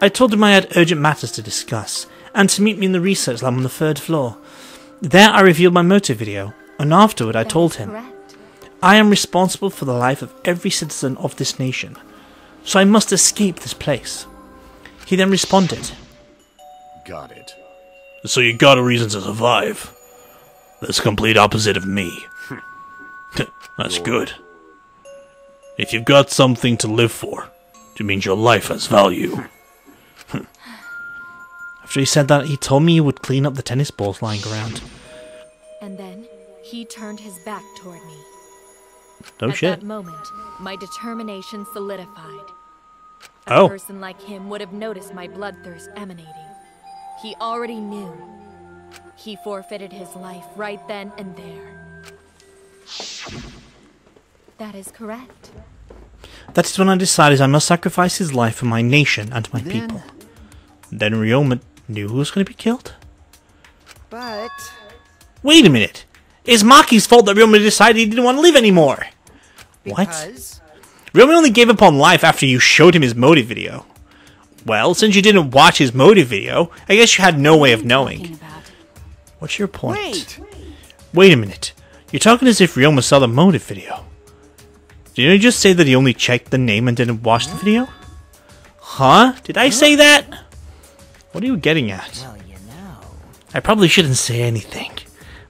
I told him I had urgent matters to discuss and to meet me in the research lab on the third floor. There I revealed my motive video, and afterward I told him I am responsible for the life of every citizen of this nation, so I must escape this place. He then responded, Got it. So you got a reason to survive. That's complete opposite of me. That's good. If you've got something to live for, it means your life has value. After he said that, he told me he would clean up the tennis balls lying around. And then he turned his back toward me. No At shit. that moment, my determination solidified. A Oh. person like him would have noticed my bloodthirst emanating. He already knew. He forfeited his life right then and there. That is correct. That is when I decided I must sacrifice his life for my nation and my Then- people. Then Ryoma knew who was going to be killed? But Wait a minute! It's Maki's fault that Ryoma decided he didn't want to live anymore! What? because Ryoma only gave up on life after you showed him his motive video. Well, since you didn't watch his motive video, I guess you had no way of knowing. What's your point? Wait. Wait a minute. You're talking as if Ryoma saw the motive video. Did you just say that he only checked the name and didn't watch the video? Huh? Did I say that? What are you getting at? Well, you know. I probably shouldn't say anything,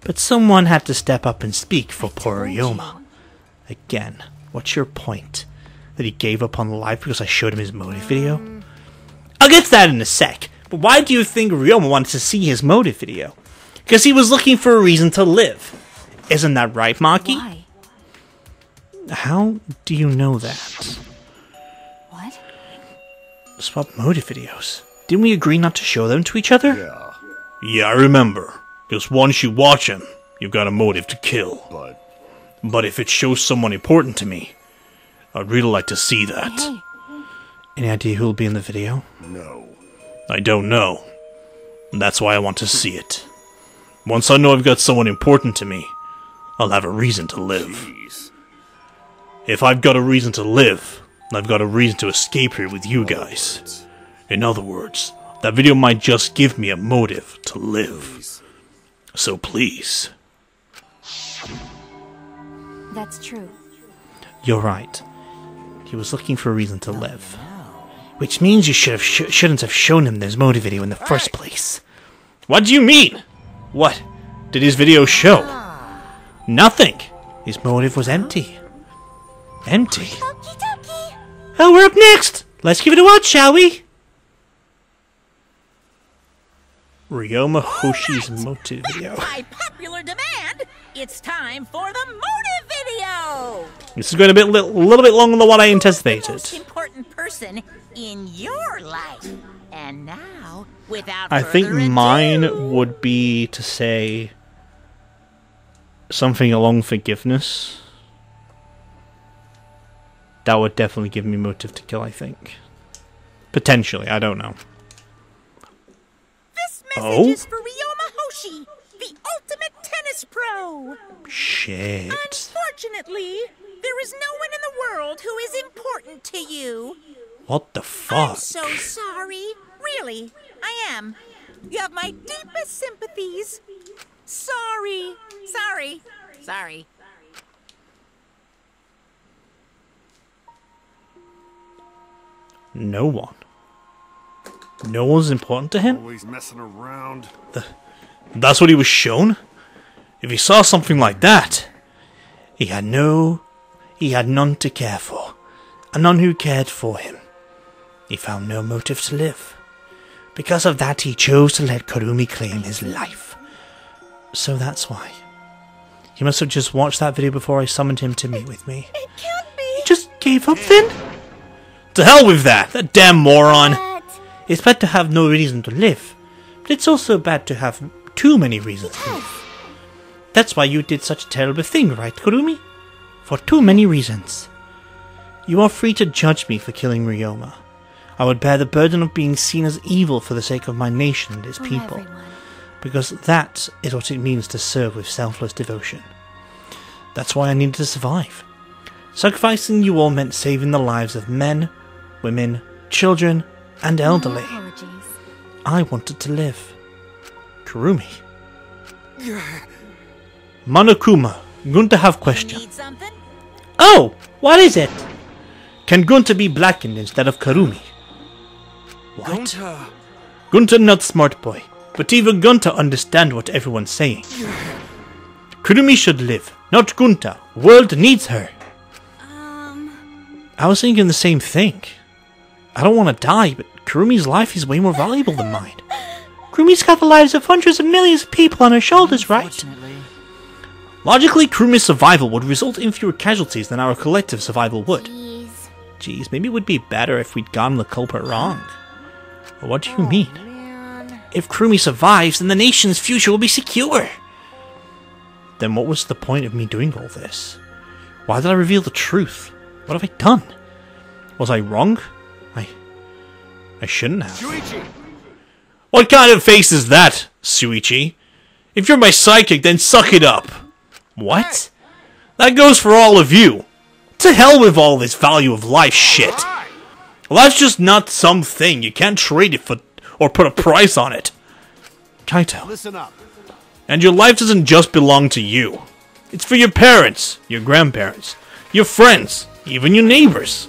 but someone had to step up and speak for poor Ryoma. Again, what's your point? That he gave up on life because I showed him his motive video? Um. I'll get to that in a sec, but why do you think Ryoma wanted to see his motive video? Because he was looking for a reason to live. Isn't that right, Maki? Why? How do you know that? What? Swap motive videos. Didn't we agree not to show them to each other? Yeah, Yeah, I remember. Because once you watch him, you've got a motive to kill. but But if it shows someone important to me, I'd really like to see that. Hey, Any idea who'll be in the video? no. I don't know. That's why I want to see it. Once I know I've got someone important to me, I'll have a reason to live. Jeez. If I've got a reason to live, I've got a reason to escape here with you guys. In other words, that video might just give me a motive to live. So please, that's true. you're right. He was looking for a reason to live. Which means you should have sh- shouldn't have shown him this motive video in the first place. What do you mean? What did his video show? Ah. Nothing. His motive was empty. Empty. Oh, we're up next. Let's give it a watch, shall we? Ryoma Hoshi's motive video. By popular demand, it's time for the motive video. This is going to be a little, bit longer than what I anticipated. most important person in your life. And now, without I think ado- mine would be to say something along forgiveness. That would definitely give me motive to kill, I think. Potentially, I don't know. This message Oh? is for Ryoma Hoshi, the ultimate tennis pro. Shit. Unfortunately, there is no one in the world who is important to you. What the fuck? I'm so sorry. Really, I am. You have my deepest sympathies. Sorry. Sorry. Sorry. No one. No one's important to him? Always messing around. That's what he was shown? If he saw something like that, he had no. he had none to care for, and none who cared for him. He found no motive to live. Because of that, he chose to let Kirumi claim his life. So that's why. He must have just watched that video before I summoned him to meet with me. It can't be. He just gave up then? To hell with that! That damn moron! But It's bad to have no reason to live, but it's also bad to have too many reasons to live. That's why you did such a terrible thing, right, Kirumi? For too many reasons. You are free to judge me for killing Ryoma. I would bear the burden of being seen as evil for the sake of my nation and its people, everyone. because that is what it means to serve with selfless devotion. That's why I needed to survive. Sacrificing you all meant saving the lives of men, women, children, and elderly. No. I wanted to live. Kirumi. Monokuma, Gonta have question. Need something? Oh, what is it? Can Gonta be blackened instead of Kirumi? What? Gonta. Gonta not smart boy, but even Gonta understand what everyone's saying. Kirumi should live, not Gonta. World needs her. Um, I was thinking the same thing. I don't want to die, but Kirumi's life is way more valuable than mine. Kirumi's got the lives of hundreds of millions of people on her shoulders, right? Logically, Kirumi's survival would result in fewer casualties than our collective survival would. jeez. Geez, maybe it would be better if we'd gotten the culprit wrong. What do you oh, mean? Man. If Kirumi survives, then the nation's future will be secure. Then what was the point of me doing all this? Why did I reveal the truth? What have I done? Was I wrong? I. Shouldn't have. Shuichi! What kind of face is that, Shuichi? If you're my sidekick, then suck it up. What? That goes for all of you. To hell with all this value of life shit. Well, that's just not something. You can't trade it for or put a price on it. Kaito. Listen up. And your life doesn't just belong to you. It's for your parents, your grandparents, your friends, even your neighbors.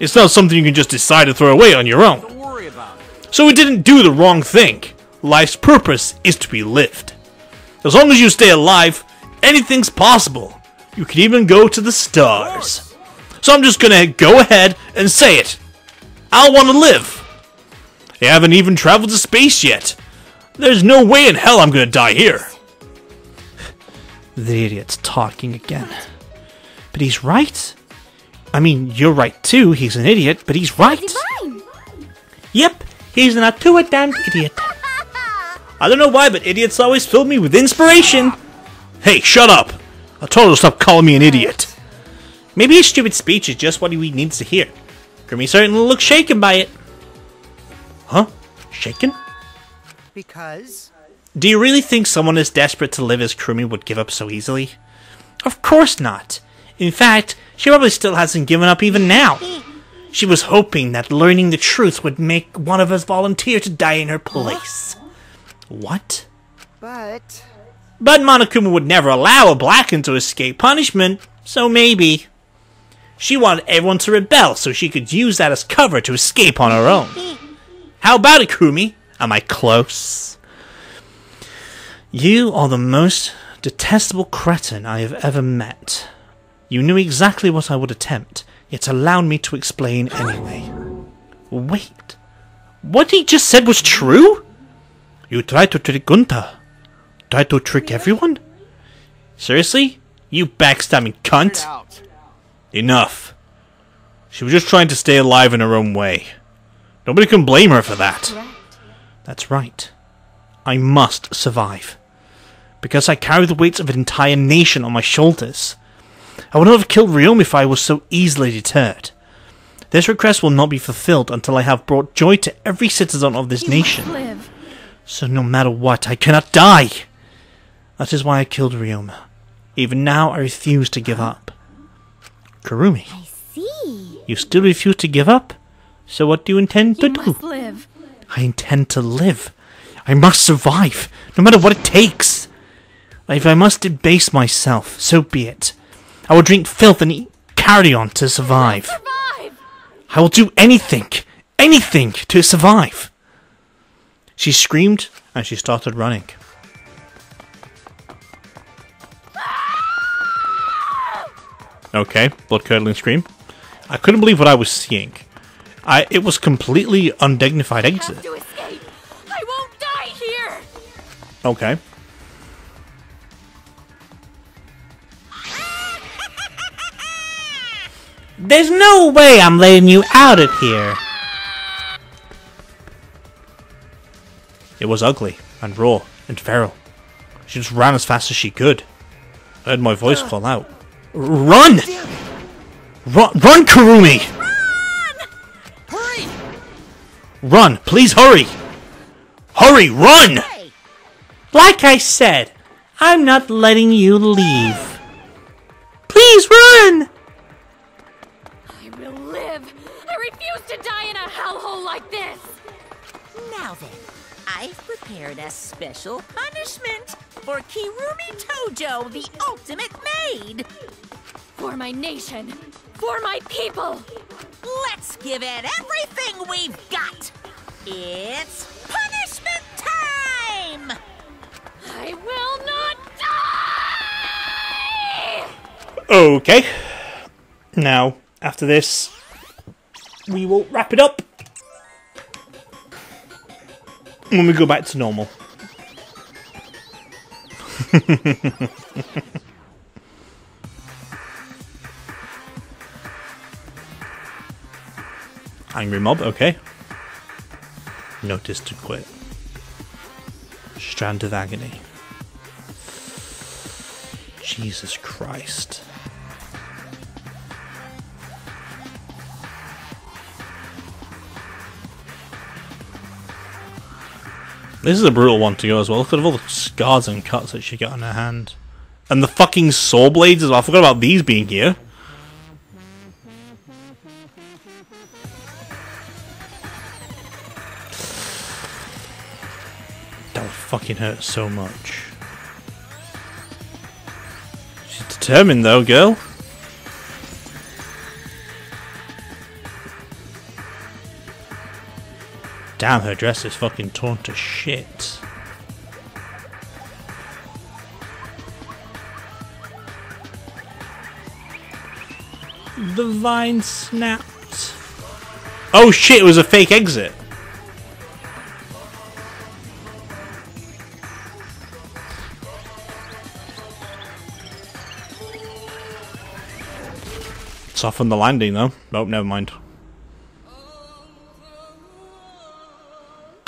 It's not something you can just decide to throw away on your own. Don't worry about it. So we didn't do the wrong thing. Life's purpose is to be lived. As long as you stay alive, anything's possible. You can even go to the stars. So I'm just gonna go ahead and say it. I want to live. I haven't even traveled to space yet. There's no way in hell I'm gonna die here. The idiot's talking again. But he's right. I mean, you're right too. He's an idiot, but he's right. Yep, he's not too a damned idiot. I don't know why, but idiots always fill me with inspiration. Hey, shut up! I told her to stop calling me an idiot. Maybe his stupid speech is just what he needs to hear. Kirumi certainly looks shaken by it. Huh? Shaken? Because? Do you really think someone as desperate to live as Kirumi would give up so easily? Of course not. In fact, she probably still hasn't given up even now. She was hoping that learning the truth would make one of us volunteer to die in her place. What? But. But Monokuma would never allow a Blacken to escape punishment, so maybe. She wanted everyone to rebel so she could use that as cover to escape on her own. How about it, Kumi? Am I close? You are the most detestable cretin I have ever met. You knew exactly what I would attempt, yet allowed me to explain anyway. Wait. What he just said was true? You tried to trick Gonta. Tried to trick everyone? Seriously? You backstabbing cunt? Enough. She was just trying to stay alive in her own way. Nobody can blame her for that. That's right. I must survive. Because I carry the weight of an entire nation on my shoulders. I would not have killed Ryom if I was so easily deterred. This request will not be fulfilled until I have brought joy to every citizen of this nation. Live. So no matter what, I cannot die! That is why I killed Ryoma. Even now, I refuse to give up. Kirumi, See? you still refuse to give up? So what do you intend to You do? must live. I intend to live. I must survive, no matter what it takes. If I must debase myself, so be it. I will drink filth and eat carrion to survive. I will do anything, anything to survive. She screamed and she started running. Okay, blood curdling scream. I couldn't believe what I was seeing. I it was completely undignified exit. To escape. I won't die here. Okay. There's no way I'm letting you out of here. It was ugly and raw and feral. She just ran as fast as she could. I heard my voice call out. Run! Run, run, Kirumi! Hurry! Run! Please hurry! Hurry! Run! Like I said, I'm not letting you leave. Please run! Refuse to die in a hellhole like this. Now then, I've prepared a special punishment for Kirumi Tojo, the ultimate maid. For my nation. For my people. Let's give it everything we've got. It's punishment time! I will not die! Okay. Now, after this, we will wrap it up. When we go back to normal. Angry mob, okay. Notice to quit. Strand of agony. Jesus Christ. This is a brutal one to go as well. Look at all the scars and cuts that she got on her hand. And the fucking saw blades as well. I forgot about these being here. That would fucking hurt so much. She's determined though, girl. Damn, her dress is fucking torn to shit. The vine snapped. Oh shit, it was a fake exit. Soften the landing though. Nope, never mind.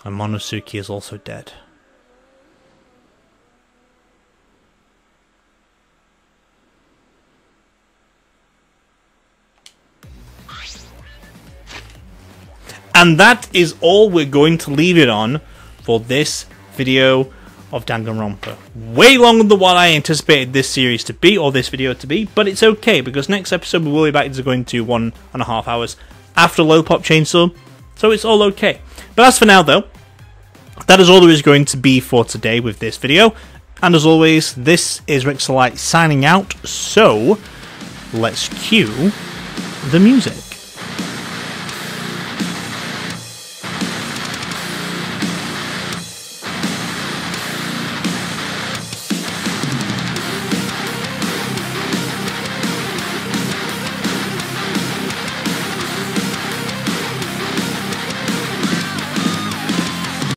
And Monosuke is also dead. And that is all we're going to leave it on for this video of Danganronpa. Way longer than what I anticipated this series to be, or this video to be, but it's okay, because next episode we will be back to going to one and a half hours after Lollipop Chainsaw, so it's all okay. But as for now though, that is all there is going to be for today with this video, and as always, this is Rixxalight signing out, so let's cue the music.